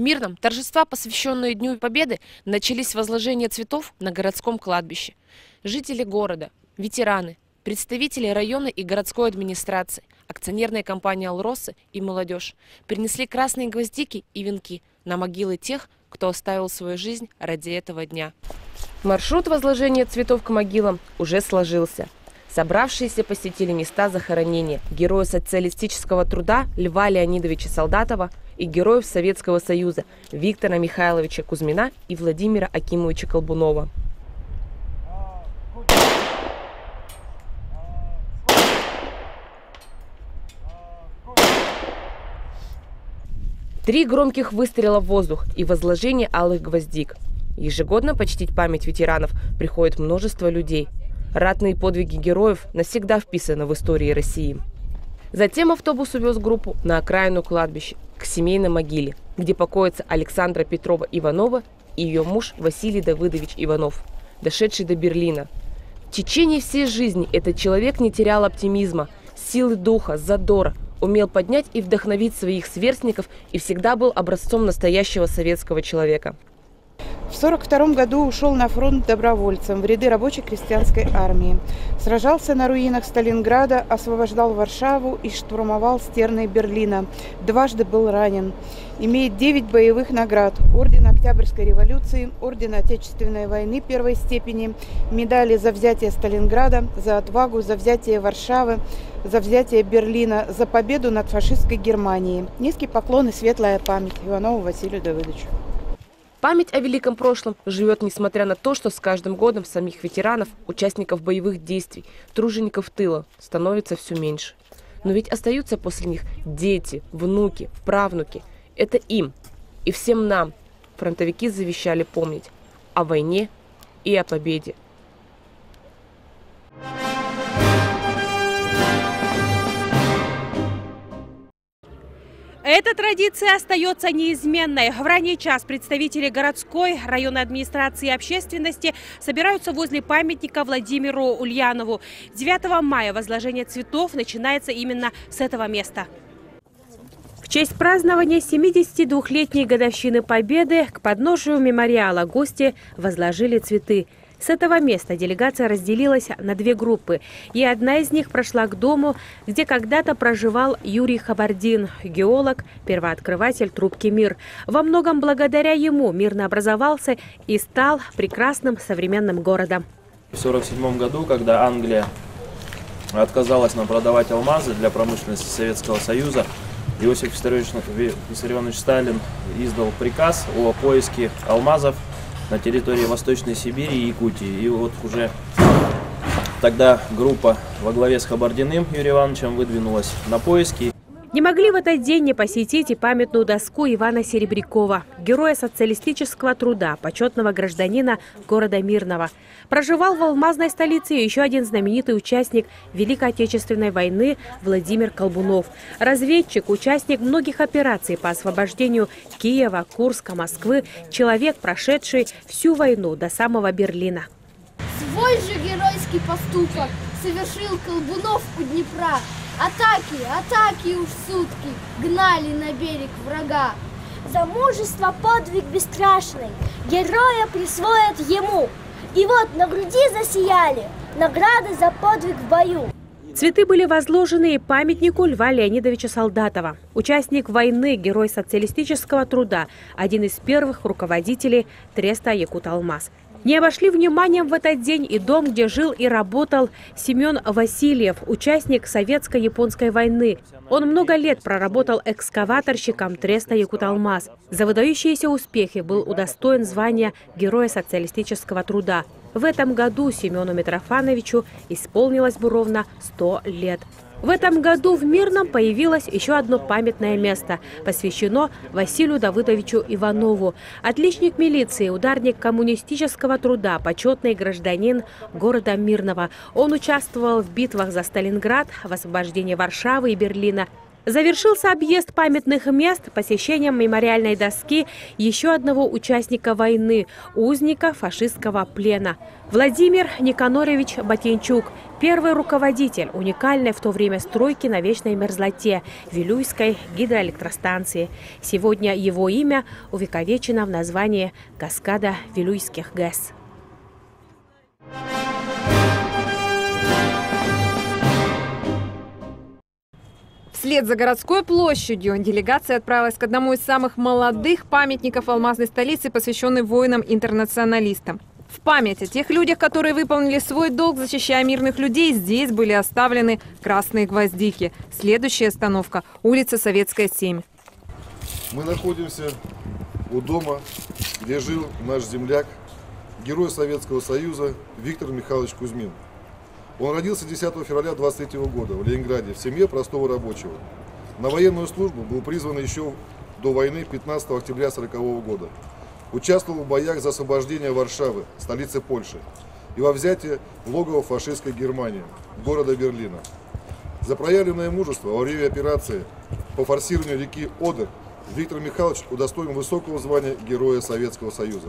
Мирном торжества, посвященные Дню Победы, начались возложения цветов на городском кладбище. Жители города, ветераны, представители района и городской администрации, акционерная компания «Алросы» и молодежь принесли красные гвоздики и венки на могилы тех, кто оставил свою жизнь ради этого дня. Маршрут возложения цветов к могилам уже сложился. Собравшиеся посетили места захоронения героя социалистического труда Льва Леонидовича Солдатова и героев Советского Союза Виктора Михайловича Кузьмина и Владимира Акимовича Колбунова. Три громких выстрела в воздух и возложение алых гвоздик. Ежегодно почтить память ветеранов приходит множество людей. Ратные подвиги героев навсегда вписаны в истории России. Затем автобус увез группу на окраину кладбища, к семейной могиле, где покоятся Александра Петрова Иванова и ее муж Василий Давыдович Иванов, дошедший до Берлина. В течение всей жизни этот человек не терял оптимизма, силы духа, задора, умел поднять и вдохновить своих сверстников и всегда был образцом настоящего советского человека. В 1942 году ушел на фронт добровольцем в ряды рабочей крестьянской армии. Сражался на руинах Сталинграда, освобождал Варшаву и штурмовал стерны Берлина. Дважды был ранен. Имеет 9 боевых наград. Орден Октябрьской революции, Орден Отечественной войны первой степени, медали за взятие Сталинграда, за отвагу, за взятие Варшавы, за взятие Берлина, за победу над фашистской Германией. Низкий поклон и светлая память Иванову Василию Давыдовичу. Память о великом прошлом живет, несмотря на то, что с каждым годом самих ветеранов, участников боевых действий, тружеников тыла становится все меньше. Но ведь остаются после них дети, внуки, правнуки. Это им и всем нам фронтовики завещали помнить о войне и о победе. Эта традиция остается неизменной. В ранний час представители городской, районной администрации и общественности собираются возле памятника Владимиру Ульянову. 9 мая возложение цветов начинается именно с этого места. В честь празднования 72-летней годовщины Победы к подножию мемориала гости возложили цветы – с этого места делегация разделилась на две группы, и одна из них прошла к дому, где когда-то проживал Юрий Хабардин, геолог, первооткрыватель трубки «Мир». Во многом благодаря ему мирно образовался и стал прекрасным современным городом. В 1947 году, когда Англия отказалась нам продавать алмазы для промышленности Советского Союза, Иосиф Виссарионович Сталин издал приказ о поиске алмазов на территории Восточной Сибири и Якутии. И вот уже тогда группа во главе с Хабардиным Юрием Ивановичем выдвинулась на поиски. Не могли в этот день не посетить и памятную доску Ивана Серебрякова, героя социалистического труда, почетного гражданина города Мирного. Проживал в алмазной столице еще один знаменитый участник Великой Отечественной войны Владимир Колбунов. Разведчик, участник многих операций по освобождению Киева, Курска, Москвы, человек, прошедший всю войну до самого Берлина. Свой же геройский поступок совершил Колбунов у Днепра – Атаки, атаки уж сутки гнали на берег врага. За мужество подвиг бесстрашный героя присвоят ему. И вот на груди засияли награды за подвиг в бою. Цветы были возложены и памятнику Льва Леонидовича Солдатова. Участник войны, герой социалистического труда, один из первых руководителей Треста Якут Алмаз. Не обошли вниманием в этот день и дом, где жил и работал Семен Васильев, участник советско-японской войны. Он много лет проработал экскаваторщиком Треста Якуталмаз. За выдающиеся успехи был удостоен звания Героя социалистического труда. В этом году Семену Митрофановичу исполнилось бы ровно 100 лет. В этом году в Мирном появилось еще одно памятное место, посвящено Василию Давыдовичу Иванову. Отличник милиции, ударник коммунистического труда, почетный гражданин города Мирного. Он участвовал в битвах за Сталинград, в освобождении Варшавы и Берлина. Завершился объезд памятных мест посещением мемориальной доски еще одного участника войны, узника фашистского плена. Владимир Никанорович Батенчук, первый руководитель уникальной в то время стройки на вечной мерзлоте Вилюйской гидроэлектростанции. Сегодня его имя увековечено в названии «Каскада Вилюйских ГЭС». Вслед за городской площадью делегация отправилась к одному из самых молодых памятников алмазной столицы, посвященный воинам-интернационалистам. В память о тех людях, которые выполнили свой долг, защищая мирных людей, здесь были оставлены красные гвоздики. Следующая остановка – улица Советская, 7. Мы находимся у дома, где жил наш земляк, герой Советского Союза Виктор Михайлович Кузьмин. Он родился 10 февраля 23 года в Ленинграде в семье простого рабочего. На военную службу был призван еще до войны 15 октября 40 года. Участвовал в боях за освобождение Варшавы, столицы Польши, и во взятии логова фашистской Германии, города Берлина. За проявленное мужество во время операции по форсированию реки Одер Виктор Михайлович удостоен высокого звания Героя Советского Союза.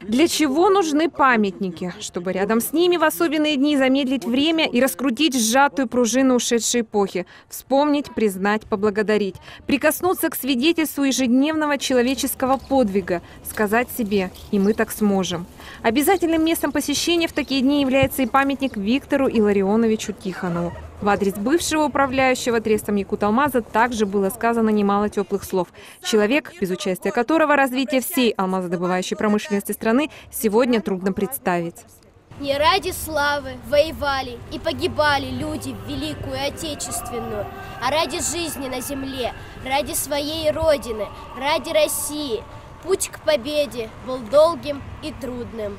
Для чего нужны памятники? Чтобы рядом с ними в особенные дни замедлить время и раскрутить сжатую пружину ушедшей эпохи. Вспомнить, признать, поблагодарить. Прикоснуться к свидетельству ежедневного человеческого подвига. Сказать себе «и мы так сможем». Обязательным местом посещения в такие дни является и памятник Виктору Илларионовичу Тихонову. В адрес бывшего управляющего трестом Якуталмаза также было сказано немало теплых слов. Человек, без участия которого развитие всей алмазодобывающей промышленности страны сегодня трудно представить. Не ради славы воевали и погибали люди в Великую Отечественную, а ради жизни на земле, ради своей Родины, ради России. Путь к победе был долгим и трудным.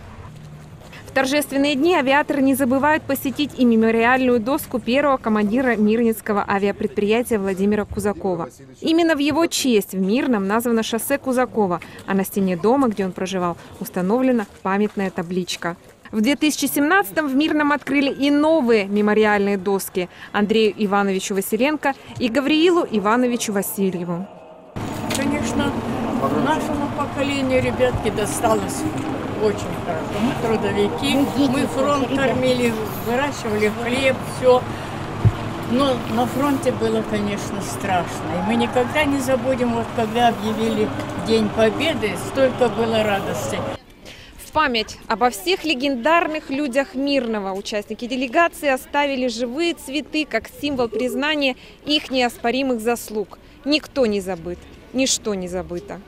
В торжественные дни авиаторы не забывают посетить и мемориальную доску первого командира Мирнинского авиапредприятия Владимира Кузакова. Именно в его честь в Мирном названо шоссе Кузакова, а на стене дома, где он проживал, установлена памятная табличка. В 2017-м в Мирном открыли и новые мемориальные доски Андрею Ивановичу Василенко и Гавриилу Ивановичу Васильеву. Конечно, нашему поколению, ребятки, досталось очень хорошо. Мы трудовики, мы фронт кормили, выращивали хлеб, все. Но на фронте было, конечно, страшно. И мы никогда не забудем, вот когда объявили День Победы, столько было радости. В память обо всех легендарных людях Мирного участники делегации оставили живые цветы как символ признания их неоспоримых заслуг. Никто не забыт, ничто не забыто.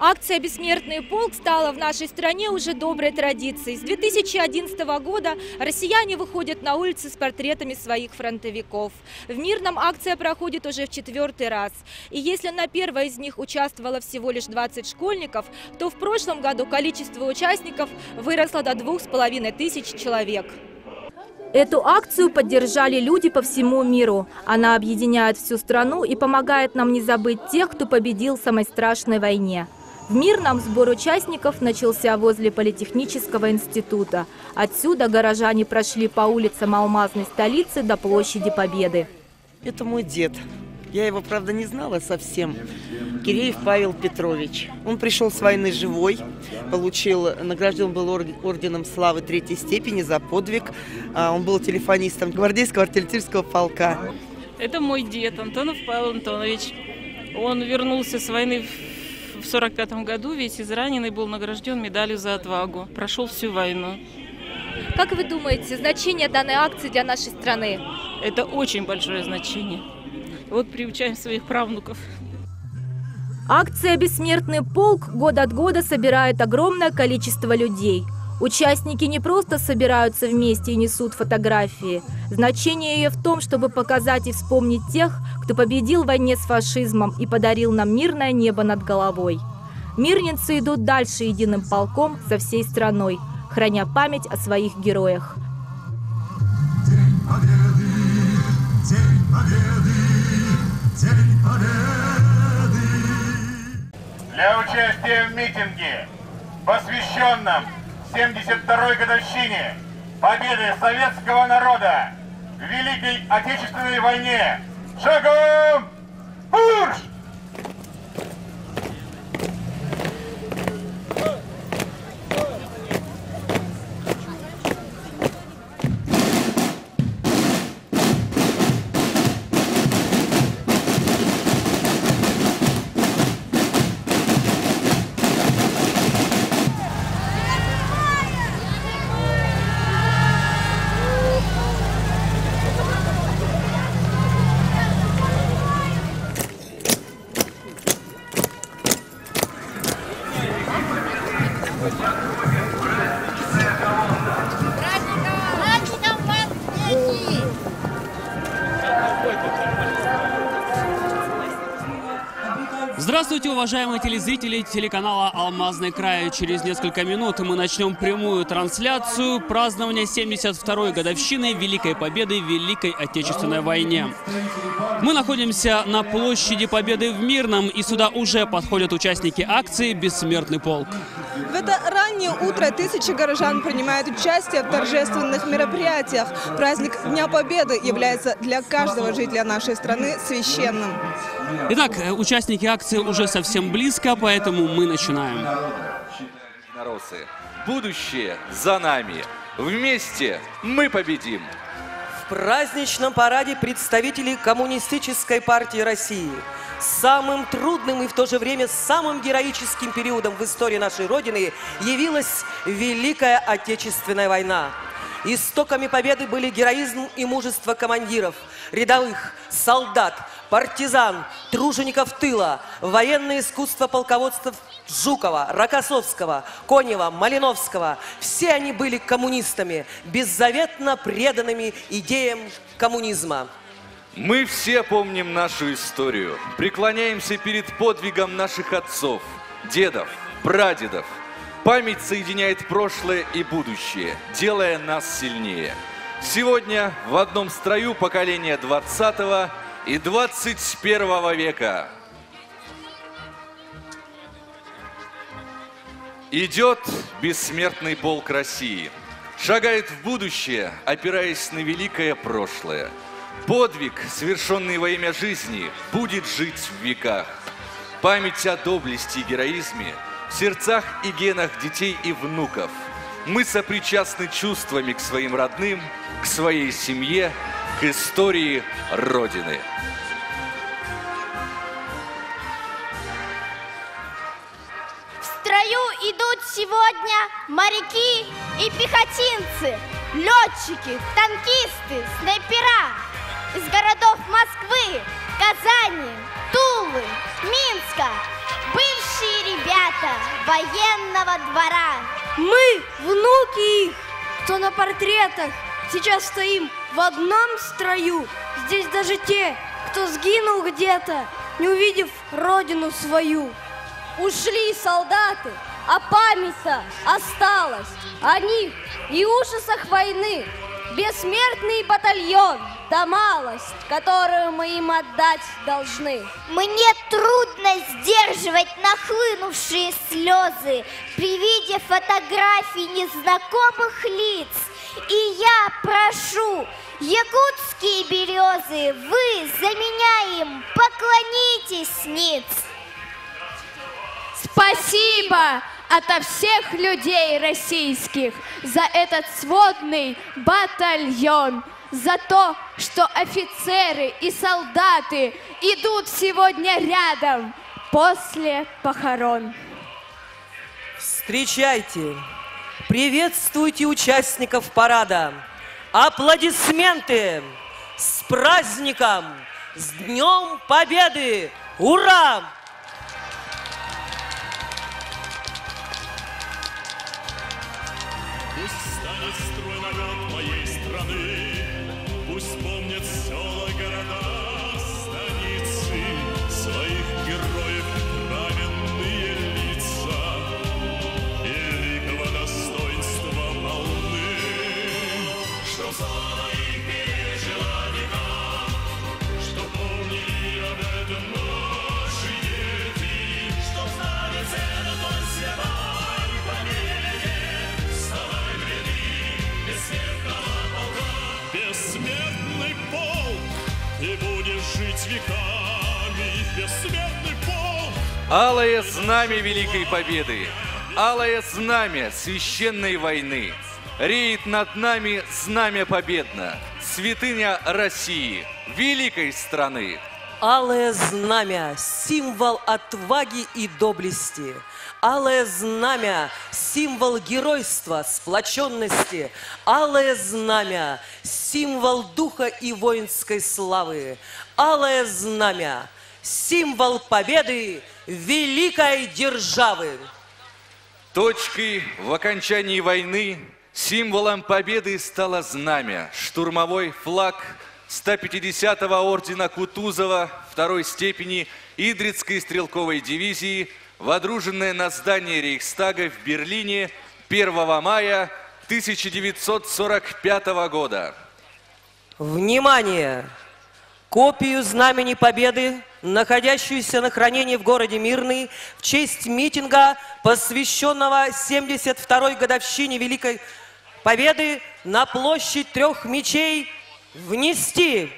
Акция «Бессмертный полк» стала в нашей стране уже доброй традицией. С 2011 года россияне выходят на улицы с портретами своих фронтовиков. В Мирном акция проходит уже в четвертый раз. И если на первой из них участвовало всего лишь 20 школьников, то в прошлом году количество участников выросло до двух с половиной тысяч человек. Эту акцию поддержали люди по всему миру. Она объединяет всю страну и помогает нам не забыть тех, кто победил в самой страшной войне. В Мирном сбор участников начался возле Политехнического института. Отсюда горожане прошли по улицам алмазной столицы до площади Победы. Это мой дед. Я его, правда, не знала совсем. Киреев Павел Петрович. Он пришел с войны живой, получил, награжден был орденом славы третьей степени за подвиг. А, он был телефонистом гвардейского артиллерийского полка. Это мой дед Антонов Павел Антонович. Он вернулся с войны в 45 году, весь израненный, был награжден медалью за отвагу. Прошел всю войну. Как вы думаете, значение данной акции для нашей страны? Это очень большое значение. Вот приучаем своих правнуков. Акция «Бессмертный полк» год от года собирает огромное количество людей. Участники не просто собираются вместе и несут фотографии. Значение ее в том, чтобы показать и вспомнить тех, кто победил в войне с фашизмом и подарил нам мирное небо над головой. Мирнинцы идут дальше единым полком со всей страной, храня память о своих героях. День Победы! День Победы! День Победы! Для участия в митинге, посвященном 72-й годовщине победы советского народа в Великой Отечественной войне. Шагом! Марш! Уважаемые телезрители телеканала «Алмазный край». Через несколько минут мы начнем прямую трансляцию празднования 72-й годовщины Великой Победы в Великой Отечественной войне. Мы находимся на площади Победы в Мирном, и сюда уже подходят участники акции «Бессмертный полк». В это раннее утро тысячи горожан принимают участие в торжественных мероприятиях. Праздник Дня Победы является для каждого жителя нашей страны священным. Итак, э, участники акции уже совсем близко, поэтому мы начинаем. Народцы, будущее за нами. Вместе мы победим. В праздничном параде представителей Коммунистической партии России самым трудным и в то же время самым героическим периодом в истории нашей Родины явилась Великая Отечественная война. Истоками победы были героизм и мужество командиров, рядовых, солдат, партизан, тружеников тыла, военное искусство полководцев Жукова, Рокоссовского, Конева, Малиновского. Все они были коммунистами, беззаветно преданными идеям коммунизма. Мы все помним нашу историю, преклоняемся перед подвигом наших отцов, дедов, прадедов. Память соединяет прошлое и будущее, делая нас сильнее. Сегодня в одном строю поколения 20 и 21 века. Идет бессмертный полк России. Шагает в будущее, опираясь на великое прошлое. Подвиг, совершенный во имя жизни, будет жить в веках. Память о доблести и героизме в сердцах и генах детей и внуков. Мы сопричастны чувствами к своим родным, к своей семье, к истории Родины. В строю идут сегодня моряки и пехотинцы, летчики, танкисты, снайпера из городов Москвы, Казани, Тулы, Минска, бывшие ребята военного двора. Мы внуки их, кто на портретах. Сейчас стоим в одном строю. Здесь даже те, кто сгинул где-то, не увидев родину свою. Ушли солдаты, а память-то осталась. О них и ужасах войны. Бессмертный батальон, да малость, которую мы им отдать должны. Мне трудно сдерживать нахлынувшие слезы при виде фотографий незнакомых лиц. И я прошу, якутские березы, вы за меня им поклонитесь ниц. Спасибо ото всех людей российских за этот сводный батальон, за то, что офицеры и солдаты идут сегодня рядом после похорон. Встречайте, приветствуйте участников парада. Аплодисменты! С праздником! С Днем Победы! Ура! Алое знамя Великой Победы, алое знамя священной войны. Реет над нами знамя победно, святыня России, великой страны. Алое знамя – символ отваги и доблести. Алое знамя – символ геройства, сплоченности. Алое знамя – символ духа и воинской славы. Алое знамя – символ победы великой державы. Точкой в окончании войны символом победы стало знамя, штурмовой флаг 150-го ордена Кутузова второй степени Идрицкой стрелковой дивизии, водруженное на здание Рейхстага в Берлине 1 мая 1945 года. Внимание! Копию Знамени Победы, находящуюся на хранении в городе Мирный, в честь митинга, посвященного 72-й годовщине Великой Победы на площадь трех мечей внести.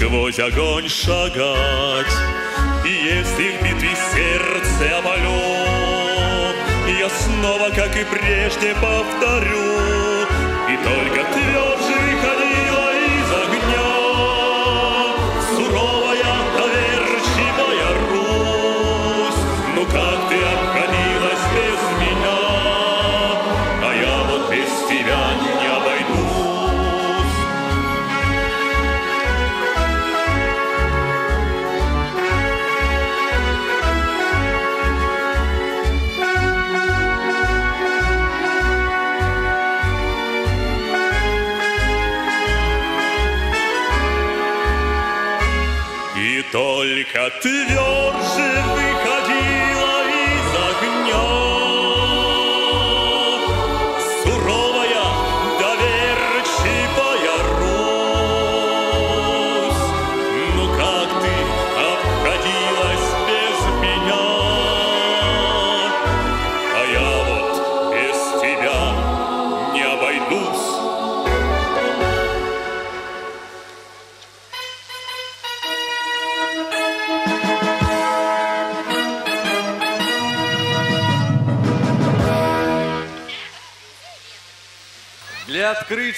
Сквозь огонь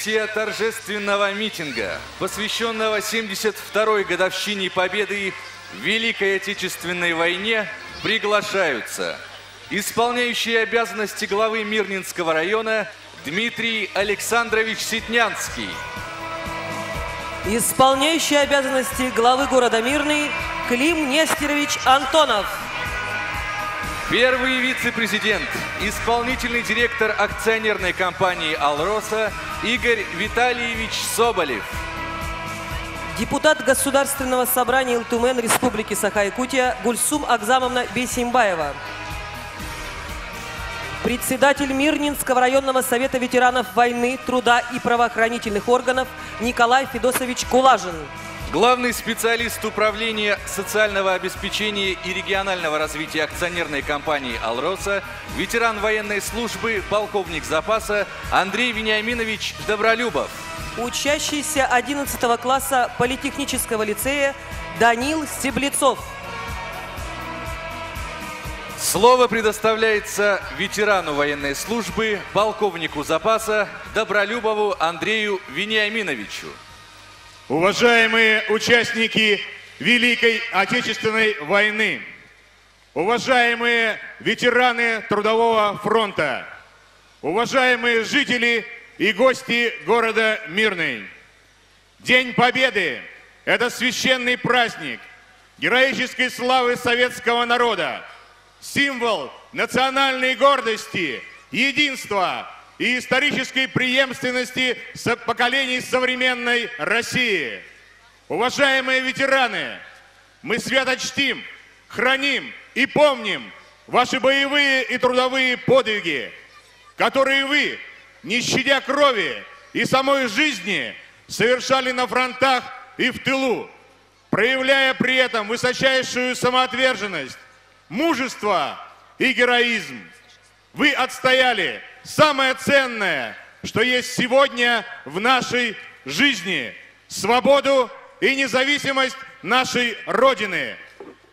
Для открытия торжественного митинга, посвященного 72-й годовщине Победы в Великой Отечественной войне, приглашаются исполняющий обязанности главы Мирнинского района Дмитрий Александрович Ситнянский, Исполняющий обязанности главы города Мирный Клим Нестерович Антонов. Первый вице-президент, исполнительный директор акционерной компании «Алроса» Игорь Витальевич Соболев. Депутат Государственного собрания Илтумен Республики Саха-Якутия Гульсум Акзамовна Бесимбаева. Председатель Мирнинского районного совета ветеранов войны, труда и правоохранительных органов Николай Федосович Кулажин. Главный специалист управления социального обеспечения и регионального развития акционерной компании «Алроса», ветеран военной службы, полковник запаса Андрей Вениаминович Добролюбов. Учащийся 11 класса политехнического лицея Данил Стеблецов. Слово предоставляется ветерану военной службы, полковнику запаса Добролюбову Андрею Вениаминовичу. Уважаемые участники Великой Отечественной войны, уважаемые ветераны Трудового фронта, уважаемые жители и гости города Мирный. День Победы – это священный праздник героической славы советского народа, символ национальной гордости, единства и исторической преемственности поколений современной России. Уважаемые ветераны, мы свято чтим, храним и помним ваши боевые и трудовые подвиги, которые вы, не щадя крови и самой жизни, совершали на фронтах и в тылу, проявляя при этом высочайшую самоотверженность, мужество и героизм. Вы отстояли самое ценное, что есть сегодня в нашей жизни – свободу и независимость нашей Родины.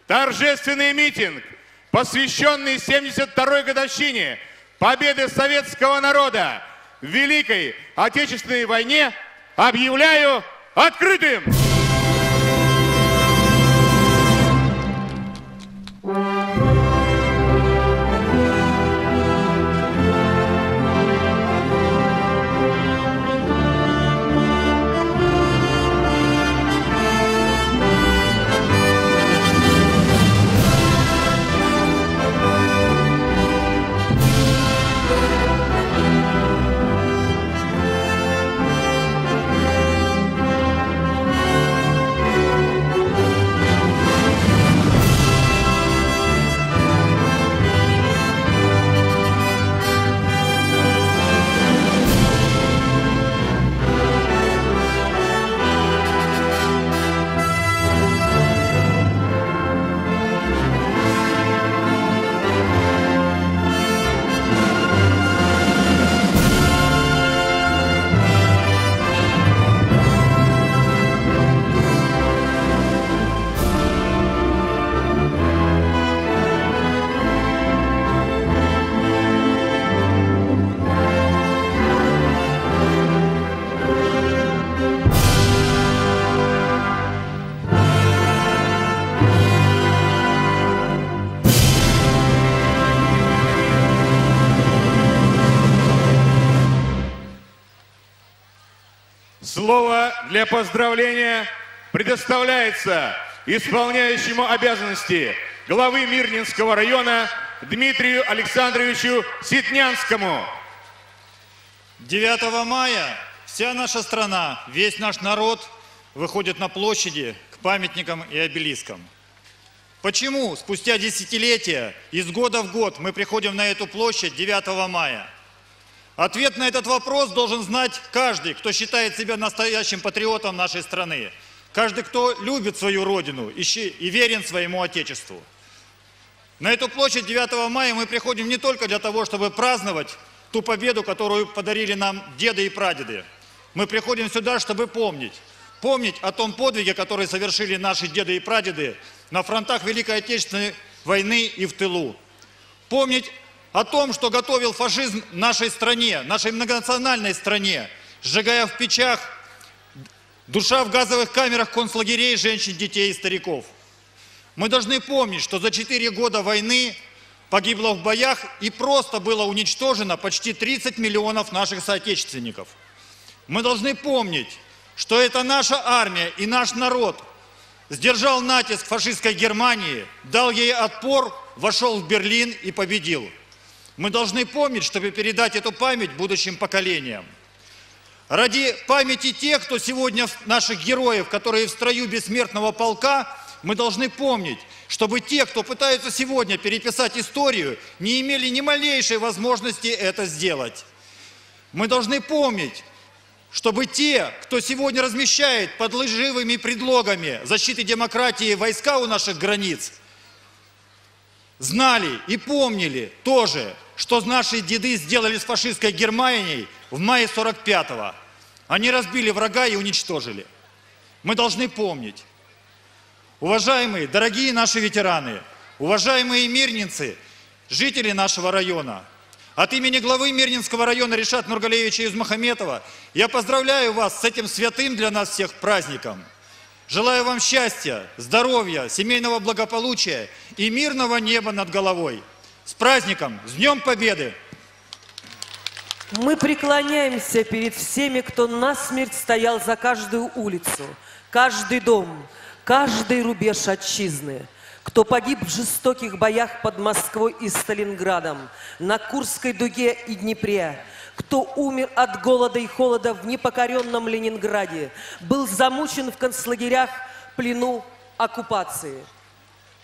Торжественный митинг, посвященный 72-й годовщине победы советского народа в Великой Отечественной войне, объявляю открытым. Для поздравления предоставляется исполняющему обязанности главы Мирнинского района Дмитрию Александровичу Ситнянскому. 9 мая вся наша страна, весь наш народ выходит на площади к памятникам и обелискам. Почему спустя десятилетия, из года в год мы приходим на эту площадь 9 мая? Ответ на этот вопрос должен знать каждый, кто считает себя настоящим патриотом нашей страны. Каждый, кто любит свою родину и верен своему Отечеству. На эту площадь 9 мая мы приходим не только для того, чтобы праздновать ту победу, которую подарили нам деды и прадеды. Мы приходим сюда, чтобы помнить. Помнить о том подвиге, который совершили наши деды и прадеды на фронтах Великой Отечественной войны и в тылу. Помнить о том, что готовил фашизм нашей стране, нашей многонациональной стране, сжигая в печах душа в газовых камерах концлагерей женщин, детей и стариков. Мы должны помнить, что за 4 года войны погибло в боях и просто было уничтожено почти 30 миллионов наших соотечественников. Мы должны помнить, что это наша армия и наш народ сдержал натиск фашистской Германии, дал ей отпор, вошел в Берлин и победил. Мы должны помнить, чтобы передать эту память будущим поколениям. Ради памяти тех, кто сегодня, наших героев, которые в строю бессмертного полка, мы должны помнить, чтобы те, кто пытаются сегодня переписать историю, не имели ни малейшей возможности это сделать. Мы должны помнить, чтобы те, кто сегодня размещает под лживыми предлогами защиты демократии войска у наших границ, знали и помнили тоже, что наши деды сделали с фашистской Германией в мае 45-го. Они разбили врага и уничтожили. Мы должны помнить. Уважаемые, дорогие наши ветераны, уважаемые мирнинцы, жители нашего района, от имени главы Мирнинского района Решат Нургалевича Юзмахаметова я поздравляю вас с этим святым для нас всех праздником. Желаю вам счастья, здоровья, семейного благополучия и мирного неба над головой. С праздником, с Днем Победы! Мы преклоняемся перед всеми, кто насмерть стоял за каждую улицу, каждый дом, каждый рубеж отчизны, кто погиб в жестоких боях под Москвой и Сталинградом, на Курской дуге и Днепре, кто умер от голода и холода в непокоренном Ленинграде, был замучен в концлагерях, плену, оккупации.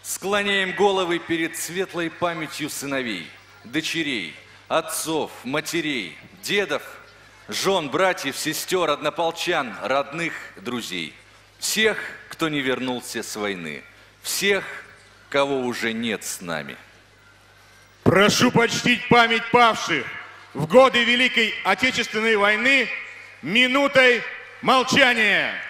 Склоняем головы перед светлой памятью сыновей, дочерей, отцов, матерей, дедов, жен, братьев, сестер, однополчан, родных, друзей. Всех, кто не вернулся с войны. Всех, кого уже нет с нами. Прошу почтить память павших в годы Великой Отечественной войны минутой молчания.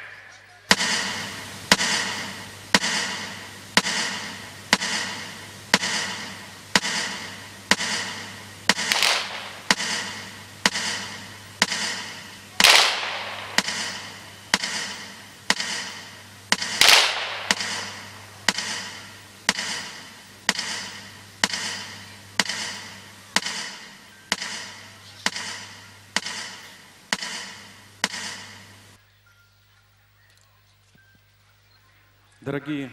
Дорогие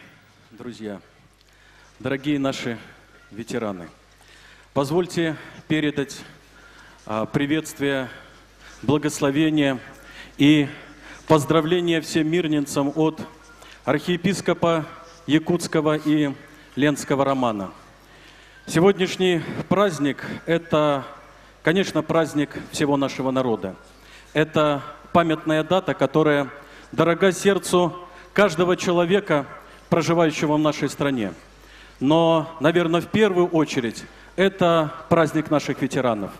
друзья, дорогие наши ветераны, позвольте передать а, приветствие, благословение и поздравления всем мирнинцам от архиепископа Якутского и Ленского Романа. Сегодняшний праздник – это, конечно, праздник всего нашего народа. Это памятная дата, которая дорога сердцу каждого человека, проживающего в нашей стране. Но, наверное, в первую очередь, это праздник наших ветеранов.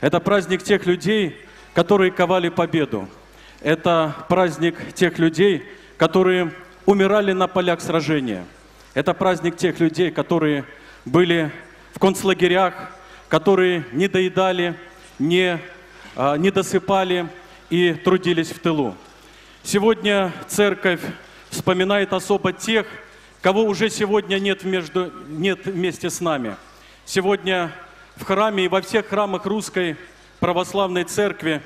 Это праздник тех людей, которые ковали победу. Это праздник тех людей, которые умирали на полях сражения. Это праздник тех людей, которые были в концлагерях, которые не доедали, не, а, не досыпали и трудились в тылу. Сегодня церковь вспоминает особо тех, кого уже сегодня нет, между, нет вместе с нами. Сегодня в храме и во всех храмах русской православной церкви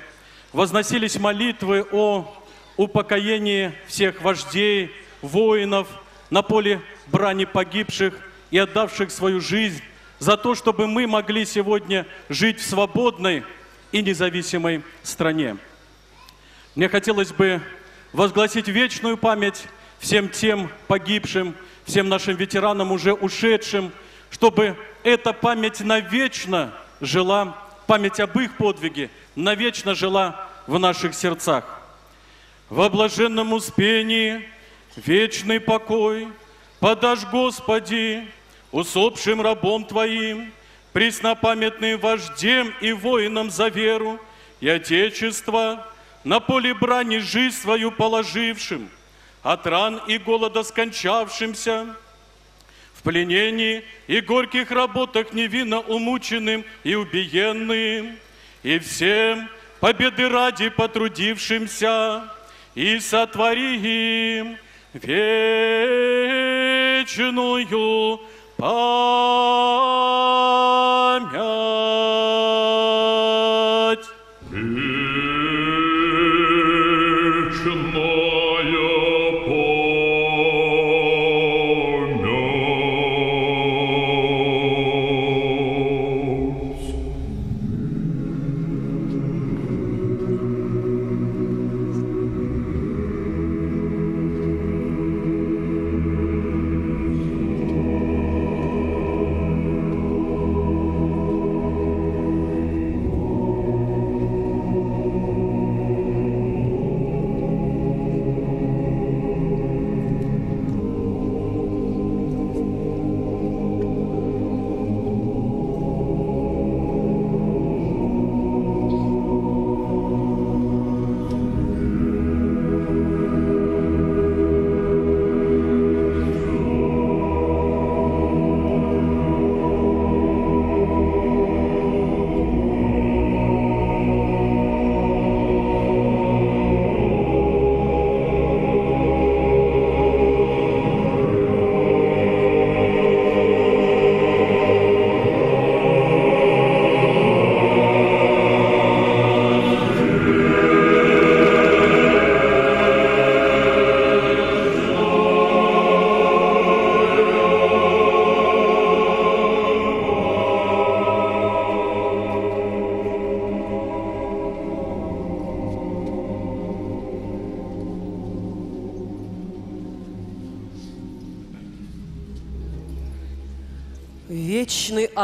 возносились молитвы о упокоении всех вождей, воинов на поле брани погибших и отдавших свою жизнь за то, чтобы мы могли сегодня жить в свободной и независимой стране. Мне хотелось бы возгласить вечную память всем тем погибшим, всем нашим ветеранам, уже ушедшим, чтобы эта память навечно жила, память об их подвиге навечно жила в наших сердцах. Во блаженном успении вечный покой подашь, Господи, усопшим рабом Твоим, преснопамятным вождем и воинам за веру и Отечество, на поле брани жизнь свою положившим, от ран и голода скончавшимся, в пленении и горьких работах невинно умученным и убиенным, и всем победы ради потрудившимся, и сотвори им вечную память.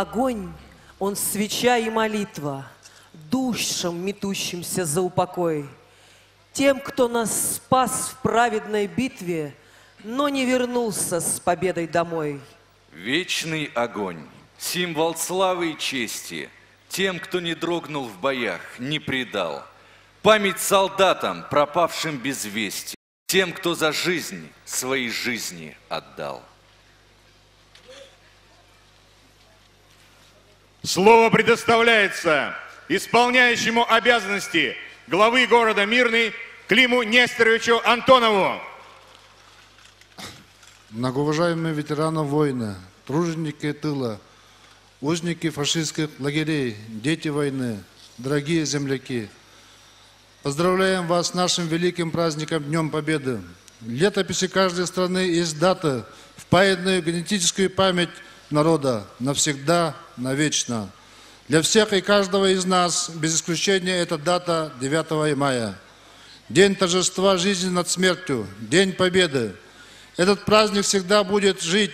Огонь, он свеча и молитва, душам, метущимся за упокой. Тем, кто нас спас в праведной битве, но не вернулся с победой домой. Вечный огонь, символ славы и чести, тем, кто не дрогнул в боях, не предал. Память солдатам, пропавшим без вести, тем, кто за жизнь своей жизни отдал. Слово предоставляется исполняющему обязанности главы города Мирный Климу Нестеровичу Антонову. Многоуважаемые ветераны войны, труженики тыла, узники фашистских лагерей, дети войны, дорогие земляки, поздравляем вас с нашим великим праздником Днем Победы. В летописи каждой страны есть дата, впаянная в генетическую память народа навсегда, навечно. Для всех и каждого из нас, без исключения, эта дата 9 мая. День торжества жизни над смертью, День Победы. Этот праздник всегда будет жить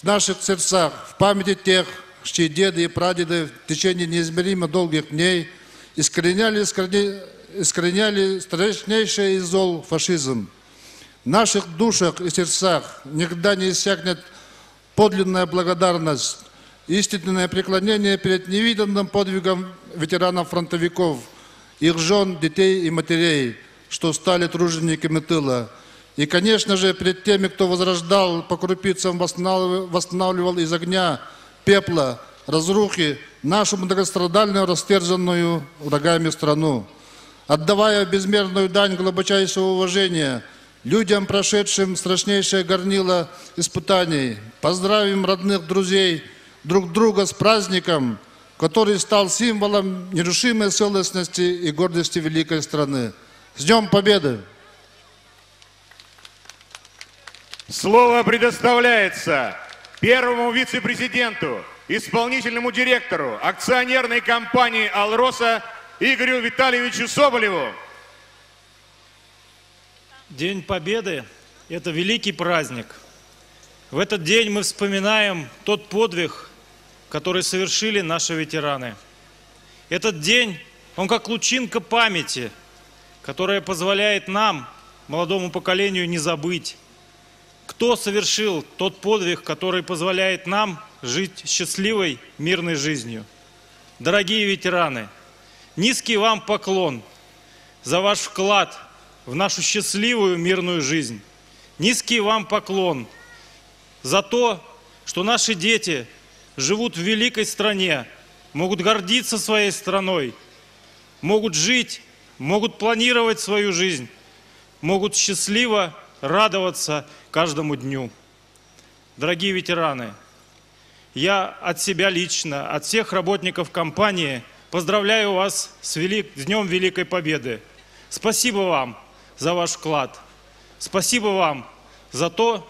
в наших сердцах, в памяти тех, чьи деды и прадеды в течение неизмеримо долгих дней искореняли, искореняли страшнейшее из зол фашизм. В наших душах и сердцах никогда не иссякнет подлинная благодарность, истинное преклонение перед невиданным подвигом ветеранов-фронтовиков, их жен, детей и матерей, что стали тружениками тыла. И, конечно же, перед теми, кто возрождал, по крупицам восстанавливал, из огня, пепла, разрухи нашу многострадальную, растерзанную врагами страну. Отдавая безмерную дань глубочайшего уважения – людям, прошедшим страшнейшее горнило испытаний. Поздравим родных друзей друг друга с праздником, который стал символом нерушимой целостности и гордости великой страны. С Днем Победы! Слово предоставляется первому вице-президенту, исполнительному директору акционерной компании «Алроса» Игорю Витальевичу Соболеву. День Победы – это великий праздник. В этот день мы вспоминаем тот подвиг, который совершили наши ветераны. Этот день, он как лучинка памяти, которая позволяет нам, молодому поколению, не забыть, кто совершил тот подвиг, который позволяет нам жить счастливой, мирной жизнью. Дорогие ветераны, низкий вам поклон за ваш вклад – в нашу счастливую мирную жизнь. Низкий вам поклон за то, что наши дети живут в великой стране, могут гордиться своей страной, могут жить, могут планировать свою жизнь, могут счастливо радоваться каждому дню. Дорогие ветераны, я от себя лично, от всех работников компании поздравляю вас с, велик... с Днем Великой Победы. Спасибо вам за ваш вклад. Спасибо вам за то,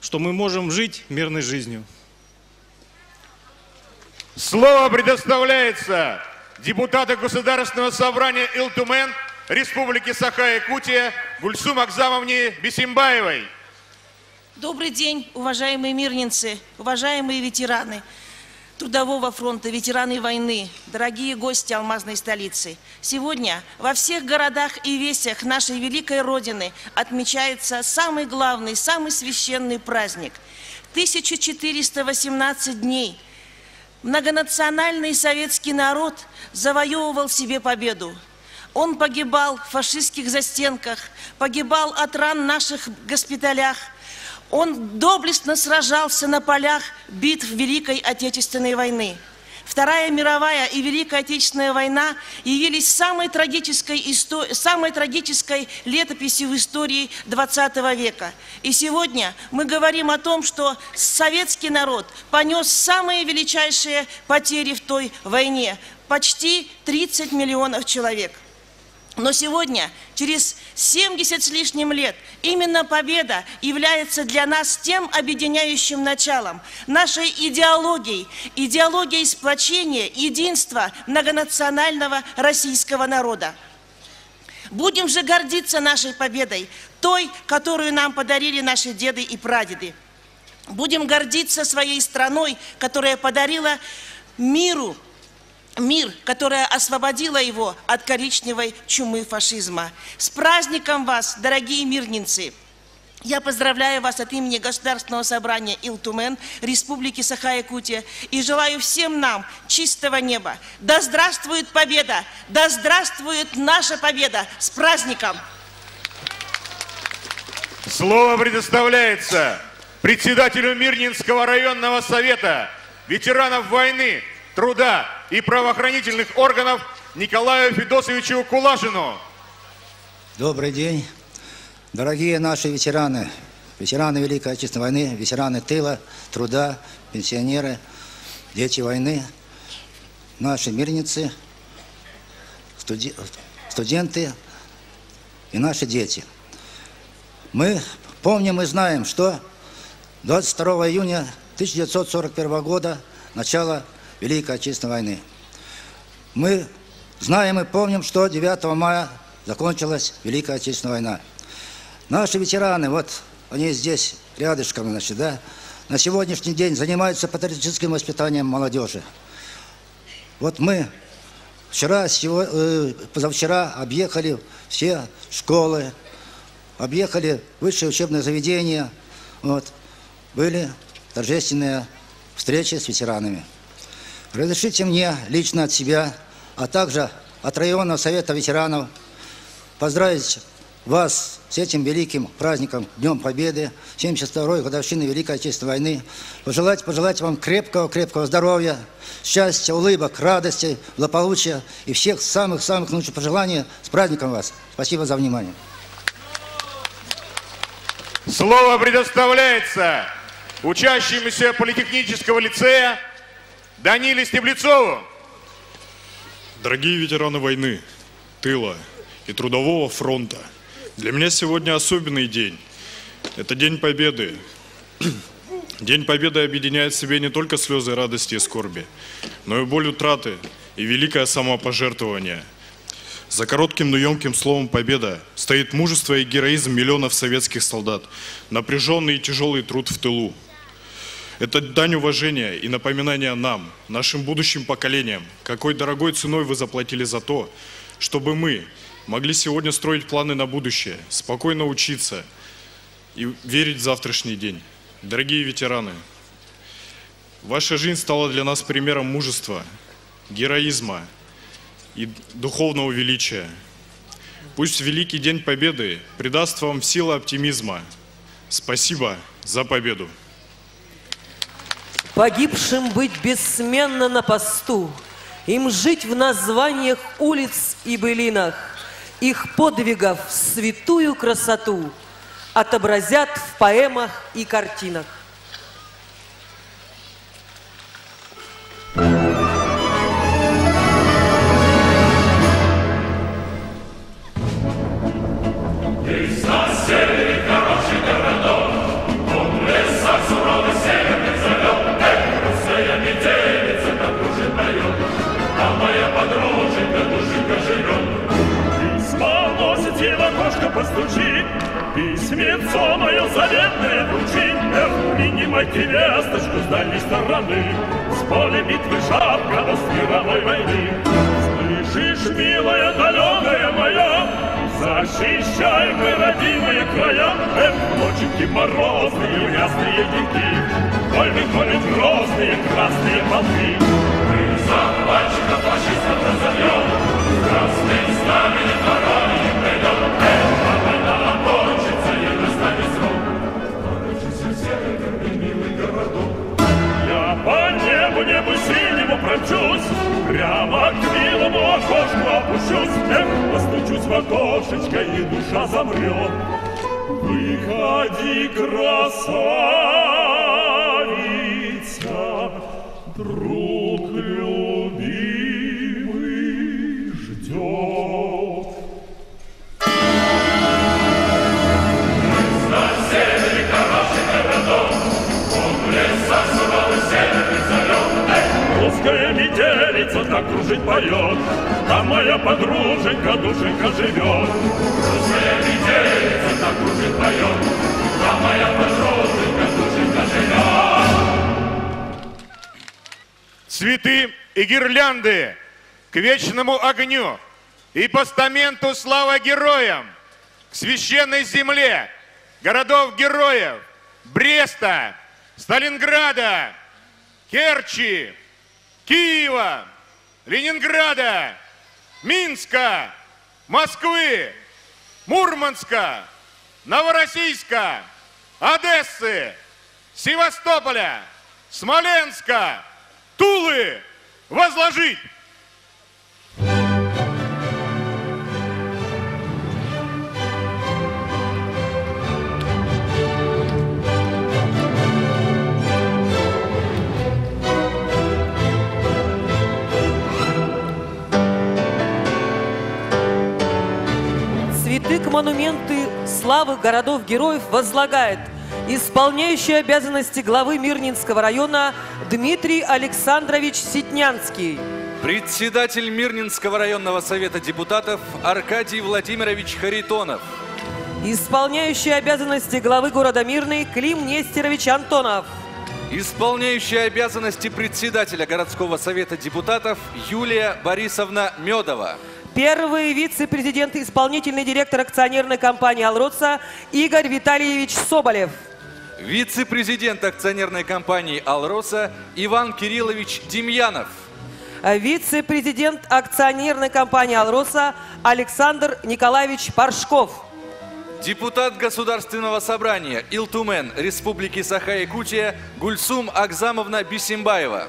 что мы можем жить мирной жизнью. Слово предоставляется депутату Государственного собрания Илтумен Республики Саха-Якутия Гульсум Акзамовне Бесимбаевой. Добрый день, уважаемые мирнинцы, уважаемые ветераны. Трудового фронта, ветераны войны, дорогие гости алмазной столицы. Сегодня во всех городах и весях нашей великой Родины отмечается самый главный, самый священный праздник. 1418 дней многонациональный советский народ завоевывал себе победу. Он погибал в фашистских застенках, погибал от ран наших госпиталях – он доблестно сражался на полях битв Великой Отечественной войны. Вторая мировая и Великая Отечественная война явились самой трагической, исто... самой трагической летописью в истории XX века. И сегодня мы говорим о том, что советский народ понес самые величайшие потери в той войне. Почти 30 миллионов человек. Но сегодня, через 70 с лишним лет, именно победа является для нас тем объединяющим началом, нашей идеологией, идеологией сплочения, единства многонационального российского народа. Будем же гордиться нашей победой, той, которую нам подарили наши деды и прадеды. Будем гордиться своей страной, которая подарила миру мир, которая освободила его от коричневой чумы фашизма. С праздником вас, дорогие мирнинцы! Я поздравляю вас от имени Государственного собрания Илтумен Республики Саха-Якутия и желаю всем нам чистого неба. Да здравствует победа! Да здравствует наша победа! С праздником! Слово предоставляется председателю Мирнинского районного совета ветеранов войны труда и правоохранительных органов Николаю Федосовичу Кулашину. Добрый день, дорогие наши ветераны, ветераны Великой Отечественной войны, ветераны тыла, труда, пенсионеры, дети войны, наши мирницы, студи студенты и наши дети. Мы помним и знаем, что 22 июня 1941 года, начало Великой Отечественной войны. Мы знаем и помним, что 9 мая закончилась Великая Отечественная война. Наши ветераны, вот они здесь рядышком, значит, да, на сегодняшний день занимаются патриотическим воспитанием молодежи. Вот мы вчера, э, позавчера объехали все школы, объехали высшие учебные заведения, вот, были торжественные встречи с ветеранами. Разрешите мне лично от себя, а также от районного совета ветеранов поздравить вас с этим великим праздником, Днем Победы, 72-й годовщины Великой Отечественной войны. Пожелать, пожелать вам крепкого-крепкого здоровья, счастья, улыбок, радости, благополучия и всех самых-самых лучших пожеланий. С праздником вас! Спасибо за внимание. Слово предоставляется учащемуся политехнического лицея Даниле Стеблецову. Дорогие ветераны войны, тыла и трудового фронта – для меня сегодня особенный день. Это День Победы. День Победы объединяет в себе не только слезы радости и скорби, но и боль утраты и великое самопожертвование. За коротким, но емким словом «победа» стоит мужество и героизм миллионов советских солдат, напряженный и тяжелый труд в тылу. Это дань уважения и напоминания нам, нашим будущим поколениям, какой дорогой ценой вы заплатили за то, чтобы мы, могли сегодня строить планы на будущее, спокойно учиться и верить в завтрашний день. Дорогие ветераны, ваша жизнь стала для нас примером мужества, героизма и духовного величия. Пусть Великий День Победы придаст вам силы оптимизма. Спасибо за победу. Погибшим быть бессменно на посту, им жить в названиях улиц и былинах, их подвигов святую красоту отобразят в поэмах и картинах. Огню и постаменту слава героям, к священной земле городов-героев Бреста, Сталинграда, Керчи, Киева, Ленинграда, Минска, Москвы, Мурманска, Новороссийска, Одессы, Севастополя, Смоленска, Тулы возложить. Монументы славы городов-героев возлагает исполняющий обязанности главы Мирнинского района Дмитрий Александрович Ситнянский. Председатель Мирнинского районного совета депутатов Аркадий Владимирович Харитонов. Исполняющий обязанности главы города Мирный Клим Нестерович Антонов. Исполняющая обязанности председателя городского совета депутатов Юлия Борисовна Медова. Первый вице-президент и исполнительный директор акционерной компании «Алроца» Игорь Витальевич Соболев. Вице-президент акционерной компании «Алроса» Иван Кириллович Демьянов. Вице-президент акционерной компании «Алроса» Александр Николаевич Паршков. Депутат Государственного собрания Илтумен Республики Саха-Якутия Гульсум Акзамовна Бисимбаева.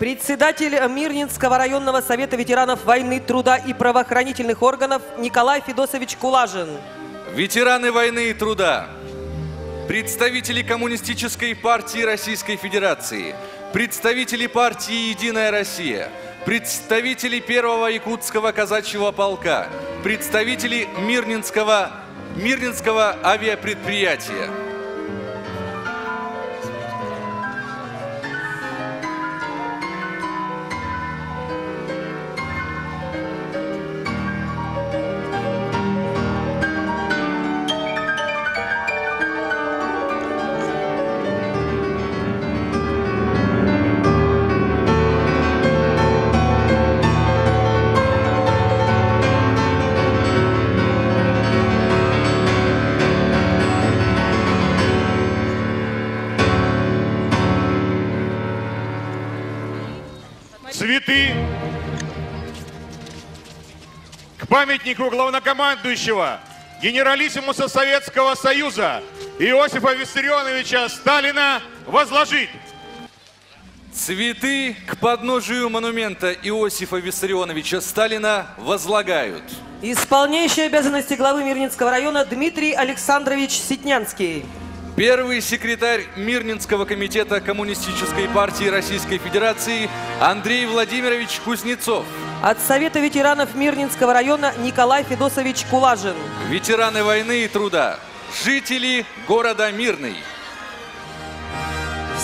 Председатель Мирнинского районного совета ветеранов войны, труда и правоохранительных органов Николай Федосович Кулажин. Ветераны войны и труда. Представители Коммунистической партии Российской Федерации. Представители партии «Единая Россия». Представители первого якутского казачьего полка. Представители Мирнинского, Мирнинского авиапредприятия. Памятнику главнокомандующего генералиссимуса Советского Союза Иосифа Виссарионовича Сталина возложить. Цветы к подножию монумента Иосифа Виссарионовича Сталина возлагают. Исполняющий обязанности главы Мирнинского района Дмитрий Александрович Ситнянский. Первый секретарь Мирнинского комитета Коммунистической партии Российской Федерации Андрей Владимирович Кузнецов. От Совета ветеранов Мирнинского района Николай Федосович Кулажин. Ветераны войны и труда. Жители города Мирный.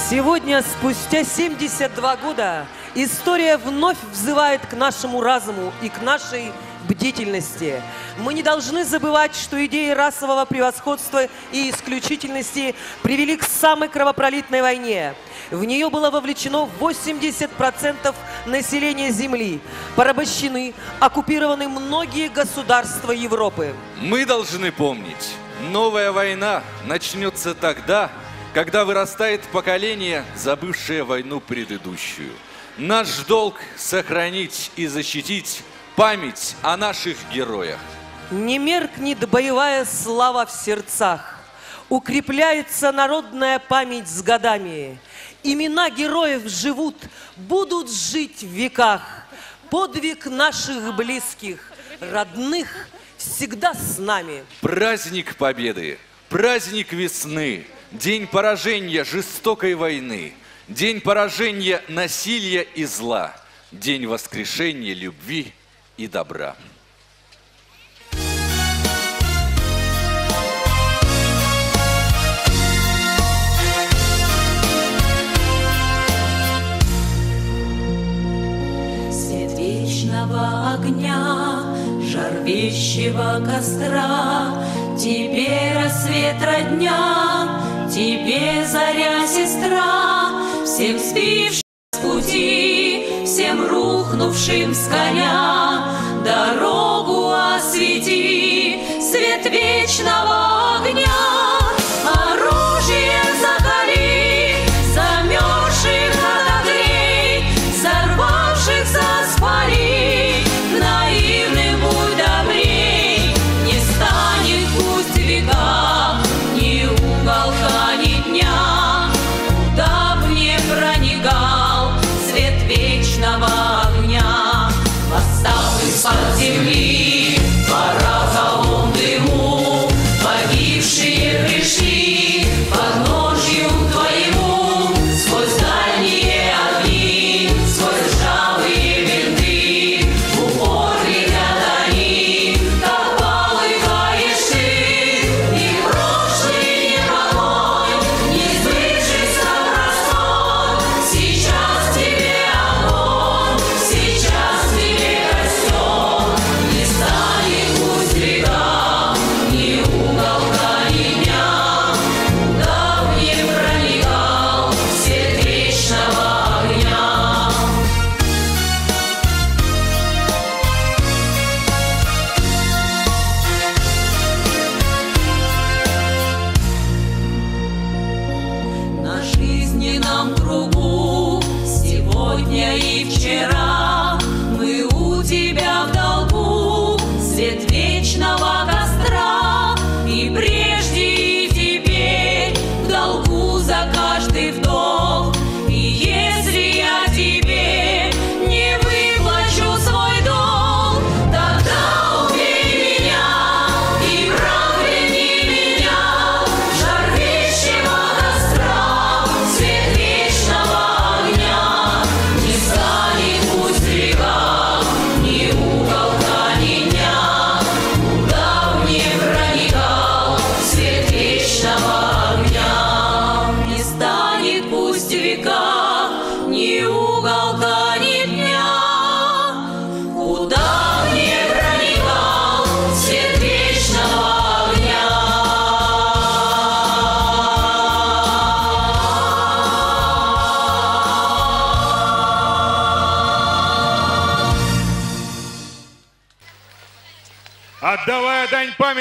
Сегодня, спустя 72 года, история вновь взывает к нашему разуму и к нашей бдительности. Мы не должны забывать, что идеи расового превосходства и исключительности привели к самой кровопролитной войне. В нее было вовлечено 80% населения Земли, порабощены, оккупированы многие государства Европы. Мы должны помнить, новая война начнется тогда, когда вырастает поколение, забывшее войну предыдущую. Наш долг – сохранить и защитить память о наших героях. Не меркнет боевая слава в сердцах, укрепляется народная память с годами. Имена героев живут, будут жить в веках. Подвиг наших близких, родных всегда с нами. Праздник Победы, праздник весны, день поражения жестокой войны, день поражения насилия и зла, день воскрешения любви и добра. Свет вечного огня, жар вещего костра, Тебе рассвет родня, тебе заря сестра, Всем спившим пути, всем рухнувшим с коня, Дорогу освети, свет вечного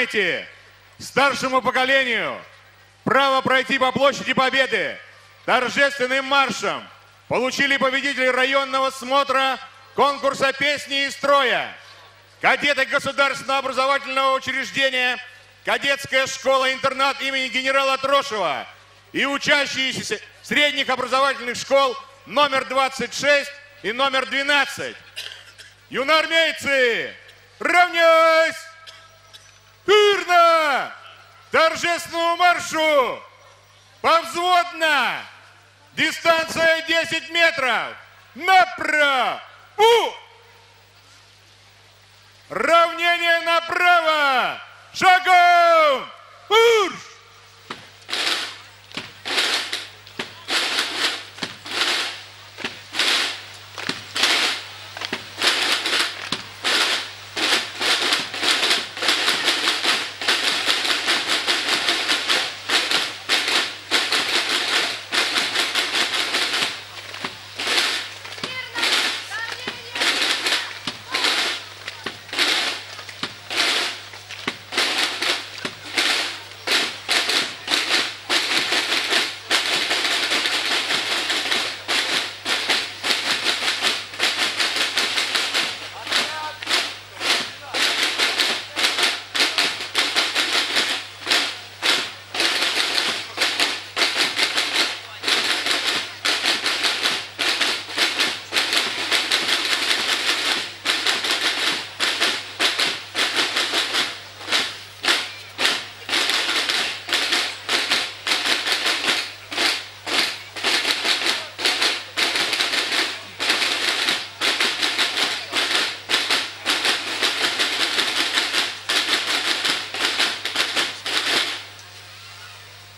памяти старшему поколению, право пройти по площади Победы торжественным маршем получили победители районного смотра конкурса песни и строя, кадеты государственного образовательного учреждения, кадетская школа-интернат имени генерала Трошева и учащиеся средних образовательных школ номер 26 и номер 12. Юноармейцы, равняйсь! Пирно! Торжественному маршу! Повзводно! Дистанция 10 метров! Направо! Равнение направо! Шагом! Марш!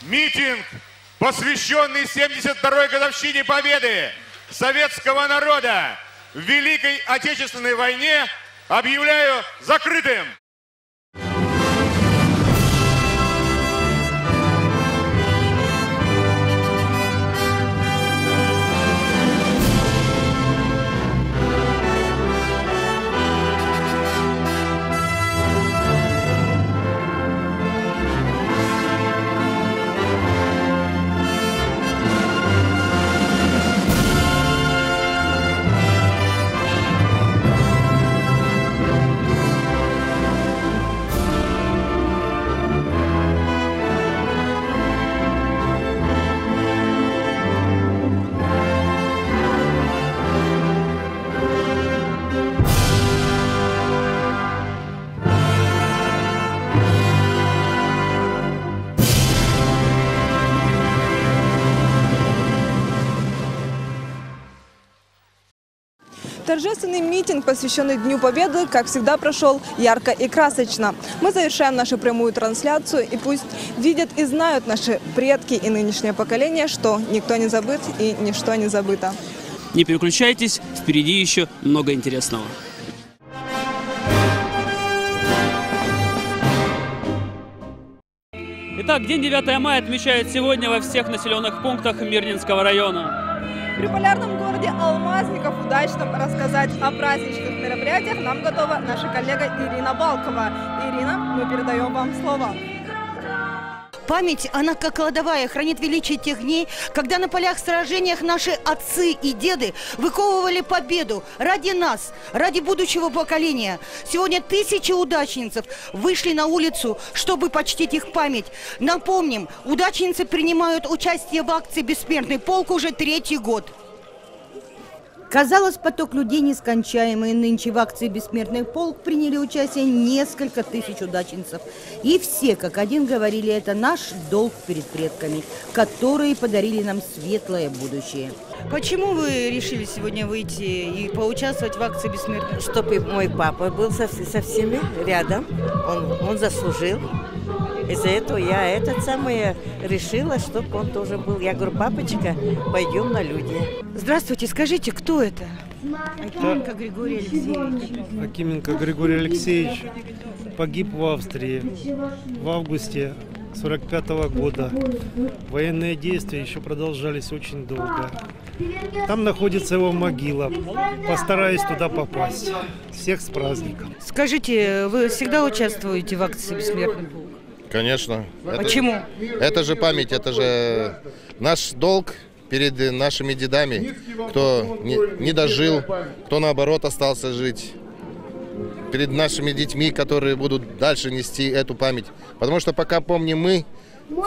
Митинг, посвященный 72-й годовщине победы советского народа в Великой Отечественной войне, объявляю закрытым. Торжественный митинг, посвященный Дню Победы, как всегда, прошел ярко и красочно. Мы завершаем нашу прямую трансляцию, и пусть видят и знают наши предки и нынешнее поколение, что никто не забыт и ничто не забыто. Не переключайтесь, впереди еще много интересного. Итак, День 9 мая отмечают сегодня во всех населенных пунктах Мирнинского района. При полярном городе Алмазников удачно рассказать о праздничных мероприятиях нам готова наша коллега Ирина Балкова. Ирина, мы передаем вам слово. Память, она как кладовая, хранит величие тех дней, когда на полях сражениях наши отцы и деды выковывали победу ради нас, ради будущего поколения. Сегодня тысячи удачницев вышли на улицу, чтобы почтить их память. Напомним, удачницы принимают участие в акции «Бессмертный полк» уже третий год. Казалось, поток людей нескончаемый. Нынче в акции «Бессмертный полк» приняли участие несколько тысяч удачинцев. И все, как один, говорили, это наш долг перед предками, которые подарили нам светлое будущее. Почему вы решили сегодня выйти и поучаствовать в акции «Бессмертный Чтобы мой папа был со, со всеми рядом, он, он заслужил. Из-за этого я этот самый решила, чтобы он тоже был. Я говорю, папочка, пойдем на люди. Здравствуйте, скажите, кто это? Акименко Григорий Алексеевич. Акименко Григорий Алексеевич погиб в Австрии в августе 45 года. Военные действия еще продолжались очень долго. Там находится его могила. Постараюсь туда попасть. Всех с праздником. Скажите, вы всегда участвуете в акции «Бессмертный полк»? Конечно. Это- Почему? Это же память, это же наш долг перед нашими дедами, кто не, не дожил, кто наоборот остался жить. Перед нашими детьми, которые будут дальше нести эту память. Потому что пока помним мы,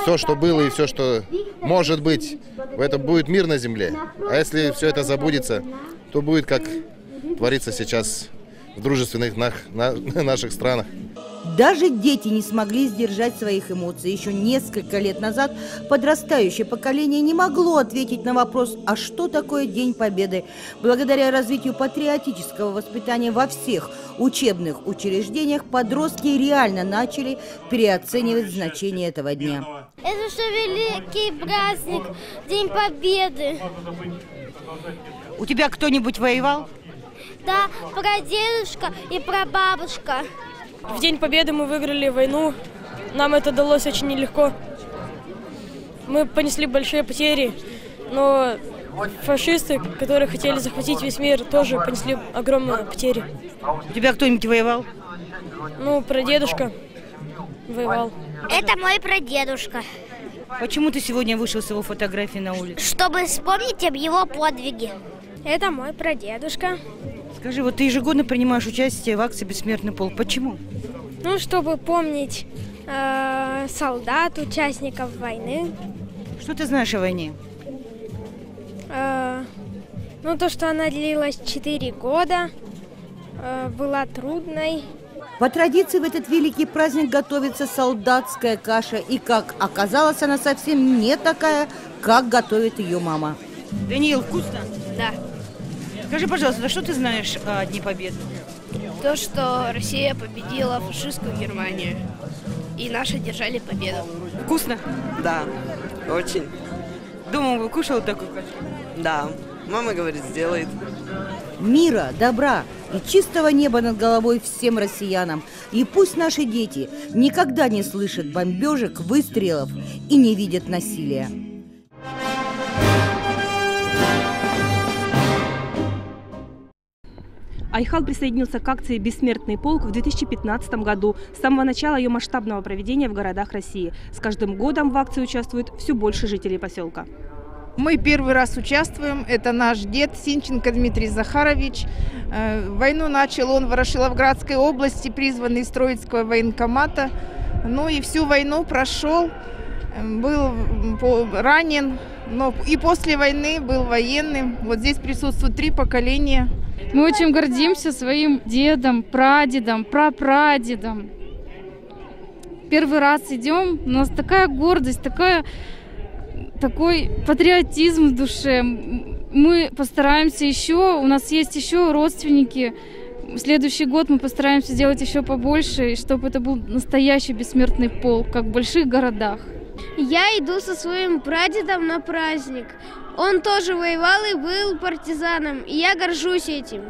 все, что было и все, что может быть, это будет мир на земле. А если все это забудется, то будет как творится сейчас в дружественных на- наших странах. Даже дети не смогли сдержать своих эмоций. Еще несколько лет назад подрастающее поколение не могло ответить на вопрос, а что такое День Победы. Благодаря развитию патриотического воспитания во всех учебных учреждениях подростки реально начали переоценивать значение этого дня. Это что великий праздник, День Победы. У тебя кто-нибудь воевал? Да, прадедушка и прабабушка. В День Победы мы выиграли войну. Нам это далось очень нелегко. Мы понесли большие потери, но фашисты, которые хотели захватить весь мир, тоже понесли огромные потери. У тебя кто-нибудь воевал? Ну, прадедушка воевал. Это мой прадедушка. Почему ты сегодня вышел с его фотографией на улицу? Чтобы вспомнить об его подвиге. Это мой прадедушка. Скажи, вот ты ежегодно принимаешь участие в акции «Бессмертный полк». Почему? Ну, чтобы помнить э, солдат, участников войны. Что ты знаешь о войне? Э, ну, то, что она длилась 4 года, э, была трудной. По традиции в этот великий праздник готовится солдатская каша. И, как оказалось, она совсем не такая, как готовит ее мама. Даниил, вкусно? Да. Скажи, пожалуйста, что ты знаешь о Дне Победы? То, что Россия победила фашистскую Германию. И наши держали победу. Вкусно? Да, очень. Дома вы кушал такой кашу? Да, мама говорит, сделает. Мира, добра и чистого неба над головой всем россиянам. И пусть наши дети никогда не слышат бомбежек, выстрелов и не видят насилия. Айхал присоединился к акции «Бессмертный полк» в 2015 году, с самого начала ее масштабного проведения в городах России. С каждым годом в акции участвует все больше жителей поселка. Мы первый раз участвуем. Это наш дед Синченко Дмитрий Захарович. Э, Войну начал он в Ворошиловградской области, призванный из Троицкого военкомата. Ну и всю войну прошел, э, был ранен, но и после войны был военным. Вот здесь присутствуют три поколения. Мы очень гордимся своим дедом, прадедом, прапрадедом. Первый раз идем, у нас такая гордость, такая, такой патриотизм в душе. Мы постараемся еще, у нас есть еще родственники. В следующий год мы постараемся сделать еще побольше, чтобы это был настоящий бессмертный полк, как в больших городах. Я иду со своим прадедом на праздник. Он тоже воевал и был партизаном, и я горжусь этим.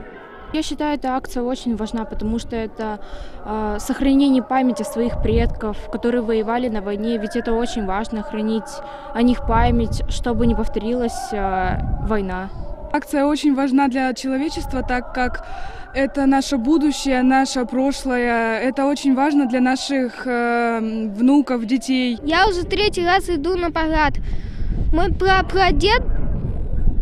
Я считаю, эта акция очень важна, потому что это э, сохранение памяти своих предков, которые воевали на войне. Ведь это очень важно, хранить о них память, чтобы не повторилась э, война. Акция очень важна для человечества, так как это наше будущее, наше прошлое. Это очень важно для наших э, внуков, детей. Я уже третий раз иду на парад. Мой прапрадед,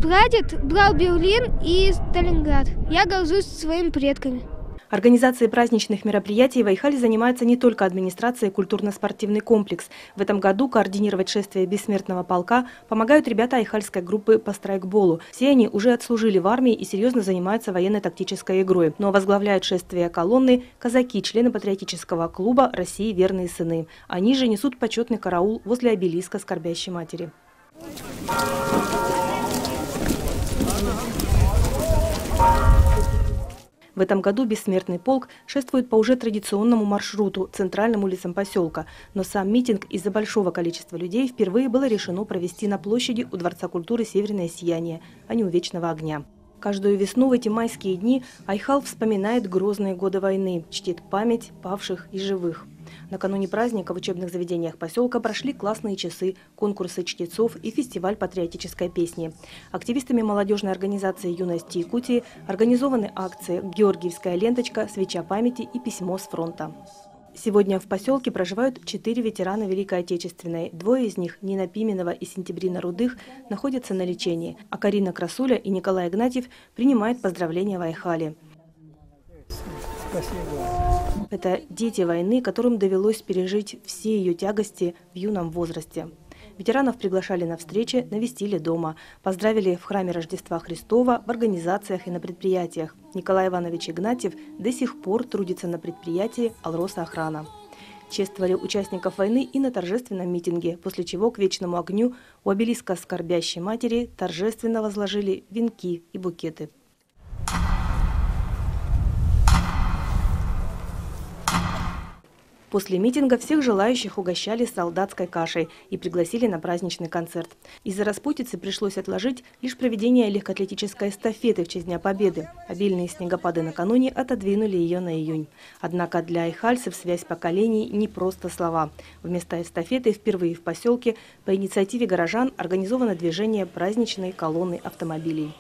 прадед брал Берлин и Сталинград. Я горжусь своими предками. Организацией праздничных мероприятий в Айхале занимается не только администрация и культурно-спортивный комплекс. В этом году координировать шествие бессмертного полка помогают ребята айхальской группы по страйкболу. Все они уже отслужили в армии и серьезно занимаются военно-тактической игрой. Но возглавляют шествие колонны казаки, члены патриотического клуба «России верные сыны». Они же несут почетный караул возле обелиска скорбящей матери. В этом году бессмертный полк шествует по уже традиционному маршруту – центральным улицам поселка. Но сам митинг из-за большого количества людей впервые было решено провести на площади у Дворца культуры «Северное сияние», а не у Вечного огня. Каждую весну в эти майские дни Айхал вспоминает грозные годы войны, чтит память павших и живых. Накануне праздника в учебных заведениях поселка прошли классные часы, конкурсы чтецов и фестиваль патриотической песни. Активистами молодежной организации «Юность Якутии» организованы акции «Георгиевская ленточка», «Свеча памяти» и «Письмо с фронта». Сегодня в поселке проживают четыре ветерана Великой Отечественной. Двое из них, Нина Пименова и Сентябрина Рудых, находятся на лечении, а Карина Красуля и Николай Игнатьев принимают поздравления в Айхале. Спасибо. Это дети войны, которым довелось пережить все ее тягости в юном возрасте. Ветеранов приглашали на встречи, навестили дома, поздравили в храме Рождества Христова, в организациях и на предприятиях. Николай Иванович Игнатьев до сих пор трудится на предприятии «Алроса охрана». Чествовали участников войны и на торжественном митинге, после чего к вечному огню у обелиска скорбящей матери торжественно возложили венки и букеты. После митинга всех желающих угощали солдатской кашей и пригласили на праздничный концерт. Из-за распутицы пришлось отложить лишь проведение легкоатлетической эстафеты в честь Дня Победы. Обильные снегопады накануне отодвинули ее на июнь. Однако для айхальцев связь поколений не просто слова. Вместо эстафеты впервые в поселке по инициативе горожан организовано движение праздничной колонны автомобилей.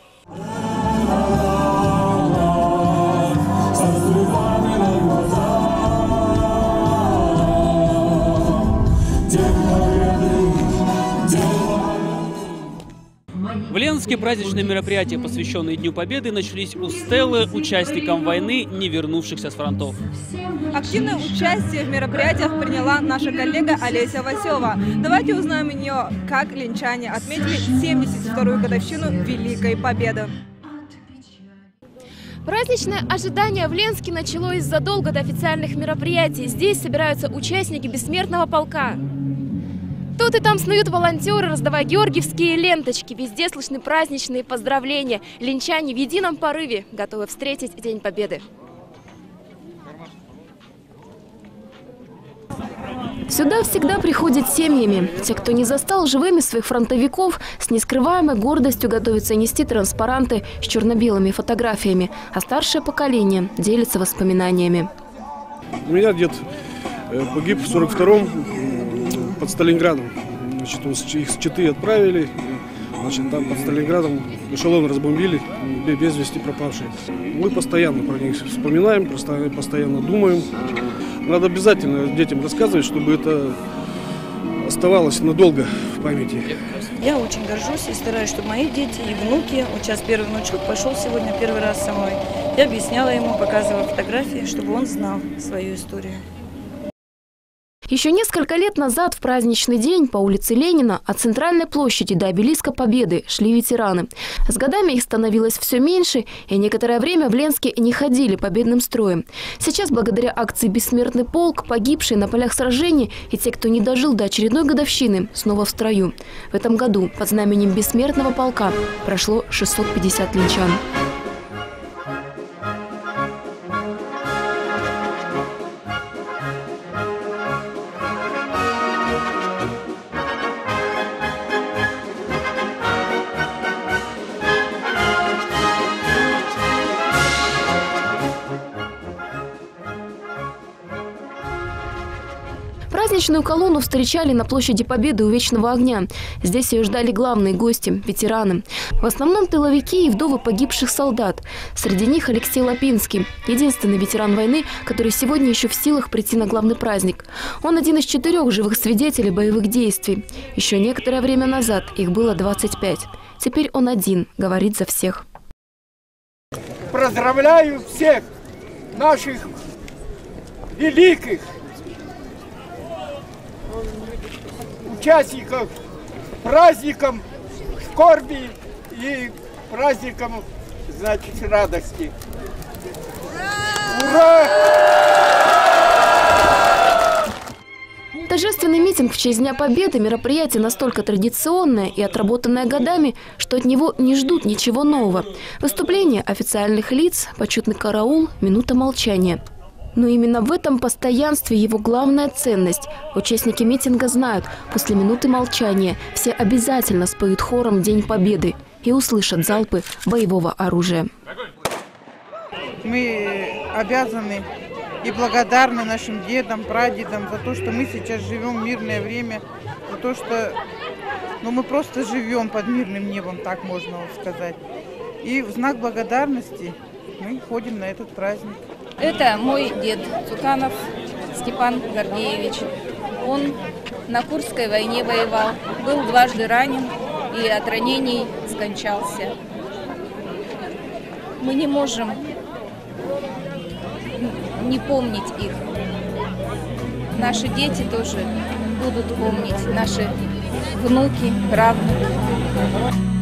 В Ленске праздничные мероприятия, посвященные Дню Победы, начались у Стеллы, участникам войны, не вернувшихся с фронтов. Активное участие в мероприятиях приняла наша коллега Олеся Васева. Давайте узнаем у нее, как ленчане отметили 72-ю годовщину Великой Победы. Праздничное ожидание в Ленске началось задолго до официальных мероприятий. Здесь собираются участники бессмертного полка. Тут и там снуют волонтеры, раздавая георгиевские ленточки. Везде слышны праздничные поздравления. Линчане в едином порыве готовы встретить День Победы. Сюда всегда приходят семьями. Те, кто не застал живыми своих фронтовиков, с нескрываемой гордостью готовятся нести транспаранты с черно-белыми фотографиями, а старшее поколение делится воспоминаниями. У меня дед э, погиб в 42-м под Сталинградом. Значит, их с Читы отправили. Значит, там под Сталинградом эшелон разбомбили, без вести пропавшие. Мы постоянно про них вспоминаем, постоянно думаем. Надо обязательно детям рассказывать, чтобы это оставалось надолго в памяти. Я очень горжусь и стараюсь, чтобы мои дети и внуки, вот сейчас первый внучок пошел сегодня первый раз со мной, я объясняла ему, показывала фотографии, чтобы он знал свою историю. Еще несколько лет назад в праздничный день по улице Ленина от центральной площади до обелиска Победы шли ветераны. С годами их становилось все меньше, и некоторое время в Ленске не ходили победным строем. Сейчас, благодаря акции «Бессмертный полк», погибшие на полях сражений и те, кто не дожил до очередной годовщины, снова в строю. В этом году под знаменем «Бессмертного полка» прошло 650 линчан. Праздничную колонну встречали на площади Победы у Вечного огня. Здесь ее ждали главные гости – ветераны. В основном тыловики и вдовы погибших солдат. Среди них Алексей Лапинский – единственный ветеран войны, который сегодня еще в силах прийти на главный праздник. Он один из четырех живых свидетелей боевых действий. Еще некоторое время назад их было 25. Теперь он один, говорит за всех. Поздравляю всех наших великих участников праздником скорби и праздником, значит, радости. Ура! Ура! Торжественный митинг в честь Дня Победы – мероприятие настолько традиционное и отработанное годами, что от него не ждут ничего нового. Выступление официальных лиц, почетный караул, минута молчания. Но именно в этом постоянстве его главная ценность. Участники митинга знают, после минуты молчания все обязательно споют хором «День Победы» и услышат залпы боевого оружия. Мы обязаны и благодарны нашим дедам, прадедам за то, что мы сейчас живем в мирное время, за то, что ну, мы просто живем под мирным небом, так можно сказать. И в знак благодарности мы ходим на этот праздник. Это мой дед Цуканов Степан Гордеевич. Он на Курской войне воевал, был дважды ранен и от ранений скончался. Мы не можем не помнить их. Наши дети тоже будут помнить, наши внуки, правнуки.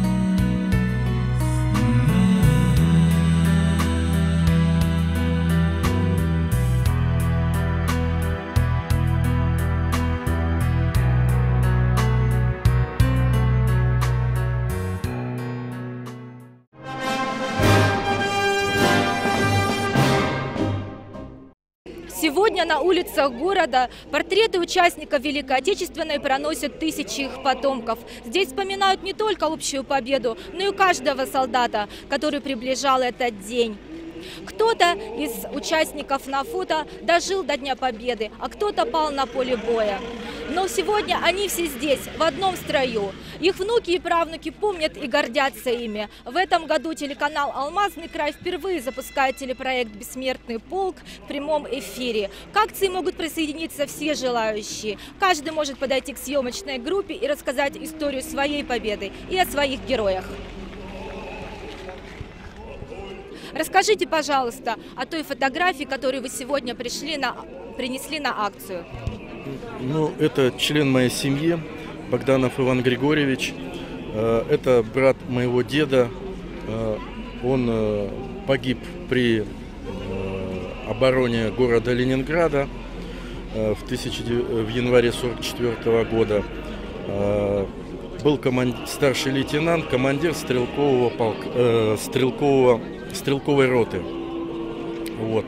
Сегодня на улицах города портреты участников Великой Отечественной проносят тысячи их потомков. Здесь вспоминают не только общую победу, но и каждого солдата, который приближал этот день. Кто-то из участников на фото дожил до Дня Победы, а кто-то пал на поле боя. Но сегодня они все здесь, в одном строю. Их внуки и правнуки помнят и гордятся ими. В этом году телеканал «Алмазный край» впервые запускает телепроект «Бессмертный полк» в прямом эфире. К акции могут присоединиться все желающие. Каждый может подойти к съемочной группе и рассказать историю своей победы и о своих героях. Расскажите, пожалуйста, о той фотографии, которую вы сегодня пришли на, принесли на акцию. Ну, это член моей семьи, Богданов Иван Григорьевич. Э, Это брат моего деда. Э, Он э, погиб при обороне города Ленинграда в, 1900 в январе 1944 года. Был коман- старший лейтенант, командир стрелкового полка, э, стрелкового, стрелковой роты. Вот.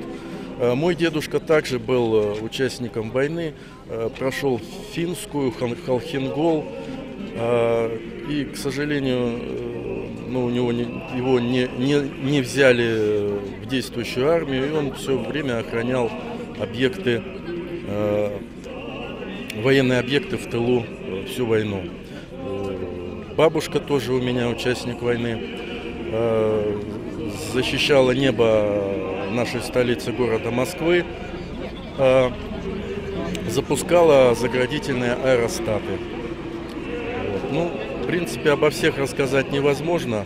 Э, Мой дедушка также был э, участником войны, э, прошел финскую, Халхингол, и, к сожалению, ну, у него не- его не, не, не взяли в действующую армию, и он все время охранял объекты, военные объекты в тылу всю войну. Бабушка тоже у меня участник войны, защищала небо нашей столицы города Москвы, э, запускала заградительные аэростаты. Вот. Ну, в принципе, обо всех рассказать невозможно.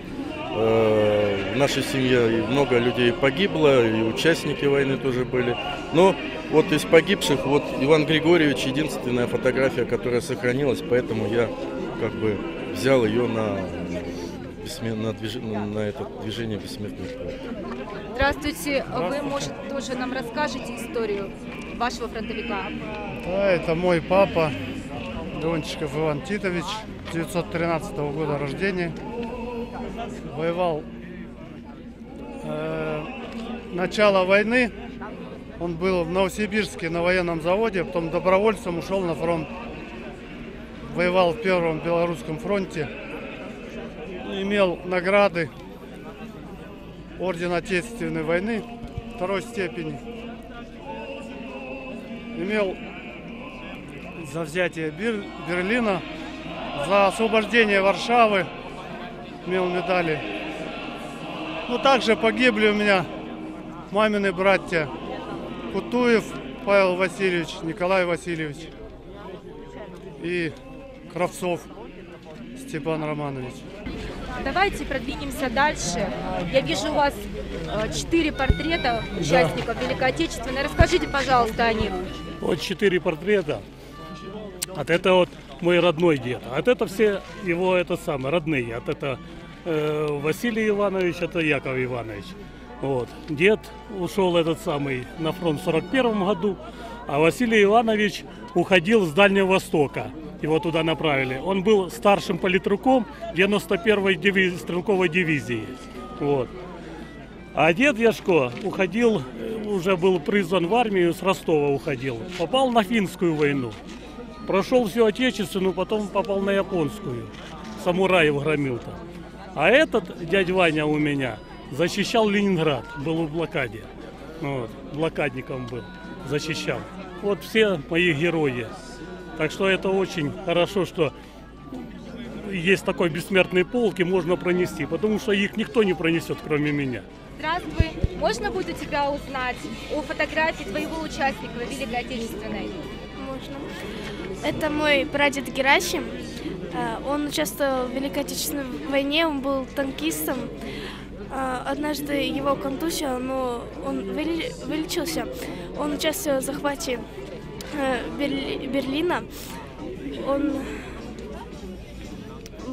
Э, В нашей семье много людей погибло, и участники войны тоже были. Но вот из погибших, вот Иван Григорьевич единственная фотография, которая сохранилась, поэтому я как бы взял ее на, на, движ- на это движение бессмертных полк. Здравствуйте. Вы, может, тоже нам расскажете историю вашего фронтовика? Да, это мой папа, Леончиков Иван Титович, 913 года рождения. Воевал э, начало войны. Он был в Новосибирске на военном заводе, потом добровольцем ушел на фронт. Воевал в Первом Белорусском фронте. Имел награды Орден Отечественной войны второй степени. Имел за взятие Бир- Берлина, за освобождение Варшавы имел медали. Ну, также погибли у меня мамины братья Кутуев Павел Васильевич, Николай Васильевич и Кравцов Степан Романович. Давайте продвинемся дальше. Я вижу у вас э, четыре портрета участников Великой Отечественной. Расскажите, пожалуйста, о них. Вот четыре портрета. Вот это вот мой родной дед. А вот это все его это самое, родные. Вот это э, Василий Иванович, это Яков Иванович. Вот. Дед ушел этот самый на фронт в 41 году. А Василий Иванович уходил с Дальнего Востока. Его туда направили. Он был старшим политруком 91-й диви- стрелковой дивизии. Вот. А дед Яшко уходил, э, уже был призван в армию, с Ростова уходил. Попал на финскую войну. Прошел всю отечественную, потом попал на японскую. Самураев громил там. А этот дядя Ваня у меня защищал Ленинград, был в блокаде. Вот, блокадником был, защищал. Вот все мои герои. Так что это очень хорошо, что есть такой бессмертный полк и можно пронести, потому что их никто не пронесет, кроме меня. Здравствуй. Можно будет у тебя узнать о фотографии твоего участника Великой Отечественной? Можно. Это мой прадед Герасим. Э, Он участвовал в Великой Отечественной войне, он был танкистом. Э, Однажды его контузия, но он вылечился. Он участвовал в захвате Берли- Берлина. Он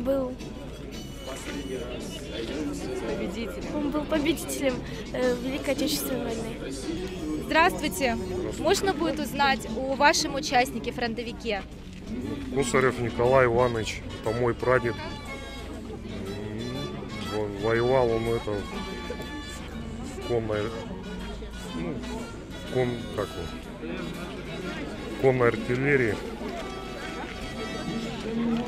был Он был победителем э, Великой Отечественной войны. Здравствуйте. Можно будет узнать о вашем участнике, фронтовике? Гусарев Николай Иванович, это мой прадед. Во- Воевал он это в конной, ну, кон, как он, в конной артиллерии. Ну,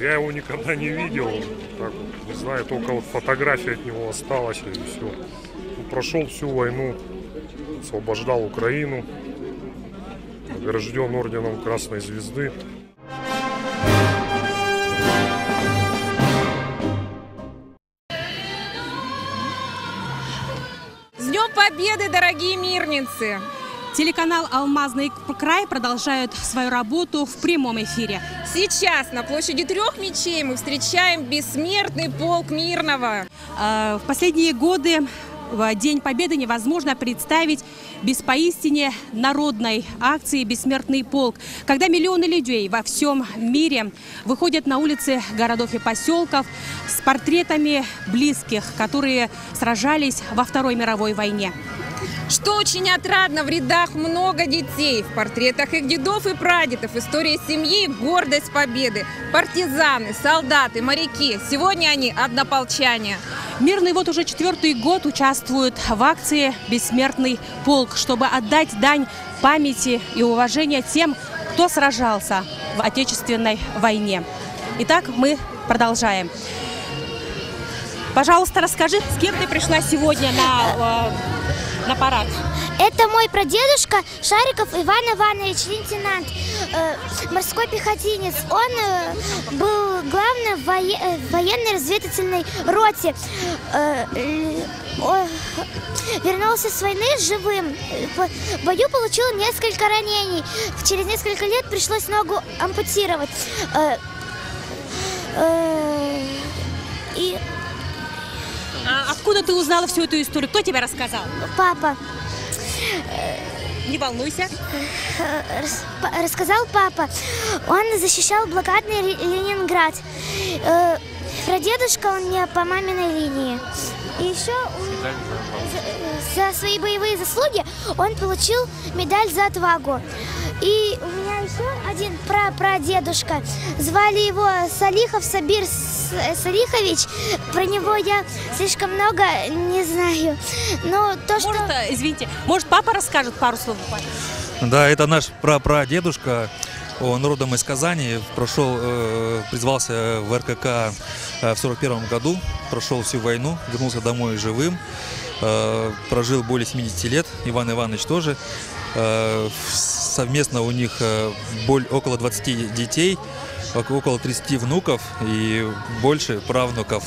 я его никогда не видел, так вот, не знаю, только вот фотография от него осталась и все. прошел всю войну, освобождал Украину, награжден орденом Красной Звезды. Дорогие мирницы! Телеканал «Алмазный край» продолжает свою работу в прямом эфире. Сейчас на площади трех мечей мы встречаем бессмертный полк Мирного. Э, В последние годы в День Победы невозможно представить без поистине народной акции «Бессмертный полк», когда миллионы людей во всем мире выходят на улицы городов и поселков с портретами близких, которые сражались во Второй мировой войне. Что очень отрадно, в рядах много детей. В портретах их дедов и прадедов. История семьи – гордость победы. Партизаны, солдаты, моряки. Сегодня они однополчане. Мирный вот уже четвертый год участвует в акции «Бессмертный полк», чтобы отдать дань памяти и уважения тем, кто сражался в Отечественной войне. Итак, мы продолжаем. Пожалуйста, расскажи, с кем ты пришла сегодня на, э, на парад? Это мой прадедушка Шариков Иван Иванович, лейтенант, э, морской пехотинец. Он э, был главным в вое- э, военной разведывательной роте. Э, э, о- вернулся с войны живым. Э, В бою получил несколько ранений. Через несколько лет пришлось ногу ампутировать. Э, э, и А откуда ты узнала всю эту историю? Кто тебе рассказал? папа. Не волнуйся. Рас- рассказал папа. Он защищал блокадный Ленинград. Э, Прадедушка он мне по маминой линии. И еще за, за свои боевые заслуги он получил медаль за отвагу. И у меня еще один прадедушка. Звали его Салихов Сабир Салихович. Про него я слишком много не знаю. Но то, что... Может, э, извините, может, папа расскажет пару слов? Да, это наш прапрадедушка. Он родом из Казани, прошел, э, призвался в РКК э, в 41 году, прошел всю войну, вернулся домой живым, э, прожил более 70 лет, Иван Иванович тоже. Совместно у них около 20 детей, ок- около 30 внуков и больше правнуков.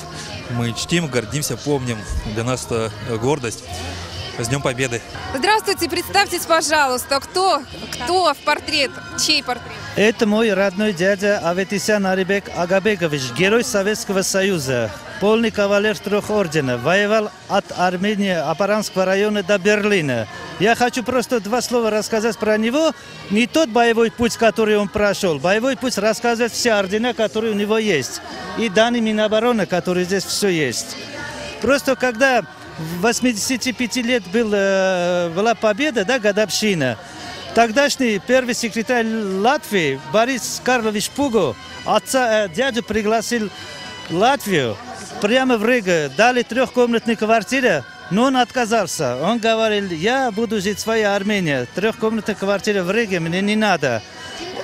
Мы чтим, гордимся, помним. Для нас это гордость. С Днем Победы! Здравствуйте, представьтесь, пожалуйста, кто, кто в портрет, чей портрет? Это мой родной дядя Аветисян Арибек Агабекович, герой Советского Союза, полный кавалер трех орденов, воевал от Армении, Апаранского района до Берлина. Я хочу просто два слова рассказать про него. Не тот боевой путь, который он прошел. Боевой путь рассказывает все ордена, которые у него есть. И данные Минобороны, которые здесь все есть. Просто когда 85 лет был, э, была победа, да, годовщина. Тогдашний первый секретарь Латвии Борис Карлович Пуго отца, э, дядю пригласил Латвию, прямо в Ригу, дали трехкомнатную квартиру, но он отказался. Он говорил, я буду жить в своей Армении, трехкомнатная квартира в Риге мне не надо.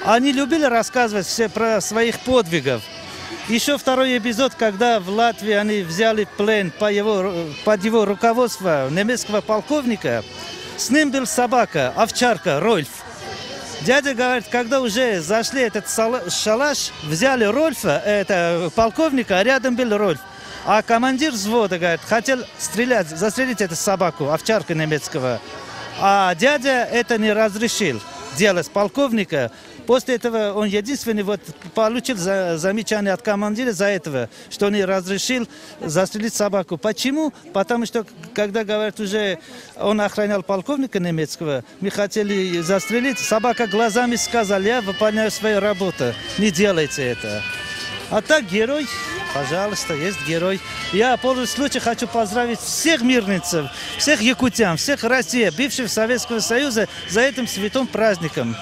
Они любили рассказывать все про своих подвигов. Еще второй эпизод, когда в Латвии они взяли плен по его, под его руководство немецкого полковника. С ним был собака, овчарка, Рольф. Дядя говорит, когда уже зашли этот шалаш, взяли Рольфа, это полковника, а рядом был Рольф. А командир взвода, говорит, хотел стрелять, застрелить эту собаку, овчарка немецкого. А дядя это не разрешил делать полковника. После этого он единственный вот получил за, замечание от командира за этого, что он разрешил застрелить собаку. Почему? Потому что, когда, говорят, уже он охранял полковника немецкого, мы хотели застрелить, собака глазами сказала, я выполняю свою работу, не делайте это. А так герой, пожалуйста, есть герой. Я, пользуясь случаем, хочу поздравить всех мирницев, всех якутян, всех России, бывших Советского Союза за этим святым праздником.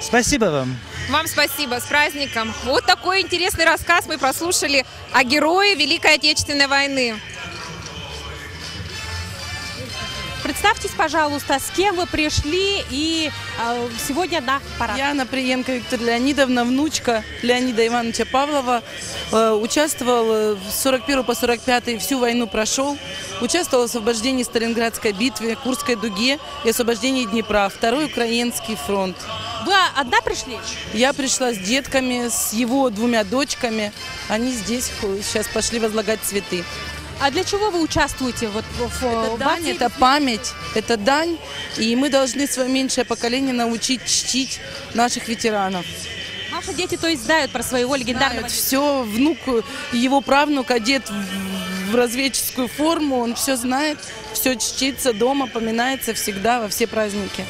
Спасибо вам. Вам спасибо, с праздником. Вот такой интересный рассказ мы прослушали о герое Великой Отечественной войны. Представьтесь, пожалуйста, с кем вы пришли и э, сегодня на парад. Я Наприенко Виктория Леонидовна, внучка Леонида Ивановича Павлова. Э, участвовал с 41 по 45 всю войну прошел. Участвовал в освобождении Сталинградской битвы, Курской дуге и освобождении Днепра. Второй Украинский фронт. Вы одна пришли? Я пришла с детками, с его двумя дочками. Они здесь сейчас пошли возлагать цветы. А для чего вы участвуете вот в, это в дань, это память, это дань, и мы должны свое меньшее поколение научить чтить наших ветеранов. Ваши дети, то есть, знают про своего легендарного... Знают все, внук, его правнук одет в разведческую форму, он все знает, все чтится дома, поминается всегда во все праздники.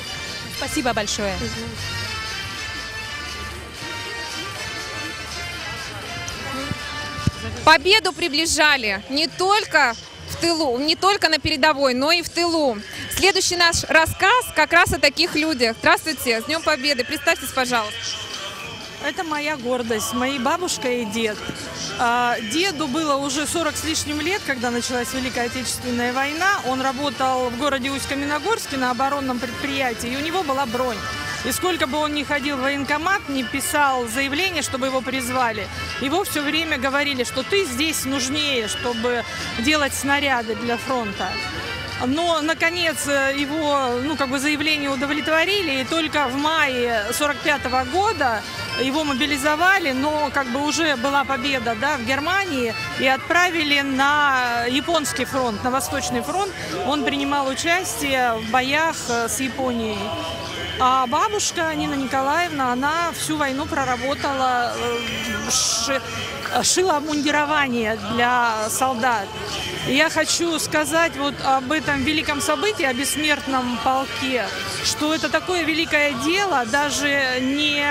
Спасибо большое. Победу приближали не только в тылу, не только на передовой, но и в тылу. Следующий наш рассказ как раз о таких людях. Здравствуйте, с Днем Победы. Представьтесь, пожалуйста. Это моя гордость, мои бабушка и дед. А, деду было уже 40 с лишним лет, когда началась Великая Отечественная война. Он работал в городе Усть-Каменогорске на оборонном предприятии, и у него была бронь. И сколько бы он ни ходил в военкомат, не писал заявление, чтобы его призвали, его все время говорили, что ты здесь нужнее, чтобы делать снаряды для фронта. Но, наконец, его ну, как бы заявление удовлетворили, и только в мае 45 -го года его мобилизовали, но как бы уже была победа да, в Германии, и отправили на японский фронт, на Восточный фронт. Он принимал участие в боях с Японией. А бабушка Нина Николаевна, она всю войну проработала, ши, шила обмундирование для солдат. Я хочу сказать вот об этом великом событии, о бессмертном полке, что это такое великое дело, даже не,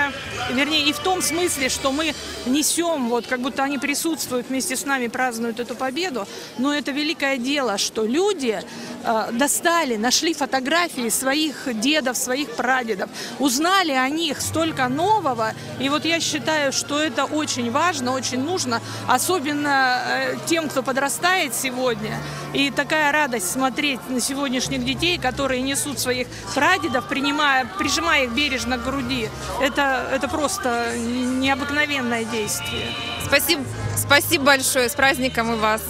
вернее, и в том смысле, что мы несем, вот как будто они присутствуют вместе с нами, празднуют эту победу, но это великое дело, что люди э, достали, нашли фотографии своих дедов, своих прадедов, узнали о них столько нового, и вот я считаю, что это очень важно, очень нужно, особенно э, тем, кто подрастает сегодня, и такая радость смотреть на сегодняшних детей, которые несут своих прадедов, принимая, прижимая их бережно к груди. Это, это просто необыкновенное действие. Спасибо, спасибо большое. С праздником и вас.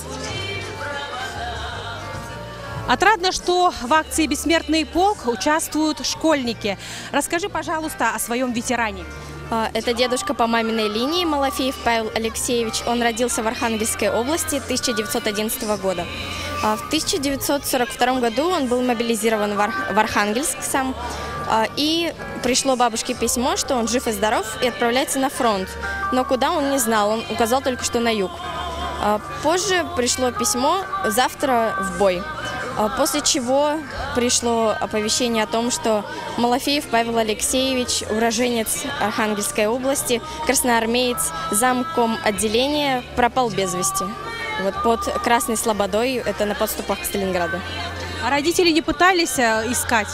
Отрадно, что в акции «Бессмертный полк» участвуют школьники. Расскажи, пожалуйста, о своем ветеране. Это дедушка по маминой линии Малафеев Павел Алексеевич. Он родился в Архангельской области 1911 года. В 1942 году он был мобилизирован в, Арх... в Архангельск сам. И пришло бабушке письмо, что он жив и здоров и отправляется на фронт. Но куда он не знал, он указал только что на юг. Позже пришло письмо «Завтра в бой». После чего пришло оповещение о том, что Малафеев Павел Алексеевич, уроженец Архангельской области, красноармеец, замком отделения, пропал без вести. Вот под Красной Слободой, это на подступах к Сталинграду. А родители не пытались э, искать?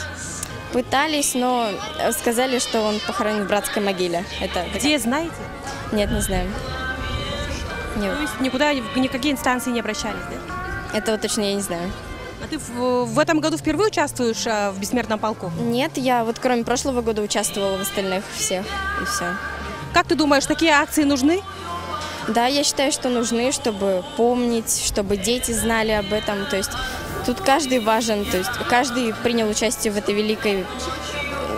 Пытались, но сказали, что он похоронен в братской могиле. Это Где, знаете? Нет, не знаем. Нет. То есть никуда, никакие инстанции не обращались, да? Этого точно я не знаю. А ты в, в этом году впервые участвуешь э, в бессмертном полку? Нет, я вот кроме прошлого года участвовала в остальных всех, и все. Как ты думаешь, такие акции нужны? Да, я считаю, что нужны, чтобы помнить, чтобы дети знали об этом. То есть тут каждый важен, то есть каждый принял участие в этой великой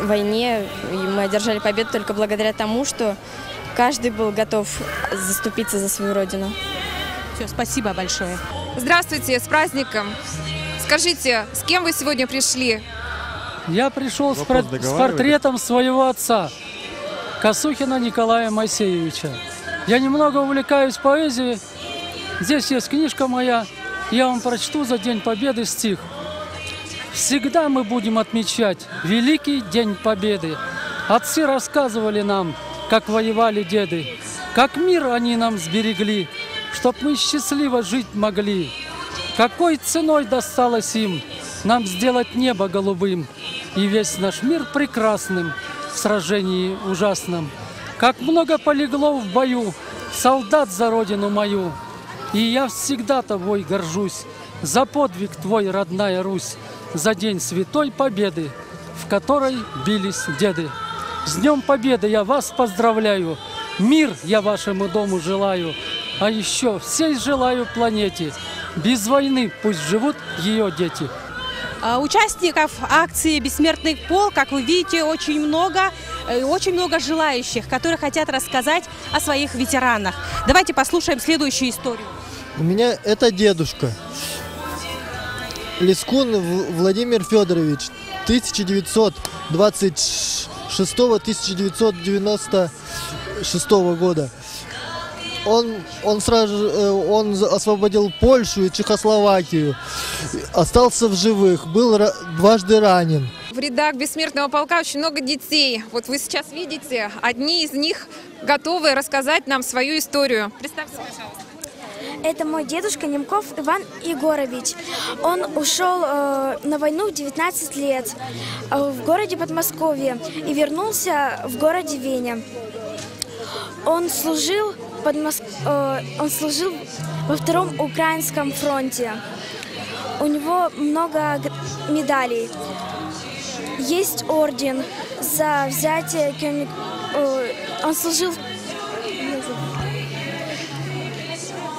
войне, и мы одержали победу только благодаря тому, что каждый был готов заступиться за свою родину. Все, спасибо большое. Здравствуйте, с праздником. Скажите, с кем вы сегодня пришли? Я пришел с, про- с портретом своего отца, Косухина Николая Моисеевича. Я немного увлекаюсь поэзией. Здесь есть книжка моя. Я вам прочту за День Победы стих. Всегда мы будем отмечать Великий День Победы. Отцы рассказывали нам, как воевали деды, как мир они нам сберегли, чтоб мы счастливо жить могли. Какой ценой досталось им нам сделать небо голубым и весь наш мир прекрасным в сражении ужасном. Как много полегло в бою солдат за родину мою, и я всегда тобой горжусь за подвиг твой, родная Русь, за день святой победы, в которой бились деды. С Днем Победы я вас поздравляю, мир я вашему дому желаю, а еще всей желаю планете, без войны пусть живут ее дети. А, Участников акции «Бессмертный пол», как вы видите, очень много, э, очень много желающих, которые хотят рассказать о своих ветеранах. Давайте послушаем следующую историю. У меня это дедушка. Лискун Владимир Федорович, 1926-1996 года. Он, он сразу же, э, он освободил Польшу и Чехословакию, остался в живых, был ра- дважды ранен. В рядах бессмертного полка очень много детей. Вот вы сейчас видите, одни из них готовы рассказать нам свою историю. Представьте, пожалуйста. Это мой дедушка Немков Иван Егорович. Он ушел э, на войну в 19 лет э, в городе Подмосковье и вернулся в городе Вене. Он служил, под Мос- э, он служил во втором украинском фронте. У него много медалей. Есть орден за взятие Кёник- э, Он служил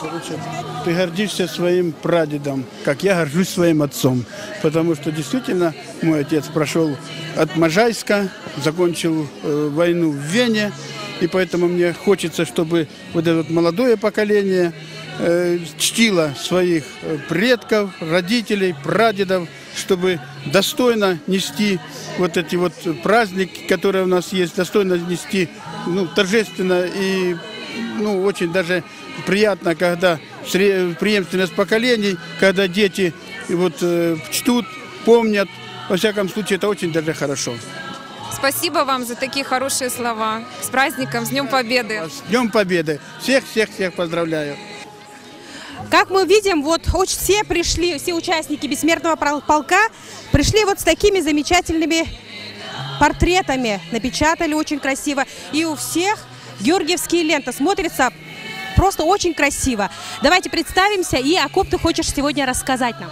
Короче, ты гордишься своим прадедом, как я горжусь своим отцом. Потому что действительно мой отец прошел от Можайска, закончил э, войну в Вене. И поэтому мне хочется, чтобы вот это вот молодое поколение э, чтило своих э, предков, родителей, прадедов, чтобы достойно нести вот эти вот праздники, которые у нас есть, достойно нести ну, торжественно и ну, очень даже приятно, когда преемственность поколений, когда дети вот, э, чтут, помнят. Во всяком случае, это очень даже хорошо. Спасибо вам за такие хорошие слова. С праздником, с Днем Победы. С Днем Победы! Всех-всех-всех поздравляю! Как мы видим, вот очень все пришли, все участники бессмертного пол- полка пришли вот с такими замечательными портретами. Напечатали очень красиво. И у всех георгиевские ленты. Смотрится просто очень красиво. Давайте представимся и о ком ты хочешь сегодня рассказать нам.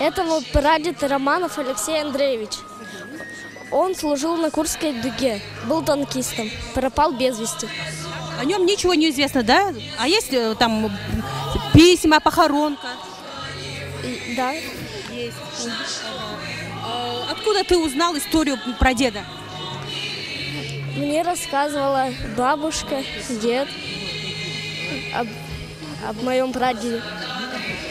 Это мой прадед Романов Алексей Андреевич. Он служил на Курской дуге, был танкистом, пропал без вести. О нем ничего не известно, да? А есть э, там письма, похоронка? Да. Есть. Откуда ты узнал историю про деда? Мне рассказывала бабушка, дед об, об моем прадеде.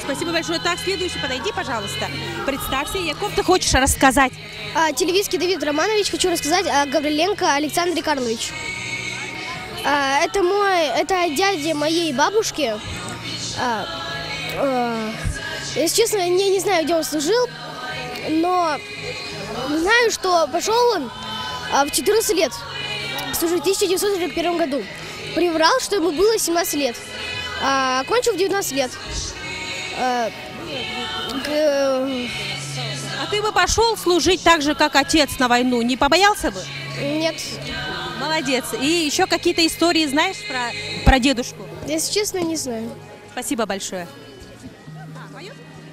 Спасибо большое. Так, следующий подойди, пожалуйста. Представься, ком ты хочешь рассказать. А, Телевизский Давид Романович, хочу рассказать о Гавриленко Александре Карловиче. А, это мой, это дядя моей бабушки. А, а, если честно, я не знаю, где он служил, но знаю, что пошел он а, в 14 лет, служить в 1941 году. Приврал, что ему было 17 лет. А, окончил в 19 лет. А, э, А ты бы пошел служить так же, как отец на войну? Не побоялся бы? Нет. Молодец. И еще какие-то истории знаешь про, про дедушку? Если честно, не знаю. Спасибо большое.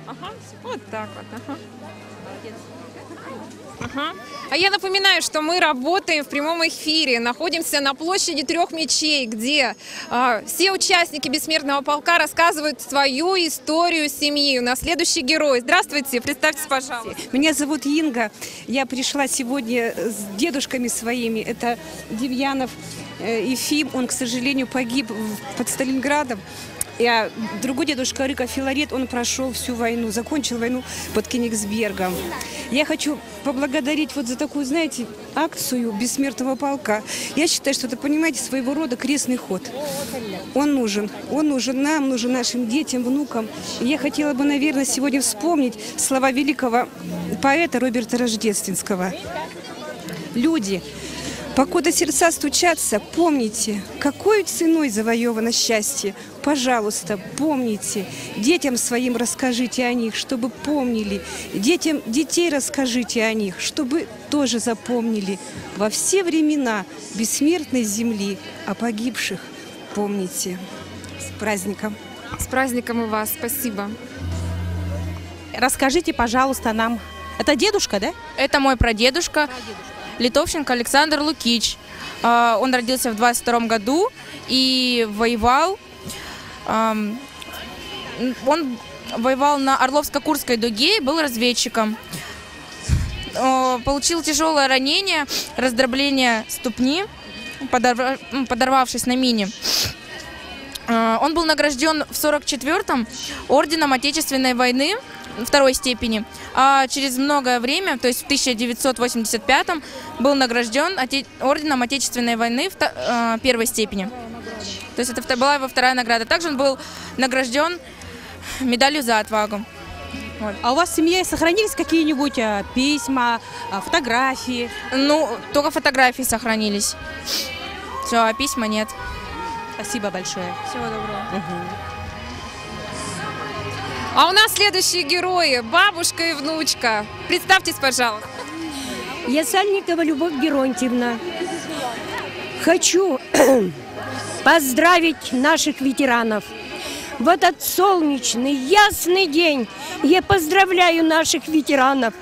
Ага, вот так вот. Ага. Ага. А я напоминаю, что мы работаем в прямом эфире, находимся на площади трех мечей, где а, все участники бессмертного полка рассказывают свою историю семьи. У нас следующий герой. Здравствуйте, представьтесь, пожалуйста. Меня зовут Инга. Я пришла сегодня с дедушками своими. Это Демьянов э, Ефим. Он, к сожалению, погиб под Сталинградом. Я, другой дедушка Рыка Филарет, он прошел всю войну, закончил войну под Кенигсбергом. Я хочу поблагодарить вот за такую, знаете, акцию бессмертного полка. Я считаю, что это, понимаете, своего рода крестный ход. Он нужен. Он нужен нам, нужен нашим детям, внукам. И я хотела бы, наверное, сегодня вспомнить слова великого поэта Роберта Рождественского. Люди, покуда сердца стучатся, помните, какой ценой завоевано счастье. Пожалуйста, помните, детям своим расскажите о них, чтобы помнили. Детям детей расскажите о них, чтобы тоже запомнили. Во все времена бессмертной земли о погибших помните. С праздником! С праздником и вас, спасибо. Расскажите, пожалуйста, нам. Это дедушка, да? Это мой прадедушка, Литовченко Александр Лукич. А, Он родился в 22 году и воевал. Он воевал на Орловско-Курской дуге и был разведчиком. Получил тяжелое ранение, раздробление ступни, подорвавшись на мине. А, Он был награжден в 44-м орденом Отечественной войны второй степени, а через многое время, то есть в 1985-м, был награжден оте- орденом Отечественной войны а, первой степени. То есть это была его вторая награда. Также он был награжден медалью за отвагу. А у вас в семье сохранились какие-нибудь а, письма, фотографии? Ну, только фотографии сохранились. Все, а письма нет. Спасибо большое. Всего доброго. А у нас следующие герои, бабушка и внучка. Представьтесь, пожалуйста. Я Сальникова Любовь Геронтьевна. Хочу поздравить наших ветеранов. В этот солнечный, ясный день я поздравляю наших ветеранов.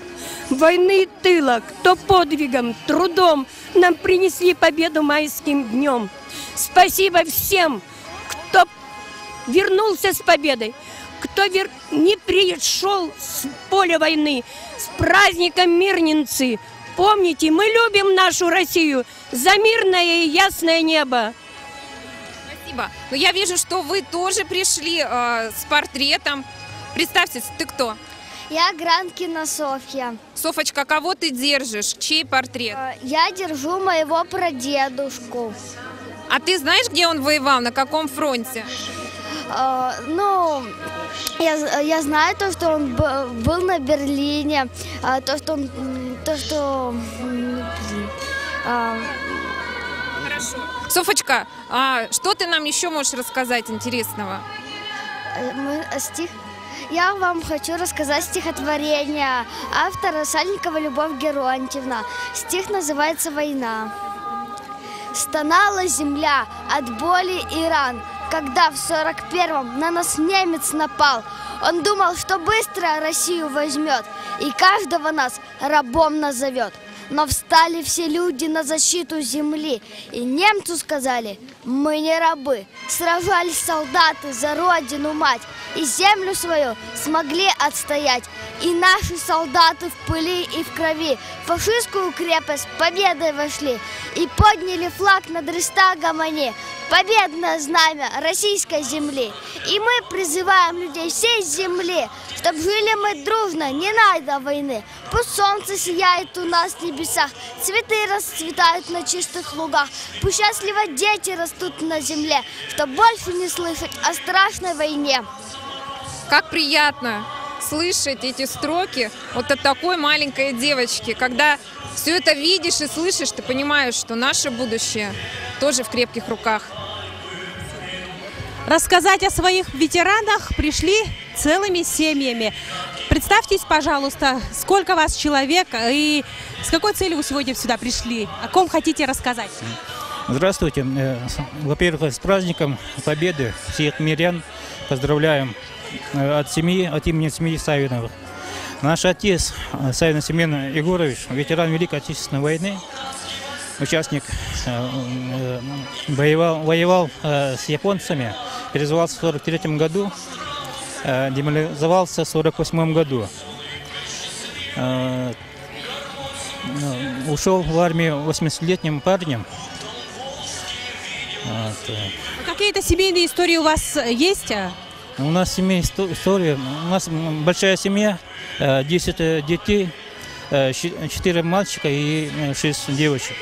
Войны тыла, кто подвигом, трудом нам принесли победу майским днем. Спасибо всем, кто вернулся с победой, кто вер- не пришел с поля войны. С праздником мирнинцы! Помните, мы любим нашу Россию за мирное и ясное небо. Спасибо. Но я вижу, что вы тоже пришли э, с портретом. Представьтесь, ты кто? Я Гранкина Софья. Софочка, кого ты держишь? Чей портрет? Я держу моего прадедушку. А ты знаешь, где он воевал, на каком фронте? А, ну, я, я знаю то, что он был на Берлине, а, то, что он, то, что, а, Софочка, а что ты нам еще можешь рассказать интересного? э, мы- э, стих. Я вам хочу рассказать стихотворение автора Сальникова Любовь Геронтьевна. Стих называется «Война». Стонала земля от боли и ран, когда в сорок первом на нас немец напал. Он думал, что быстро Россию возьмет и каждого нас рабом назовет. Но встали все люди на защиту земли, и немцу сказали, мы не рабы. Сражались солдаты за родину мать, и землю свою смогли отстоять. И наши солдаты в пыли и в крови фашистскую крепость победой вошли и подняли флаг над Рейхстагом они, победное знамя российской земли. И мы призываем людей всей земли, чтобы жили мы дружно, не надо войны. Пусть солнце сияет у нас в небесах, цветы расцветают на чистых лугах, пусть счастливо дети растут на земле, чтобы больше не слышать о страшной войне. Как приятно слышать эти строки вот от такой маленькой девочки. Когда все это видишь и слышишь, ты понимаешь, что наше будущее тоже в крепких руках. Рассказать о своих ветеранах пришли целыми семьями. Представьтесь, пожалуйста, сколько вас человек и с какой целью вы сегодня сюда пришли? О ком хотите рассказать? Здравствуйте. Э, Во-первых, с праздником Победы всех мирян поздравляем э, от семьи, от имени семьи Савиновых. Наш отец э, Савин Семен Егорович, ветеран Великой Отечественной войны, участник, э, воевал, воевал э, с японцами, перезвался в 43 году, э, демобилизовался в 48 году. Э, ушел в армию 80-летним парнем. Какие-то семейные истории у вас есть? У нас семейная исто- история. У нас большая семья, э, 10 э, детей, 4 мальчика и 6 девочек.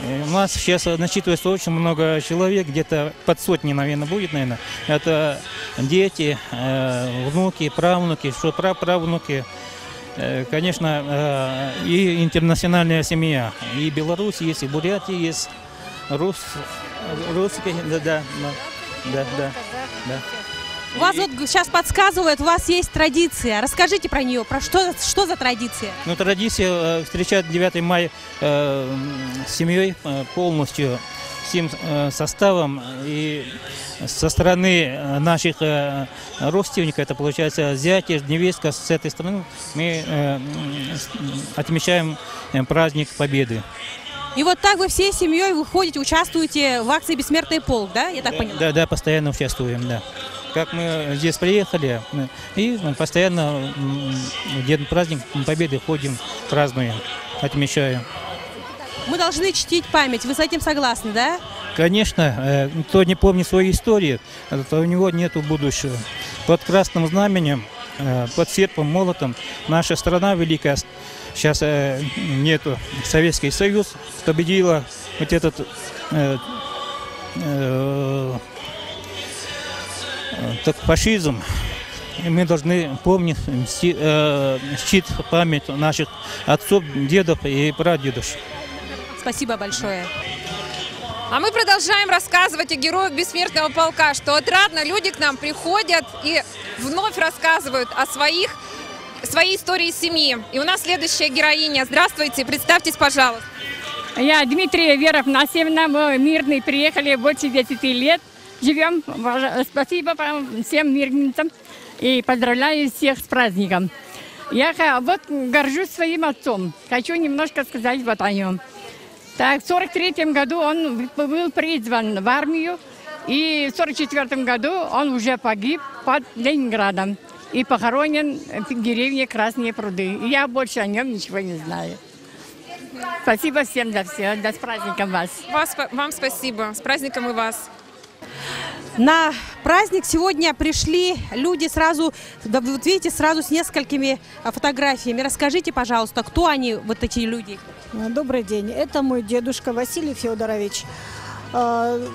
Э, У нас сейчас насчитывается очень много человек, где-то под сотни, наверное, будет, наверное. Это дети, э, внуки, правнуки, что праправнуки. Э, Конечно, э, и интернациональная семья. И Беларусь есть, и Бурятия есть, рус, русские, да, да, да, да, да, да. У вас вот сейчас подсказывают, у вас есть традиция. Расскажите про нее, про что, что за традиция? Ну, традиция э, встречать 9 мая э, с семьей э, полностью, всем э, составом. И со стороны наших родственников, это получается зятя, невестка с этой стороны, мы отмечаем праздник Победы. И вот так вы всей семьей выходите, участвуете в акции «Бессмертный полк», да? Я так поняла? Да, да, постоянно участвуем, да. Как мы здесь приехали, э, и постоянно День праздник Победы ходим, празднуем, отмечаем. Мы должны чтить память. Вы с этим согласны, да? Конечно, э, кто не помнит свою историю, э, то у него нет будущего. Под красным знаменем, под серпом, молотом наша страна великая, сейчас нету, Советский Союз победила вот этот так, фашизм. И мы должны помнить мсти- э, щит память наших отцов, дедов и прадедов. Спасибо большое. А мы продолжаем рассказывать о героях бессмертного полка, что отрадно люди к нам приходят и вновь рассказывают о своих, своей истории семьи. И у нас следующая героиня. Здравствуйте, представьтесь, пожалуйста. Я Дмитрия Веров Насевна, мы мирный, приехали больше 10 лет. Живем. Спасибо всем мирницам и поздравляю всех с праздником. Я вот горжусь своим отцом. Хочу немножко сказать вот о нем. Так, в 43 году он был призван в армию, и в 44 году он уже погиб под Ленинградом и похоронен в деревне Красные пруды. И я больше о нем ничего не знаю. Спасибо всем за все. Да с праздником вас. Вас, вам спасибо. С праздником и вас. На праздник сегодня пришли люди сразу, вот видите, сразу с несколькими а, фотографиями. Расскажите, пожалуйста, кто они, вот эти люди? Добрый день. Это мой дедушка Василий Федорович. Э,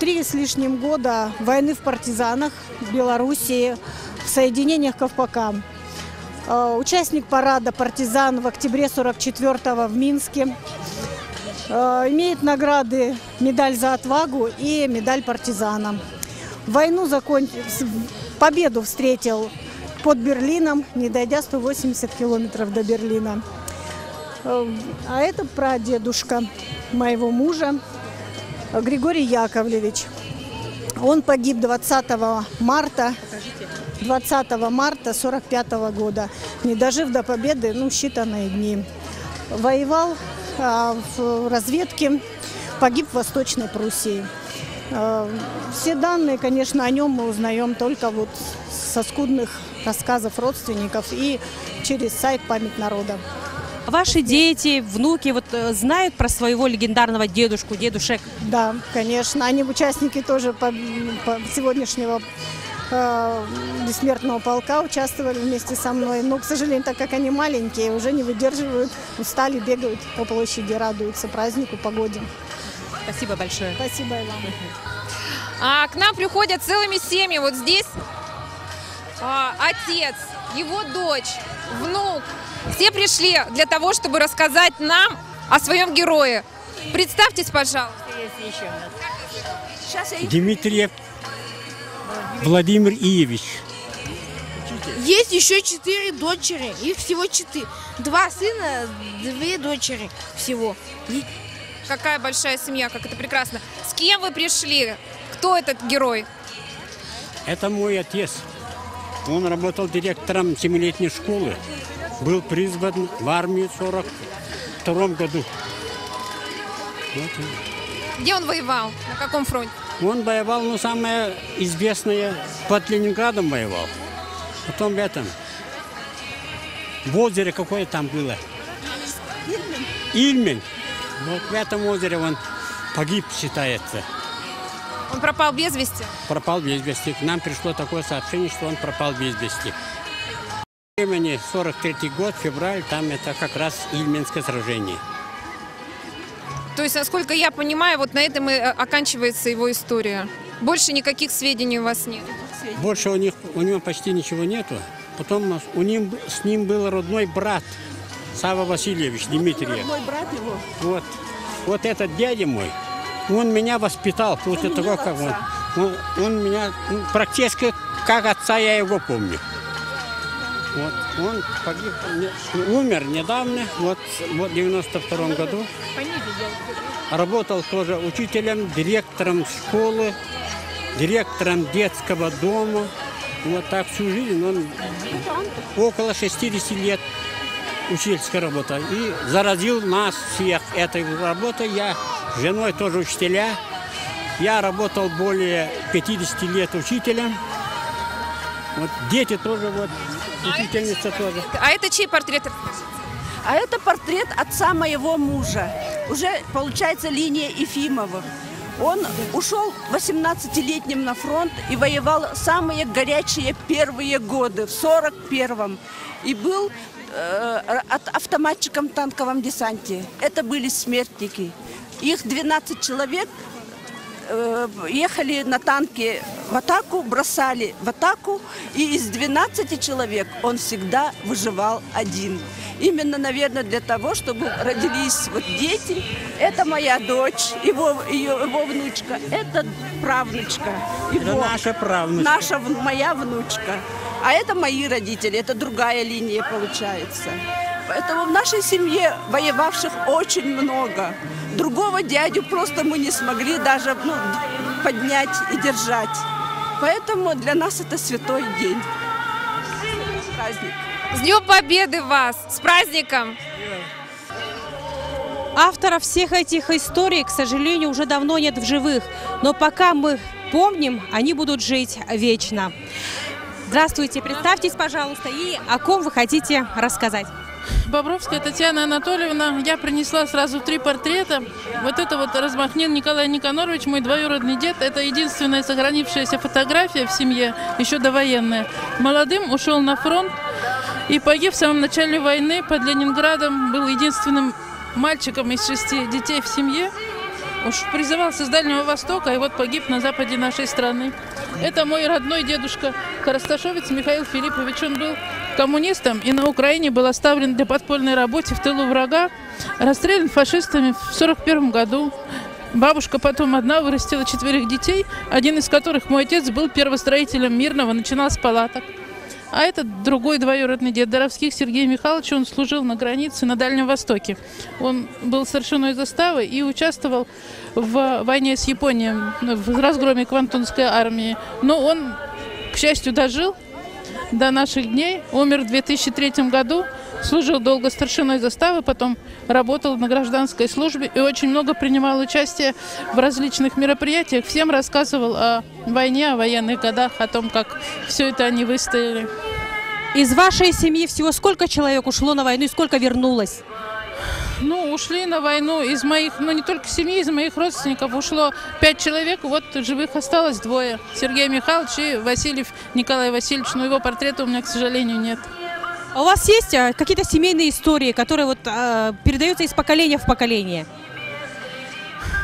Три с лишним года войны в партизанах в Белоруссии, в соединениях Ковпака. Участник парада партизан в октябре 44 в Минске. Э, Имеет награды медаль за отвагу и медаль партизана. Войну закон... победу встретил под Берлином, не дойдя 180 километров до Берлина. Э, А это прадедушка моего мужа э, Григорий Яковлевич. Он погиб 20 марта 20 марта 45 года, не дожив до победы, ну, считанные дни. Воевал в разведке, погиб в Восточной Пруссии. А, Все данные, конечно, о нем мы узнаем только вот со скудных рассказов родственников и через сайт «Память народа». Ваши дети, внуки вот э, знают про своего легендарного дедушку, дедушек? Да, конечно. Они участники тоже по- по- сегодняшнего бессмертного полка участвовали вместе со мной. Но, к сожалению, так как они маленькие, уже не выдерживают, устали, бегают по площади, радуются празднику, погоде. Спасибо большое. Спасибо и вам. А к нам приходят целыми семьями. Вот здесь а, отец, его дочь, внук. Все пришли для того, чтобы рассказать нам о своем герое. Представьтесь, пожалуйста. Дмитриев Владимир Иевич. Есть еще четыре дочери. Их всего четыре. Два сына, две дочери всего. И Какая большая семья, как это прекрасно. С кем вы пришли? Кто этот герой? Это мой отец. Он работал директором семилетней школы. Был призван в армию в 42 году. Вот. Где он воевал? На каком фронте? Он воевал, ну, самое известное, под Ленинградом воевал. Потом в этом, в озере какое там было? Ильмень. Вот в этом озере он погиб, считается. Он пропал без вести. Пропал без вести. К нам пришло такое сообщение, что он пропал без вести. Времени 43 год, февраль, там это как раз Ильменское сражение. То есть, насколько я понимаю, вот на этом и э, оканчивается его история. Больше никаких сведений у вас нет. Больше у, них, у него почти ничего нету. Потом у ним, с ним был родной брат Сава Васильевич Дмитриев. Мой брат его. Вот, вот этот дядя мой, он меня воспитал. Вот это такой, как он. Он, он меня ну, практически как отца я его помню. Вот, он погиб, умер недавно, вот, вот в 92 году. Работал тоже учителем, директором школы, директором детского дома. Вот так всю жизнь он около 60 лет учительская работа. И заразил нас всех этой работой. Я с женой тоже учителя. Я работал более 50 лет учителем. Вот дети тоже вот, учительница тоже. А это чей портрет? А это портрет отца моего мужа. Уже получается линия Ефимовых. Он ушел 18-летним на фронт и воевал самые горячие первые годы, в 41-м. И был э, от- автоматчиком в танковом десанте. Это были смертники. Их 12 человек ехали на танке в атаку, бросали в атаку, и из 12 человек он всегда выживал один. Именно, наверное, для того, чтобы родились вот дети. Это моя дочь, его, ее, его внучка, это правнучка. Это его. наша правнучка. Наша, моя внучка. А это мои родители, это другая линия получается. Поэтому в нашей семье воевавших очень много. Другого дядю просто мы не смогли даже ну, поднять и держать. Поэтому для нас это святой день. Праздник. С Днем Победы вас! С праздником! Авторов всех этих историй, к сожалению, уже давно нет в живых. Но пока мы помним, они будут жить вечно. Здравствуйте, представьтесь, пожалуйста, и о ком вы хотите рассказать. Бобровская Татьяна Анатольевна. Я принесла сразу три портрета. Вот это вот Размахнин Николай Никонорович, мой двоюродный дед. Это единственная сохранившаяся фотография в семье, еще довоенная. Молодым ушел на фронт и погиб в самом начале войны под Ленинградом. Был единственным мальчиком из шести детей в семье. Уж призывался с Дальнего Востока, и вот погиб на западе нашей страны. Это мой родной дедушка Коросташовец Михаил Филиппович. Он был коммунистом и на Украине был оставлен для подпольной работы в тылу врага. Расстрелян фашистами в 1941 году. Бабушка потом одна вырастила четверых детей, один из которых мой отец был первостроителем Мирного, начинал с палаток. А этот другой двоюродный дед Доровских Сергей Михайлович, он служил на границе на Дальнем Востоке. Он был старшиной заставы и участвовал в войне с Японией, в разгроме Квантунской армии. Но он, к счастью, дожил до наших дней, умер в 2003 году, служил долго старшиной заставы, потом работал на гражданской службе и очень много принимал участие в различных мероприятиях. Всем рассказывал о войне, о военных годах, о том, как все это они выстояли. Из вашей семьи всего сколько человек ушло на войну и сколько вернулось? Ну, ушли на войну из моих, ну не только семьи, из моих родственников ушло пять человек, вот живых осталось двое. Сергей Михайлович и Васильев Николай Васильевич, но его портрета у меня, к сожалению, нет. А у вас есть а, какие-то семейные истории, которые вот а, передаются из поколения в поколение?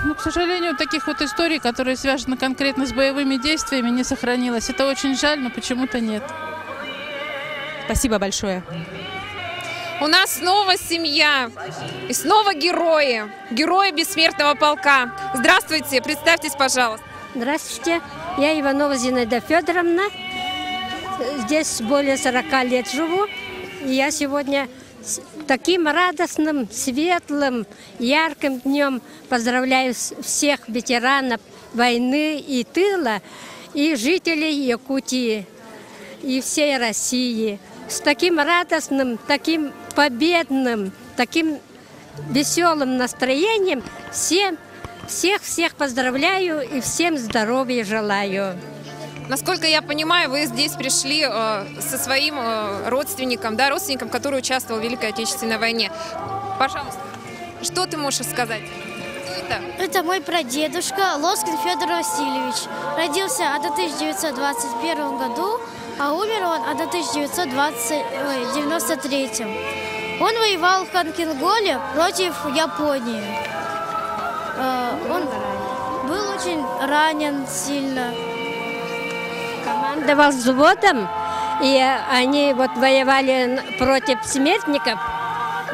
Ну, к сожалению, таких вот историй, которые связаны конкретно с боевыми действиями, не сохранилось. Это очень жаль, но почему-то нет. Спасибо большое. У нас снова семья и снова герои. Герои бессмертного полка. Здравствуйте, представьтесь, пожалуйста. Здравствуйте. Я Иванова Зинаида Федоровна. Здесь более 40 лет живу. И я сегодня с таким радостным, светлым, ярким днем поздравляю всех ветеранов войны и тыла, и жителей Якутии, и всей России. С таким радостным, таким победным, таким веселым настроением всем, всех-всех поздравляю и всем здоровья желаю. Насколько я понимаю, вы здесь пришли э, со своим э, родственником, да, родственником, который участвовал в Великой Отечественной войне. Пожалуйста, что ты можешь сказать? Это? Это мой прадедушка Лоскин Федор Васильевич. Родился в 1921 году, а умер он в 1993. Он воевал в Ханкинголе против Японии. Э, Он был очень ранен сильно. Командовал взводом, и они вот воевали против смертников,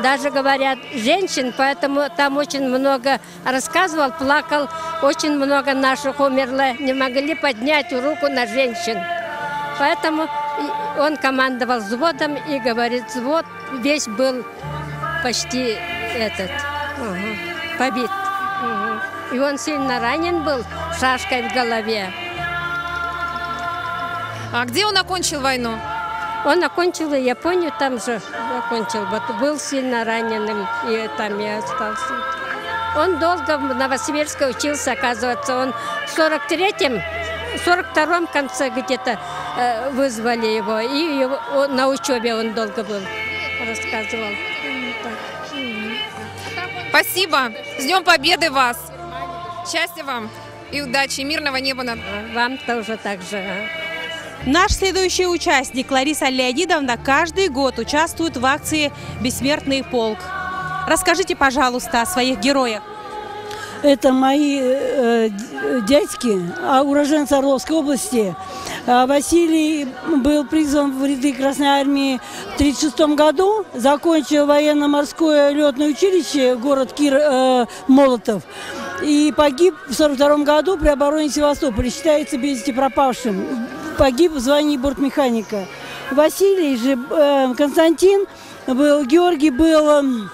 даже говорят женщин, поэтому там очень много рассказывал, плакал, очень много наших умерло, не могли поднять руку на женщин. Поэтому он командовал взводом и говорит, взвод весь был почти этот, ага, побит. Мгм. И он сильно ранен был шашкой в голове. А где он окончил войну? Он окончил Японию там же окончил. Вот был сильно раненым и там и остался. Он долго в Новосибирске учился, оказывается. Он в 43-м, 42-м конце где-то вызвали его. И его- он- на учебе он долго был, рассказывал. Спасибо. С Днем Победы вас. Счастья вам и удачи, и мирного неба над Вам тоже так же. Наш следующий участник Лариса Леонидовна каждый год участвует в акции «Бессмертный полк». Расскажите, пожалуйста, о своих героях. Это мои э, д- дядьки, а уроженцы Орловской области. А Василий был призван в ряды Красной Армии в 1936 году, закончил военно-морское летное училище, город Кир э, Молотов, и погиб в 1942 году при обороне Севастополя, считается без пропавшим. Погиб в звании бортмеханика. Василий же, э, Константин был, Георгий был...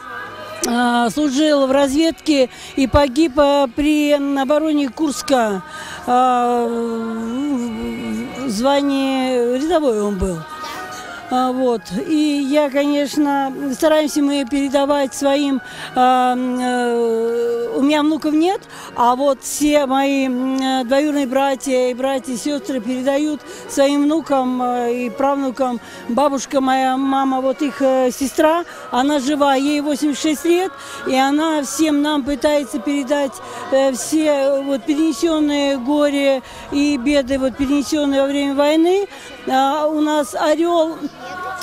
а, служил в разведке и погиб а, при обороне Курска. А, в звании рядовой он был. А, Вот. И я, конечно, стараемся мы передавать своим... а, э, у меня внуков нет, а вот все мои э, двоюродные братья и братья и сестры передают своим внукам э, и правнукам. Бабушка моя, мама, вот их сестра, она жива, ей 86 лет, и она всем нам пытается передать все вот перенесенные горе и беды, вот перенесенные во время войны. У нас орел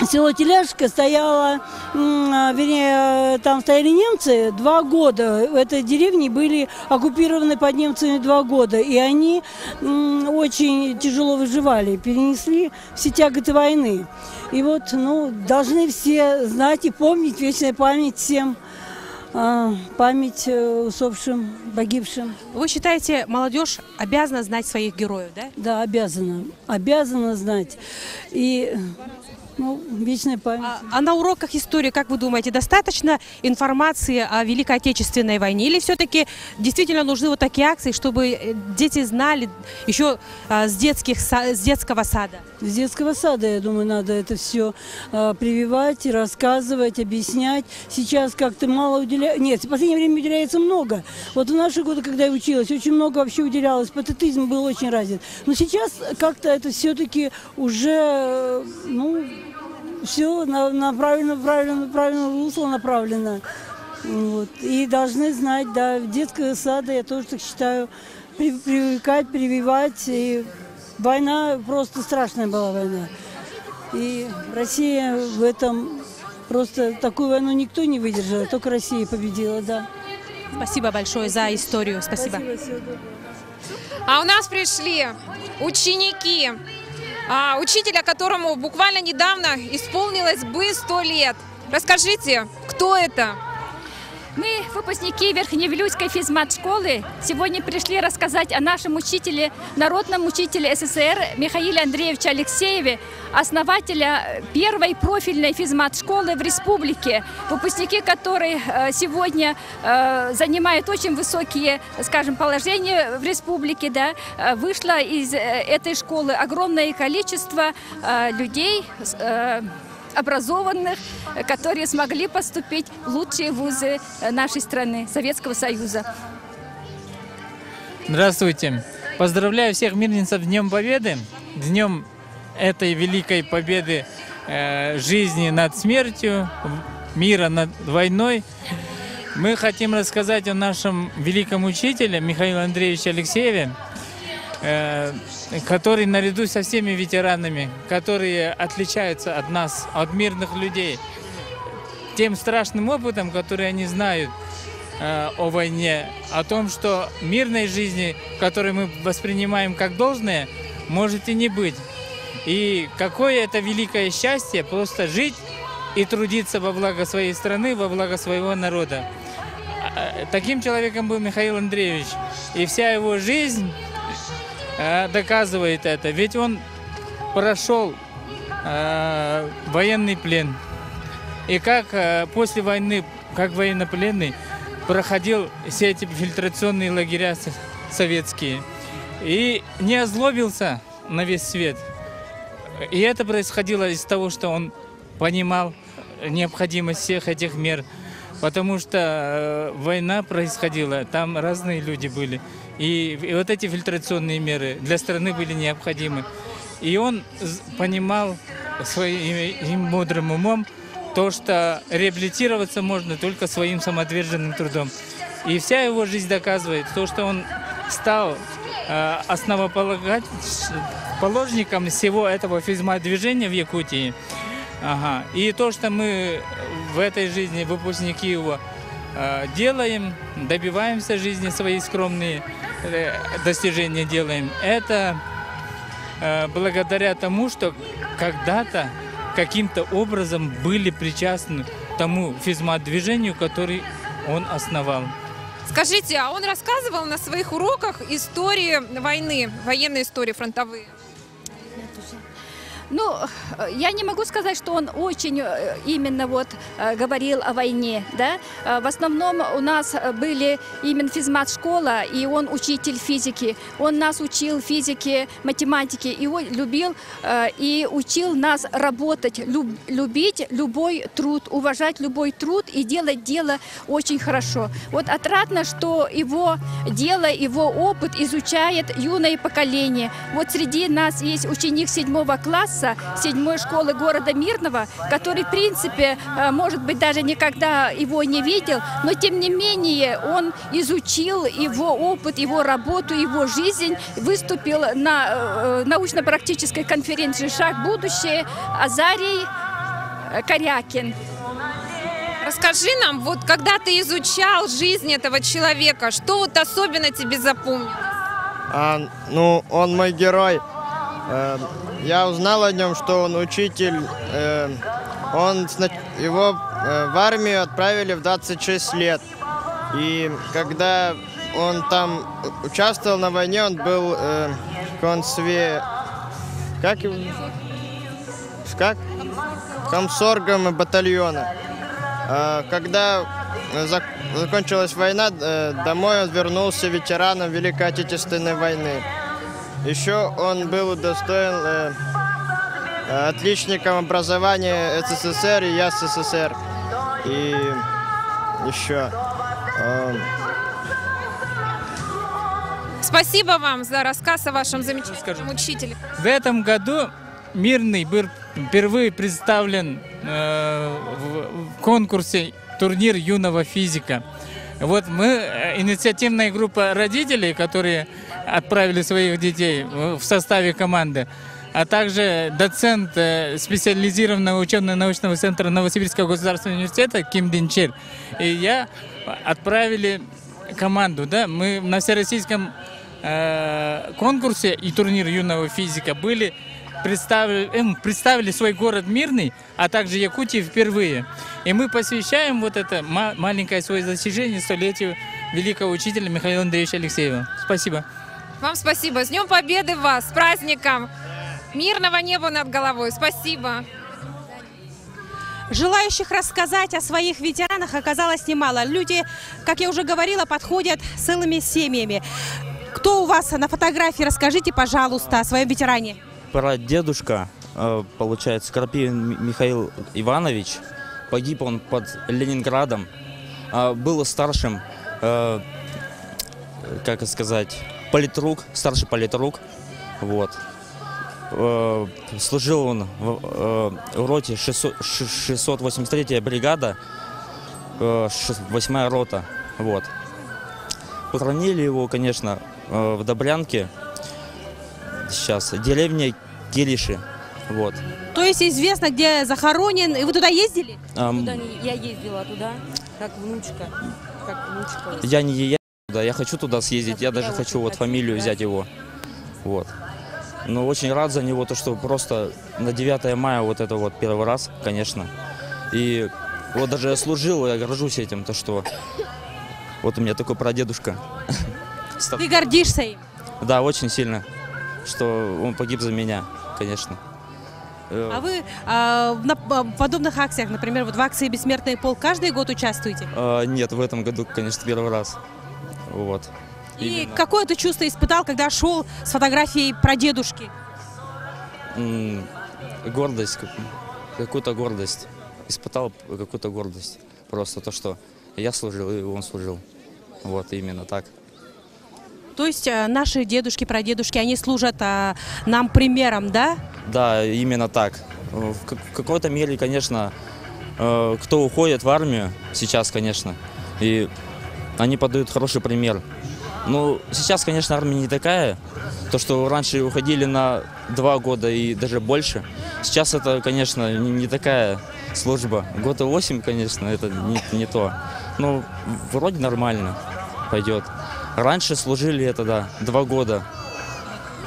Село Теляшка стояло, а, вернее, там стояли немцы два года. В этой деревне были оккупированы под немцами два года. И они очень тяжело выживали, перенесли все тяготы войны. И вот, ну, должны все знать и помнить, вечная память всем, память э, усопшим, погибшим. Вы считаете, молодежь обязана знать своих героев, да? Да, обязана. Обязана знать. И, ну, вечная память. А на уроках истории, как вы думаете, достаточно информации о Великой Отечественной войне? Или все-таки действительно нужны вот такие акции, чтобы э, дети знали еще а, с, детских, с детского сада? С детского сада, я думаю, надо это все прививать, рассказывать, объяснять. Сейчас как-то мало уделяется. Нет, в последнее время уделяется много. Вот в наши годы, когда я училась, очень много вообще уделялось. Патриотизм был очень развит. Но сейчас как-то это все-таки уже, э, ну, все направлено, правильно, правильно русло направлено. Вот. И должны знать, да, детского сада, я тоже так считаю, при- привлекать, прививать. И война, просто страшная была война. И Россия в этом просто такую войну никто не выдержал, только Россия победила, да. Спасибо большое за историю. Спасибо. А у нас пришли ученики, а, учителя, которому буквально недавно исполнилось бы 100 лет. Расскажите, кто это? Мы, выпускники Верхневилюйской физмат-школы, сегодня пришли рассказать о нашем учителе, народном учителе СССР Михаиле Андреевиче Алексееве, основателя первой профильной физмат-школы в республике, выпускники которой э, сегодня э, занимают очень высокие, скажем, положения в республике. Да? Э, Вышло из этой школы огромное количество людей, образованных, э, которые смогли поступить в лучшие вузы э, нашей страны, Советского Союза. Здравствуйте. Поздравляю всех мирнинцев с Днем Победы, Днем этой великой победы э, жизни над смертью, мира над войной. Мы хотим рассказать о нашем великом учителе Михаиле Андреевиче Алексееве, который наряду со всеми ветеранами, которые отличаются от нас, от мирных людей, тем страшным опытом, который они знают э, о войне, о том, что мирной жизни, которую мы воспринимаем как должное, может и не быть. И какое это великое счастье просто жить и трудиться во благо своей страны, во благо своего народа. А, Таким человеком был Михаил Андреевич. И вся его жизнь э, доказывает это. Ведь он прошел э, военный плен. И как э, после войны, как военнопленный, проходил все эти фильтрационные лагеря со- советские. И не озлобился на весь свет. И это происходило из того, что он понимал необходимость всех этих мер. Потому что э, война происходила, там разные люди были. И, вот эти фильтрационные меры для страны были необходимы. И он понимал своим мудрым умом то, что реабилитироваться можно только своим самоотверженным трудом. И вся его жизнь доказывает то, что он стал э, основоположником всего этого физма-движения в Якутии. Ага. И то, что мы в этой жизни, выпускники его, э, делаем, добиваемся жизни свои скромные э, достижения делаем, это э, благодаря тому, что когда-то каким-то образом были причастны тому физмат-движению, который он основал. Скажите, а он рассказывал на своих уроках истории войны, военные истории фронтовые? Ну, я не могу сказать, что он очень э, именно вот э, говорил о войне, да. Э, В основном у нас были именно физмат-школа, и он учитель физики. Он нас учил физике, математике, и он любил и учил нас работать, люб- любить любой труд, уважать любой труд и делать дело очень хорошо. Вот отрадно, что его дело, его опыт изучает юное поколение. Вот среди нас есть ученик седьмого класса седьмой школы города Мирного, который, в принципе, э, может быть, даже никогда его не видел, но тем не менее он изучил его опыт, его работу, его жизнь, выступил на э, научно-практической конференции «Шаг будущее» Азарий э, Корякин. Расскажи нам, вот когда ты изучал жизнь этого человека, что вот особенно тебе запомнилось? А, ну, он мой герой. Э, я узнал о нем, что он учитель. Э, он, его э, в армию отправили в 26 лет. И когда он там участвовал на войне, он был э, консве... Как его? Как? Комсоргом батальона. А, Когда э, зак- закончилась война, э, домой он вернулся ветераном Великой Отечественной войны. Еще он был удостоен э, отличником образования СССР и СССР. И еще... э, Спасибо вам за рассказ о вашем замечательном учителе. В этом году Мирный был впервые представлен э, в, в конкурсе турнир юного физика. Вот мы, э, инициативная группа родителей, которые отправили своих детей в составе команды, а также доцент э, специализированного учебно-научного центра Новосибирского государственного университета Ким Динчер и я отправили команду. Да? Мы на всероссийском э, конкурсе и турнир юного физика были представили, эм, представили свой город мирный, а также Якутии впервые. И мы посвящаем вот это ма- маленькое свое достижение столетию великого учителя Михаила Андреевича Алексеева. Спасибо. Вам спасибо. С Днем Победы вас, с праздником. Мирного неба над головой. Спасибо. Желающих рассказать о своих ветеранах оказалось немало. Люди, как я уже говорила, подходят целыми семьями. Кто у вас на фотографии? Расскажите, пожалуйста, о своем ветеране. Прадедушка, э, получается, Крапивин Михаил Иванович. Погиб он под Ленинградом. А, Был старшим, э, как сказать, политрук, старший политрук. Вот. Э, Служил он в, э, роте 600 ш- 683-я бригада, 8 рота. Вот. Похоронили его, конечно, э, в Добрянке. Сейчас. Деревня Кириши. Вот. То есть известно, где захоронен. И вы туда ездили? Туда не- я ездила туда, как внучка. Как внучка. Я не я туда, я хочу туда съездить, я даже хочу вот фамилию взять его. Вот. Но очень рад за него, то, что просто на 9 мая вот это вот первый раз, конечно. И вот даже я служил, я горжусь этим, то, что вот у меня такой прадедушка. Ты гордишься им? Да, очень сильно, что он погиб за меня, конечно. Э, А вы а, на а, подобных акциях, например, вот в акции «Бессмертный полк» каждый год участвуете? а, Нет, в этом году, конечно, первый раз. Вот. И какое ты чувство испытал, когда шел с фотографией про дедушки? М, гордость, как- какую-то гордость. Испытал какую-то гордость. Просто то, что я служил и он служил. Вот именно так. То есть э, наши дедушки, прадедушки, они служат а, нам примером, да? Да, именно так. В какой-то мере, конечно, э, кто уходит в армию сейчас, конечно, и они подают хороший пример. Ну, сейчас, конечно, армия не такая. То, что раньше уходили на два года и даже больше. Сейчас это, конечно, не, такая служба. Года восемь, конечно, это не, не то. Ну, вроде нормально пойдет. Раньше служили это, да, два года.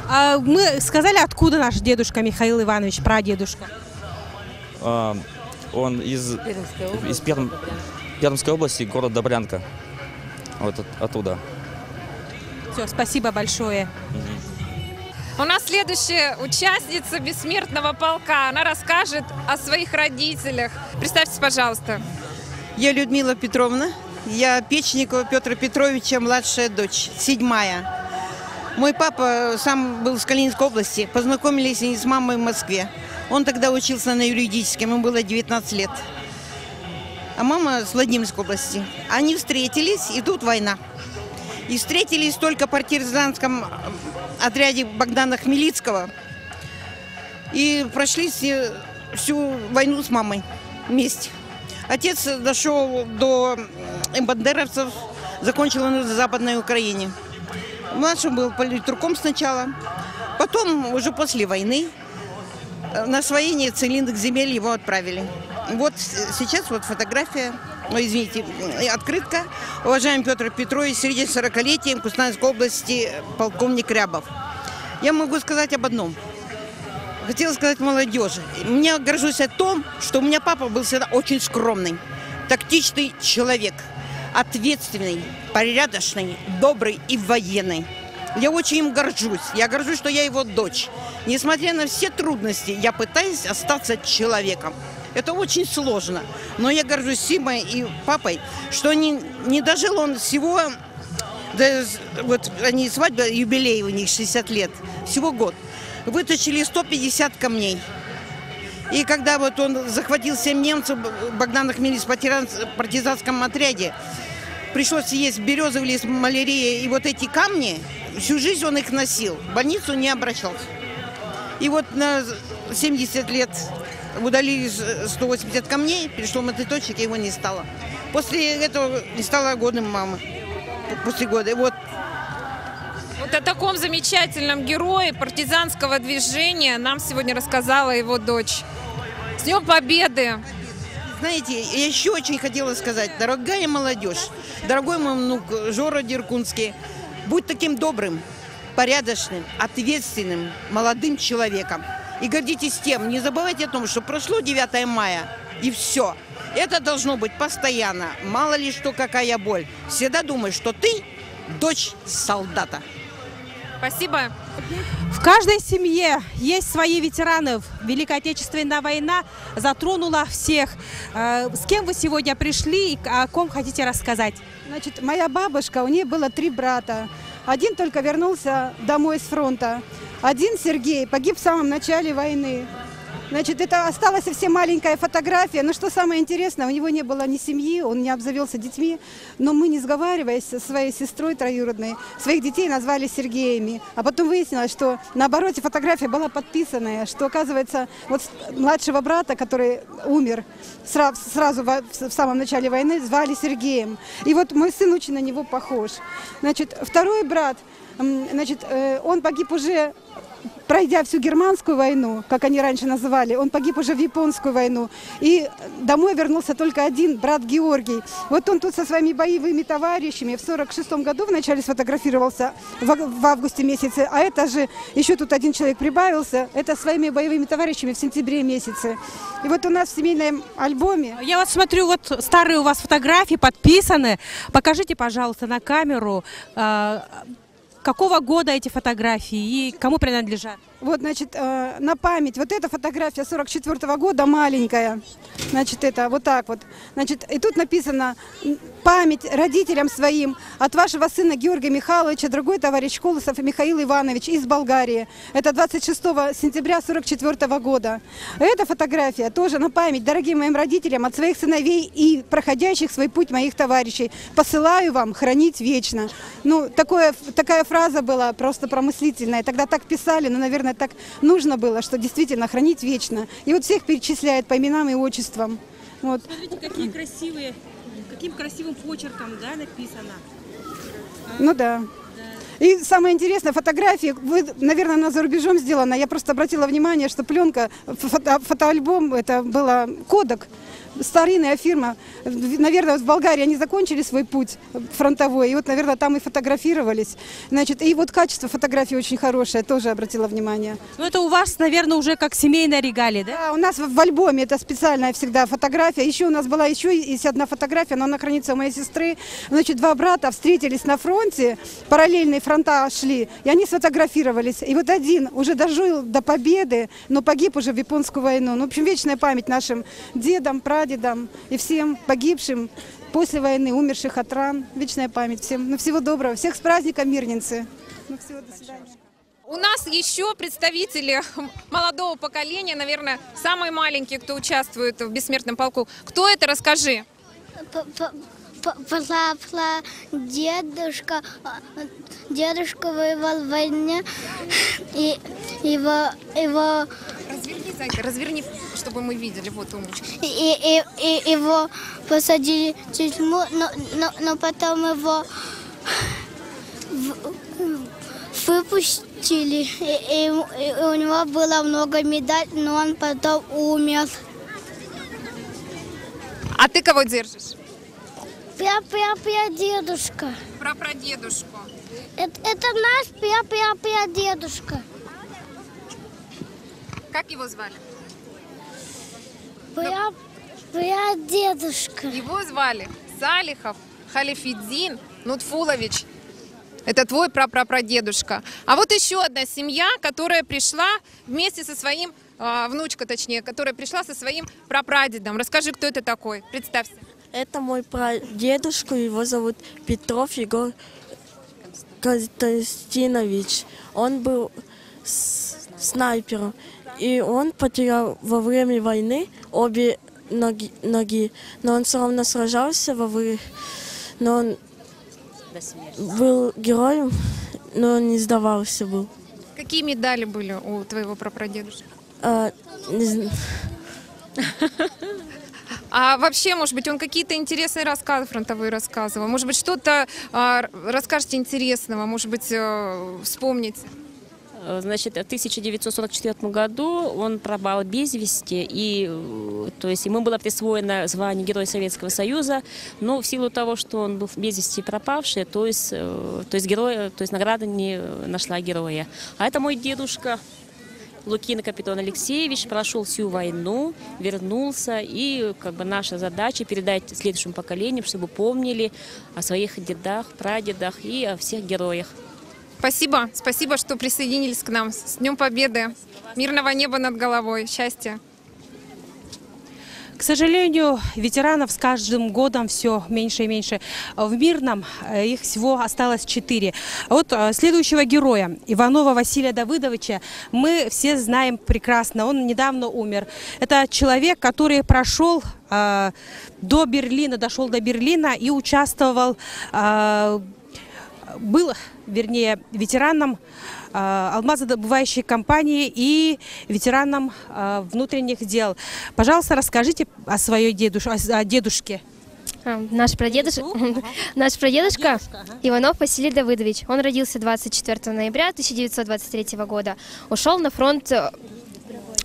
А мы сказали, откуда наш дедушка Михаил Иванович, прадедушка? А, Он из, из Перм- Пермской области, город Добрянка. Вот от- оттуда. Все, спасибо большое. У нас следующая участница бессмертного полка. Она расскажет о своих родителях. Представьтесь, пожалуйста. Я Людмила Петровна. Я Печникова Петра Петровича, младшая дочь, седьмая. Мой папа сам был с Калининской области. Познакомились они с мамой в Москве. Он тогда учился на юридическом, ему было 19 лет. А мама с Владимирской области. Они встретились, и тут война. И встретились только в партизанском отряде Богдана Хмелицкого. И прошли всю войну с мамой вместе. Отец дошел до м, бандеровцев, закончил он в Западной Украине. Младший был политруком сначала, потом уже после войны э, на освоение целинных земель его отправили. Вот сейчас вот фотография, ну, извините, э, открытка. Уважаемый Петр Петрович, среди 40-летия Кустанайской области полковник Рябов. Я могу сказать об одном. Хотела сказать молодежи. Мне горжусь о том, что у меня папа был всегда очень скромный, тактичный человек, ответственный, порядочный, добрый и военный. Я очень им горжусь. Я горжусь, что я его дочь. Несмотря на все трудности, я пытаюсь остаться человеком. Это очень сложно. Но я горжусь Симой и папой, что они, не дожил он всего, да, вот они свадьба, юбилей у них 60 лет, всего год. Вытащили 150 камней. И когда вот он захватил 7 немцев, Богдан Хмелис в партизан- партизанском отряде, пришлось есть березовый лес, малярия, и вот эти камни, всю жизнь он их носил, в больницу не обращался. И вот на 70 лет удалили с- 180 камней, пришло мототочек, и его не стало. После этого не стало годным мамы. После года. И вот Вот о таком замечательном герое партизанского движения нам сегодня рассказала его дочь. С Днем Победы! Знаете, я еще очень хотела сказать, дорогая молодежь, дорогой мой внук Жора Деркунский, будь таким добрым, порядочным, ответственным, молодым человеком. И гордитесь тем. Не забывайте о том, что прошло 9 мая, и все. Это должно быть постоянно. Мало ли что, какая боль. Всегда думай, что ты дочь солдата. Спасибо. В каждой семье есть свои ветераны. Великая Отечественная война затронула всех. Э, С кем вы сегодня пришли и о ком хотите рассказать? Значит, моя бабушка, у нее было три брата. Один только вернулся домой с фронта. Один, Сергей, погиб в самом начале войны. Значит, это осталась совсем маленькая фотография. Но что самое интересное, у него не было ни семьи, он не обзавелся детьми. Но мы, не сговариваясь со своей сестрой троюродной, своих детей назвали Сергеями. А потом выяснилось, что на обороте фотография была подписанная, что, оказывается, вот младшего брата, который умер сра- сразу во- в самом начале войны, звали Сергеем. И вот мой сын очень на него похож. Значит, второй брат, значит, э, он погиб уже пройдя всю германскую войну, как они раньше называли, он погиб уже в японскую войну. И домой вернулся только один, брат Георгий. Вот он тут со своими боевыми товарищами в 46 году вначале сфотографировался в, в августе месяце, а это же еще тут один человек прибавился, это своими боевыми товарищами в сентябре месяце. И вот у нас в семейном альбоме... Я вот смотрю, вот старые у вас фотографии подписаны. Покажите, пожалуйста, на камеру, э, какого года эти фотографии и кому принадлежат? Вот, значит, э, на память. Вот эта фотография 44 года, маленькая. Значит, это вот так вот. Значит, и тут написано память родителям своим от вашего сына Георгия Михайловича, другой товарищ Колосов Михаил Иванович из Болгарии. Это 26 сентября 44 года. Эта фотография тоже на память дорогим моим родителям от своих сыновей и проходящих свой путь моих товарищей. Посылаю вам хранить вечно. Ну, такое, такая фраза была просто промыслительная. Тогда так писали, но, наверное, так нужно было, что действительно хранить вечно. И вот всех перечисляет по именам и отчествам. Вот. Смотрите, какие красивые, каким красивым почерком, да, написано. Ну да. И самое интересное, фотографии, вы, наверное, она за рубежом сделана. Я просто обратила внимание, что пленка, фото, фотоальбом, это была кодек, старинная фирма. Наверное, вот в Болгарии они закончили свой путь фронтовой, и вот, наверное, там и фотографировались. Значит, и вот качество фотографии очень хорошее, тоже обратила внимание. Ну, это у вас, наверное, уже как семейная регалия, да? Да, у нас в, в альбоме это специальная всегда фотография. Еще у нас была еще есть одна фотография, но она хранится у моей сестры. Значит, два брата встретились на фронте, параллельные фронта шли, и они сфотографировались. И вот один уже дожил до победы, но погиб уже в японскую войну. Ну, в общем, вечная память нашим дедам, прадедам и всем погибшим после войны, умерших от ран. Вечная память всем. Ну, всего доброго. Всех с праздником, мирнинцы. Ну, всего, до свидания. У нас еще представители молодого поколения, наверное, самые маленькие, кто участвует в бессмертном полку. Кто это, расскажи. Папа, дедушка, дедушка воевал в войне, и его, его, Разверни, Зайка, разверни, чтобы мы видели. Вот умничка. и, и, и его посадили в тюрьму, но, но, но потом его выпустили, и, и и у него было много медалей, но он потом умер. А ты кого держишь? Пя-пя-пя-дедушка. Про прадедушку. Это, это наш пя-пя-пя-дедушка. Как его звали? Пя, пя-дедушка. Его звали Салихов Халифиддин Нутфулович. Это твой прапрапрадедушка. А вот еще одна семья, которая пришла вместе со своим, а, внучка точнее, которая пришла со своим прапрадедом. Расскажи, кто это такой? Представься. Это мой прадедушка, его зовут Петров Егор Константинович. Он был снайпером, и он потерял во время войны обе ноги, ноги. но он все равно сражался во время, но он был героем, но он не сдавался был. Какие медали были у твоего прапрадедушки? А, не зн- А вообще, может быть, он какие-то интересные рассказы фронтовые рассказывал? Может быть, что-то а, расскажете интересного? Может быть, э, вспомните? Э, Значит, в 1944 году он пропал без вести, и, э, то есть ему было присвоено звание Героя Советского Союза, но в силу того, что он был без вести пропавший, то есть, то есть, героя, то есть награда не нашла героя. А это мой дедушка, Лукин Капитон Алексеевич прошел всю войну, вернулся, и как бы наша задача передать следующим поколениям, чтобы помнили о своих дедах, прадедах и о всех героях. Спасибо, спасибо, что присоединились к нам. С Днем Победы, мирного неба над головой, счастья. Сожалению, ветеранов с каждым годом все меньше и меньше. В Мирном э, их всего осталось четыре. Вот э, следующего героя, Иванова Василия Давыдовича, мы все знаем прекрасно. Он недавно умер. Это человек, который прошел э, до Берлина, дошел до Берлина и участвовал, э, был, вернее, ветераном э, алмазодобывающей компании и ветераном э, внутренних дел. Пожалуйста, расскажите о своей дедуш... о дедушке. А, Наш прадедушка, наш прадедушка Иванов Василий Давыдович. Он родился 24 ноября 1923 года. Ушел на фронт э,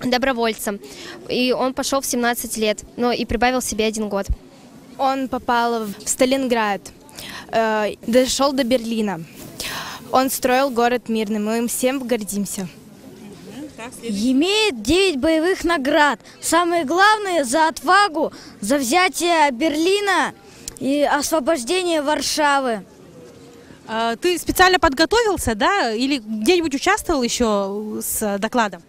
добровольцем. И он пошел в 17 лет, но и прибавил себе один год. Он попал в Сталинград, э, дошел до Берлина. Он строил город мирный, мы им всем гордимся. Имеет 9 боевых наград. Самое главное за отвагу, за взятие Берлина и освобождение Варшавы. А, Ты специально подготовился, да? Или где-нибудь участвовал еще с докладом?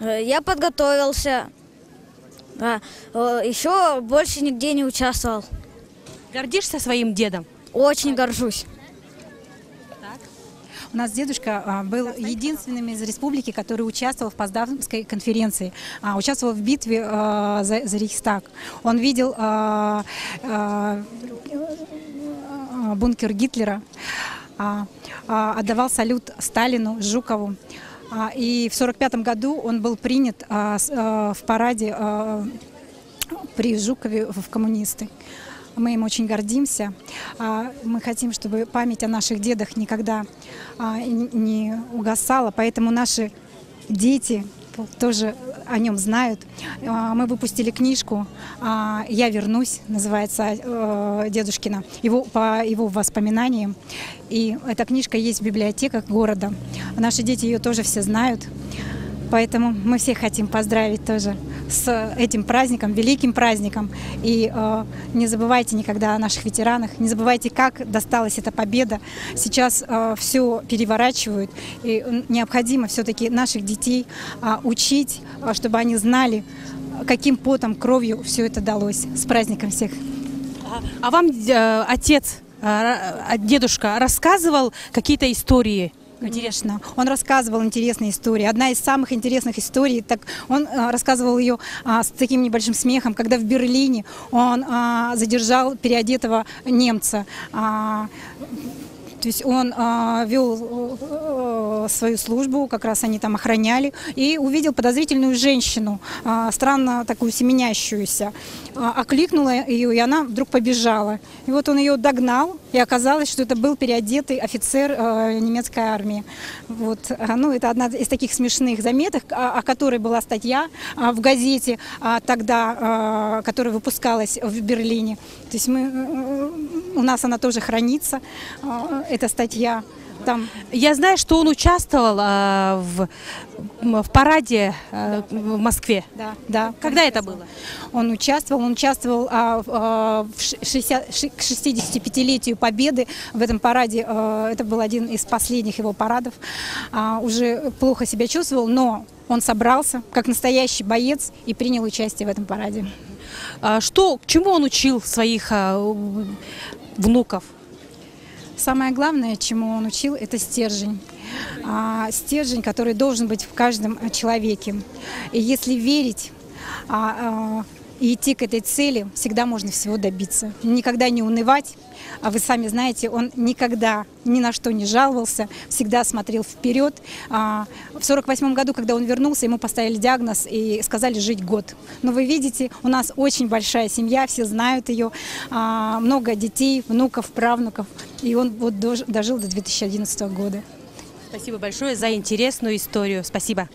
Э, Я подготовился. А, э, еще больше нигде не участвовал. Гордишься своим дедом? Очень горжусь. У нас дедушка а, был единственным из республики, который участвовал в Поздамской конференции, а, участвовал в битве а, за, за Рейхстаг. Он видел бункер Гитлера, отдавал салют Сталину, Жукову. И в 1945 году он был принят в параде при Жукове в коммунисты. Мы им очень гордимся. А, Мы хотим, чтобы память о наших дедах никогда а, не угасала, поэтому наши дети тоже о нем знают. А, Мы выпустили книжку «Я вернусь», называется э, дедушкина, его, по его воспоминаниям. И эта книжка есть в библиотеках города. Наши дети ее тоже все знают. Поэтому мы всех хотим поздравить тоже с этим праздником, великим праздником. И э, не забывайте никогда о наших ветеранах, не забывайте, как досталась эта победа. Сейчас все переворачивают, и м, необходимо все-таки наших детей а, учить, а, чтобы они знали, каким потом, кровью все это далось. С праздником всех! А вам э, отец, э, ра- дедушка рассказывал какие-то истории? Конечно. Он рассказывал интересные истории. Одна из самых интересных историй, так он а, рассказывал ее а, с таким небольшим смехом, когда в Берлине он а, задержал переодетого немца. А, то есть он а, вел э, свою службу, как раз они там охраняли, и увидел подозрительную женщину, а, странно такую семенящуюся. А, окликнула ее, и она вдруг побежала. И вот он ее догнал, и оказалось, что это был переодетый офицер э, немецкой армии. Вот. А, Ну, это одна из таких смешных заметок, о, о которой была статья а, в газете а, тогда, а, которая выпускалась в Берлине. То есть мы, э, у нас она тоже хранится, а, эта статья. Там Я знаю, что он участвовал э, в, в параде э, в Москве. Да, да. Когда это было? Он участвовал, он участвовал а, в, а, в ш- 60 ши- к 65-летию Победы в этом параде. а, это был один из последних его парадов. А, уже плохо себя чувствовал, но он собрался как настоящий боец и принял участие в этом параде. А Что, к чему он учил своих э, внуков? Самое главное, чему он учил, это стержень. А, стержень, который должен быть в каждом человеке. И если верить а, а, и идти к этой цели, всегда можно всего добиться. Никогда не унывать. А вы сами знаете, он никогда ни на что не жаловался, всегда смотрел вперед. А, В 48 году, когда он вернулся, ему поставили диагноз и сказали жить год. Но вы видите, у нас очень большая семья, все знают ее, а, много детей, внуков, правнуков. И он вот дож- дожил до 2011 года. Спасибо большое за интересную историю. Спасибо.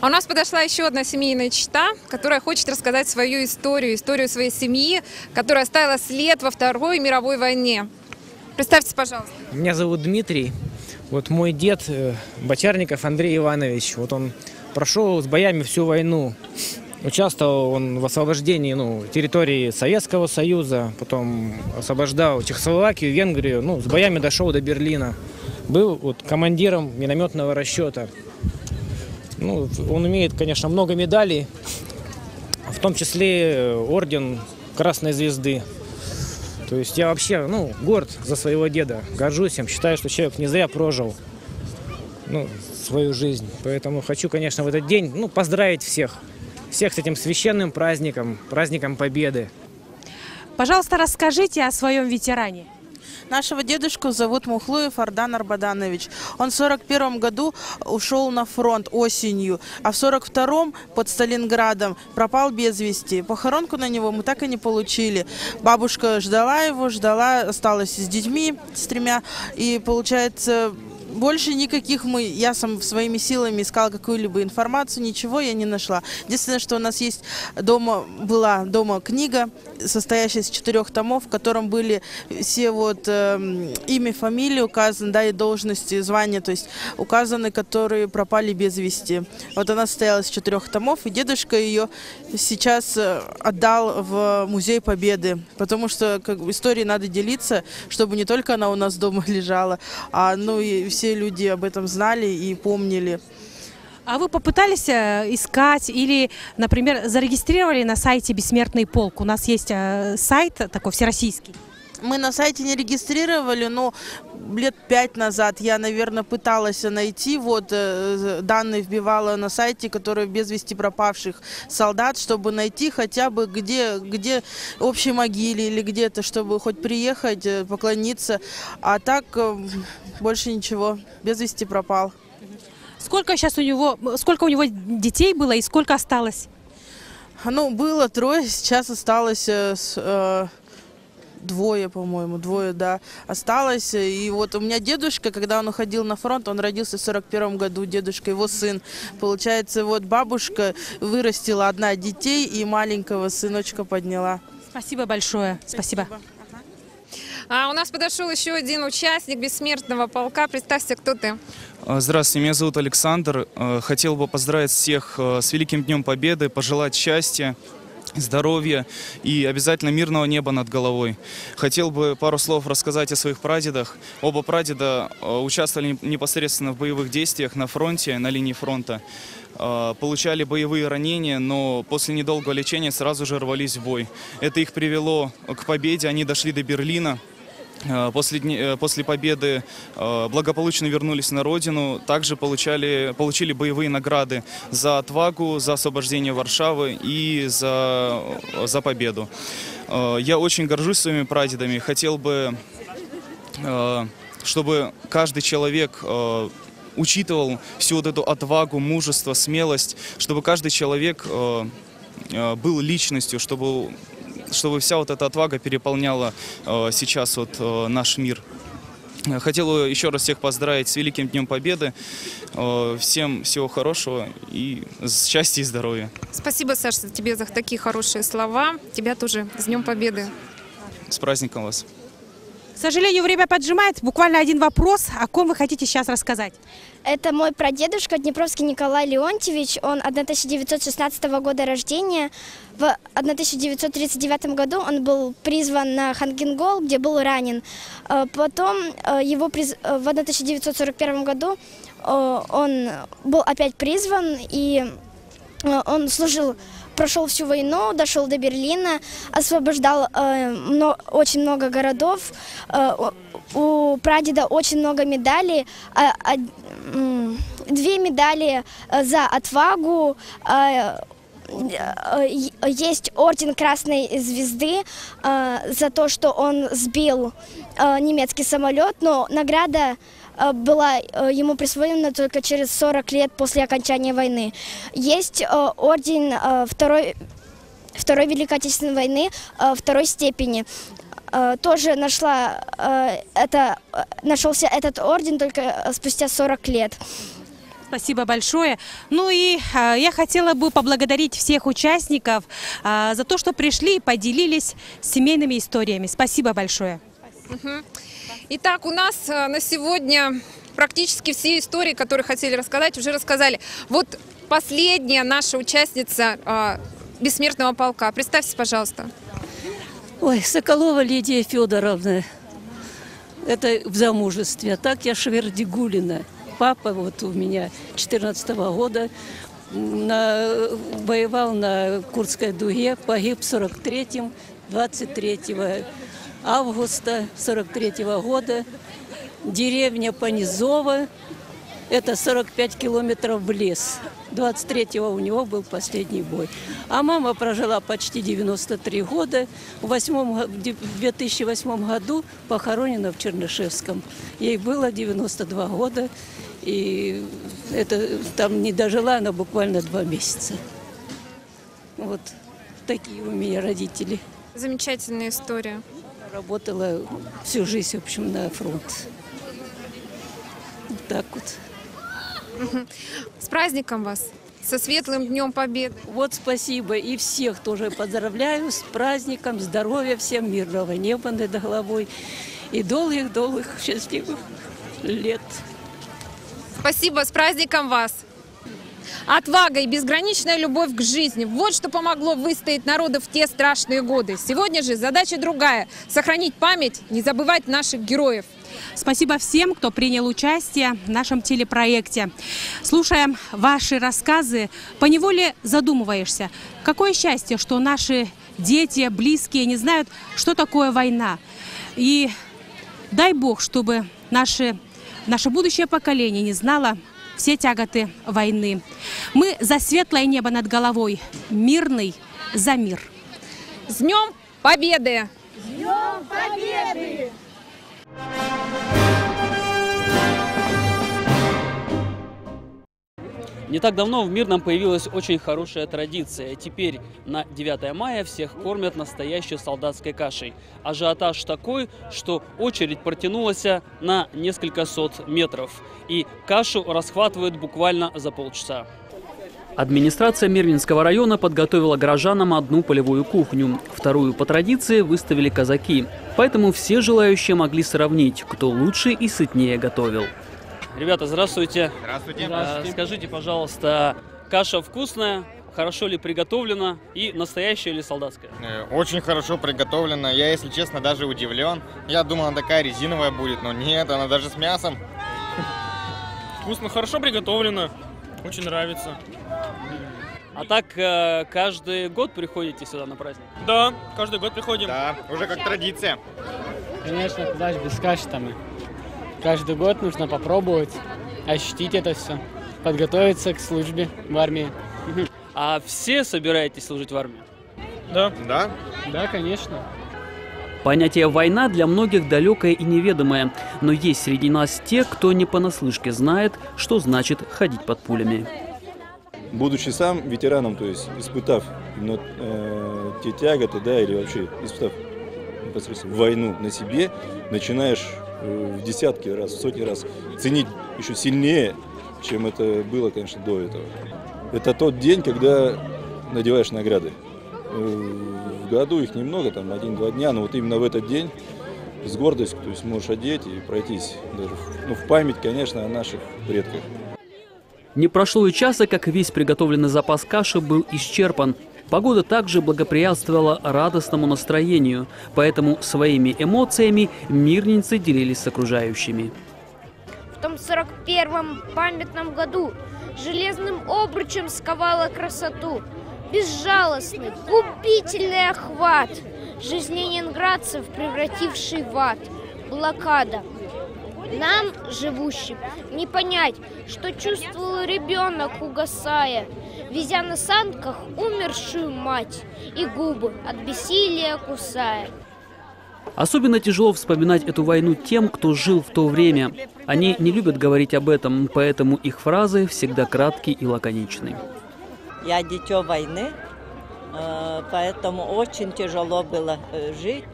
А у нас подошла еще одна семейная чита, которая хочет рассказать свою историю, историю своей семьи, которая оставила след во Второй мировой войне. Представьтесь, пожалуйста. Меня зовут Дмитрий. Вот мой дед э, Бочарников Андрей Иванович, вот он прошел с боями всю войну. Участвовал он в освобождении ну, территории Советского Союза, потом освобождал Чехословакию, Венгрию, ну, с боями дошел до Берлина. Был вот командиром минометного расчета. Ну, он имеет, конечно, много медалей, в том числе э, орден Красной Звезды. То есть я вообще, ну, горд за своего деда, горжусь им, считаю, что человек не зря прожил ну, свою жизнь. Поэтому хочу, конечно, в этот день ну, поздравить всех, всех с этим священным праздником, праздником Победы. Пожалуйста, расскажите о своем ветеране. Нашего дедушку зовут Мухлуев Ардан Арбаданович. Он в 41 году ушел на фронт осенью, а в 42-м под Сталинградом пропал без вести. Похоронку на него мы так и не получили. Бабушка ждала его, ждала, осталась с детьми, с тремя. И, получается, больше никаких мы, я сам своими силами искала какую-либо информацию, ничего я не нашла. Единственное, что у нас есть дома, была дома книга, состоящая из четырех томов, в котором были все вот э, имя, фамилия указаны, да, и должности, звания, то есть указаны, которые пропали без вести. Вот она состояла из четырех томов, и дедушка ее сейчас э, отдал в Музей Победы, потому что как, историей надо делиться, чтобы не только она у нас дома лежала, а ну и все люди об этом знали и помнили. А вы попытались э, искать или, например, зарегистрировали на сайте «Бессмертный полк»? У нас есть э, сайт такой всероссийский. Мы на сайте не регистрировали, но лет пять назад я, наверное, пыталась найти, вот э, данные вбивала на сайте, которые без вести пропавших солдат, чтобы найти хотя бы где, где общей могиле или где-то, чтобы хоть приехать, э, поклониться. А так э, больше ничего, без вести пропал. Сколько сейчас у него, сколько у него детей было и сколько осталось? Ну, было трое, сейчас осталось э, двое, по-моему, двое, да, осталось. И вот у меня дедушка, когда он уходил на фронт, он родился в 41 году, дедушка, его сын. Получается, вот бабушка вырастила одна детей и маленького сыночка подняла. Спасибо большое. Спасибо. Спасибо. А у нас подошел еще один участник бессмертного полка. Представься, кто ты. А, здравствуйте, меня зовут Александр. А, хотел бы поздравить всех а, с Великим Днем Победы, пожелать счастья, здоровья и обязательно мирного неба над головой. Хотел бы пару слов рассказать о своих прадедах. Оба прадеда участвовали непосредственно в боевых действиях на фронте, на линии фронта. Получали боевые ранения, но после недолгого лечения сразу же рвались в бой. Это их привело к победе, они дошли до Берлина. Э, после, э, после победы э, благополучно вернулись на родину, также получали, получили боевые награды за отвагу, за освобождение Варшавы и за, за победу. Я очень горжусь своими прадедами, хотел бы, чтобы каждый человек учитывал всю вот эту отвагу, мужество, смелость, чтобы каждый человек был личностью, чтобы чтобы вся вот эта отвага переполняла э, сейчас вот э, наш мир. Хотел еще раз всех поздравить с Великим Днем Победы. Э, всем всего хорошего и счастья и здоровья. Спасибо, Саша, тебе за такие хорошие слова. Тебя тоже с Днем Победы. С праздником вас. К сожалению, время поджимает. Буквально один вопрос. О ком вы хотите сейчас рассказать? Это мой прадедушка Днепровский Николай Леонтьевич. Он 1916 года рождения. В 1939 году он был призван на Хангингол, где был ранен. Э, потом э, его приз... Э, в 1941 году он был опять призван, и он служил прошел всю войну, дошел до Берлина, освобождал э, мно, очень много городов. Э, у прадеда очень много медалей. Э, э, две медали э, за отвагу. Э, э, есть орден Красной Звезды э, за то, что он сбил э, немецкий самолет, но награда была э, ему присвоена только через 40 лет после окончания войны. Есть э, орден Второй, Второй Великой Отечественной войны второй степени тоже нашла это нашелся этот орден только спустя 40 лет. Спасибо большое. Ну и э, я хотела бы поблагодарить всех участников э, за то, что пришли и поделились семейными историями. Спасибо большое. Угу. Итак, у нас э, на сегодня практически все истории, которые хотели рассказать, уже рассказали. Вот последняя наша участница а, бессмертного полка. Представьте, пожалуйста. Ой, Соколова Лидия Федоровна. Это в замужестве. А так я Швердигулина. Папа вот у меня 14 -го года на, воевал на Курской дуге, погиб в 43-м, 23 августа 43 -го года. Деревня Понизова, это 45 километров в лес. 23-го у него был последний бой. А мама прожила почти 93 года. В, 8, в 2008 году похоронена в Чернышевском. Ей было 92 года. И это там не дожила она буквально два месяца. Вот такие у меня родители. Замечательная история. Работала всю жизнь, в общем, на фронт. Вот так вот. С праздником вас! Со светлым Днем Победы! Вот спасибо. И всех тоже поздравляю с праздником, здоровья всем, мирного неба над головой и долгих-долгих счастливых лет. Спасибо, с праздником вас! Отвага и безграничная любовь к жизни – вот что помогло выстоять народу в те страшные годы. Сегодня же задача другая – сохранить память, не забывать наших героев. Спасибо всем, кто принял участие в нашем телепроекте. Слушая ваши рассказы, поневоле задумываешься, какое счастье, что наши дети, близкие не знают, что такое война. И дай Бог, чтобы наши, наше будущее поколение не знало все тяготы войны. Мы за светлое небо над головой, мирный за мир. С Днем Победы! С Днем Победы! Не так давно в Мирном появилась очень хорошая традиция. Теперь на 9 мая всех кормят настоящей солдатской кашей. Ажиотаж такой, что очередь протянулась на несколько сот метров. И кашу расхватывают буквально за полчаса. Администрация Мирнинского района подготовила горожанам одну полевую кухню. Вторую по традиции выставили казаки. Поэтому все желающие могли сравнить, кто лучше и сытнее готовил. Ребята, здравствуйте. Здравствуйте. здравствуйте. Скажите, пожалуйста, каша вкусная, хорошо ли приготовлена и настоящая или солдатская? Э, очень хорошо приготовлена. Я, если честно, даже удивлен. Я думал, она такая резиновая будет, но нет, она даже с мясом. Вкусно, хорошо приготовлена. Очень нравится. А так э, каждый год приходите сюда на праздник? Да, каждый год приходим. Да, уже как традиция. Конечно, куда же без каши там. Каждый год нужно попробовать, ощутить это все, подготовиться к службе в армии. А все собираетесь служить в армии? Да. Да? Да, конечно. Понятие «война» для многих далекое и неведомое, но есть среди нас те, кто не понаслышке знает, что значит ходить под пулями. Будучи сам ветераном, то есть испытав именно, э, те тяготы, да, или вообще испытав непосредственно войну на себе, начинаешь в десятки раз, в сотни раз ценить еще сильнее, чем это было, конечно, до этого. Это тот день, когда надеваешь награды. Э, в году их немного, там один-два дня, но вот именно в этот день с гордостью, то есть можешь одеть и пройтись даже ну, в память, конечно, о наших предках. Не прошло и часа, как весь приготовленный запас каши был исчерпан. Погода также благоприятствовала радостному настроению, поэтому своими эмоциями мирницы делились с окружающими. В том 41-м памятном году железным обручем сковала красоту, безжалостный, губительный охват, жизни ленинградцев, превративший в ад, блокада – нам, живущим, не понять, что чувствовал ребенок, угасая, везя на санках умершую мать и губы от бессилия кусая. Особенно тяжело вспоминать эту войну тем, кто жил в то время. Они не любят говорить об этом, поэтому их фразы всегда краткие и лаконичны. Я дитё войны, э, поэтому очень тяжело было э, жить.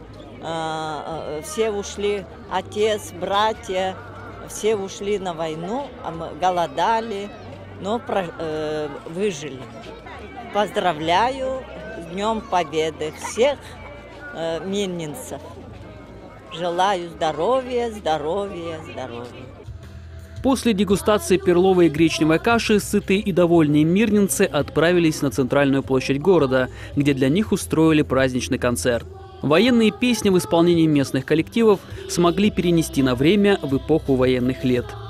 А, а, все ушли, отец, братья, все ушли на войну, а голодали, но э, выжили. Поздравляю с Днем Победы всех э, миннинцев. Желаю здоровья, здоровья, здоровья. После дегустации перловой и гречневой каши сытые и довольные мирнинцы отправились на центральную площадь города, где для них устроили праздничный концерт. Военные песни в исполнении местных коллективов смогли перенести на время в эпоху военных лет –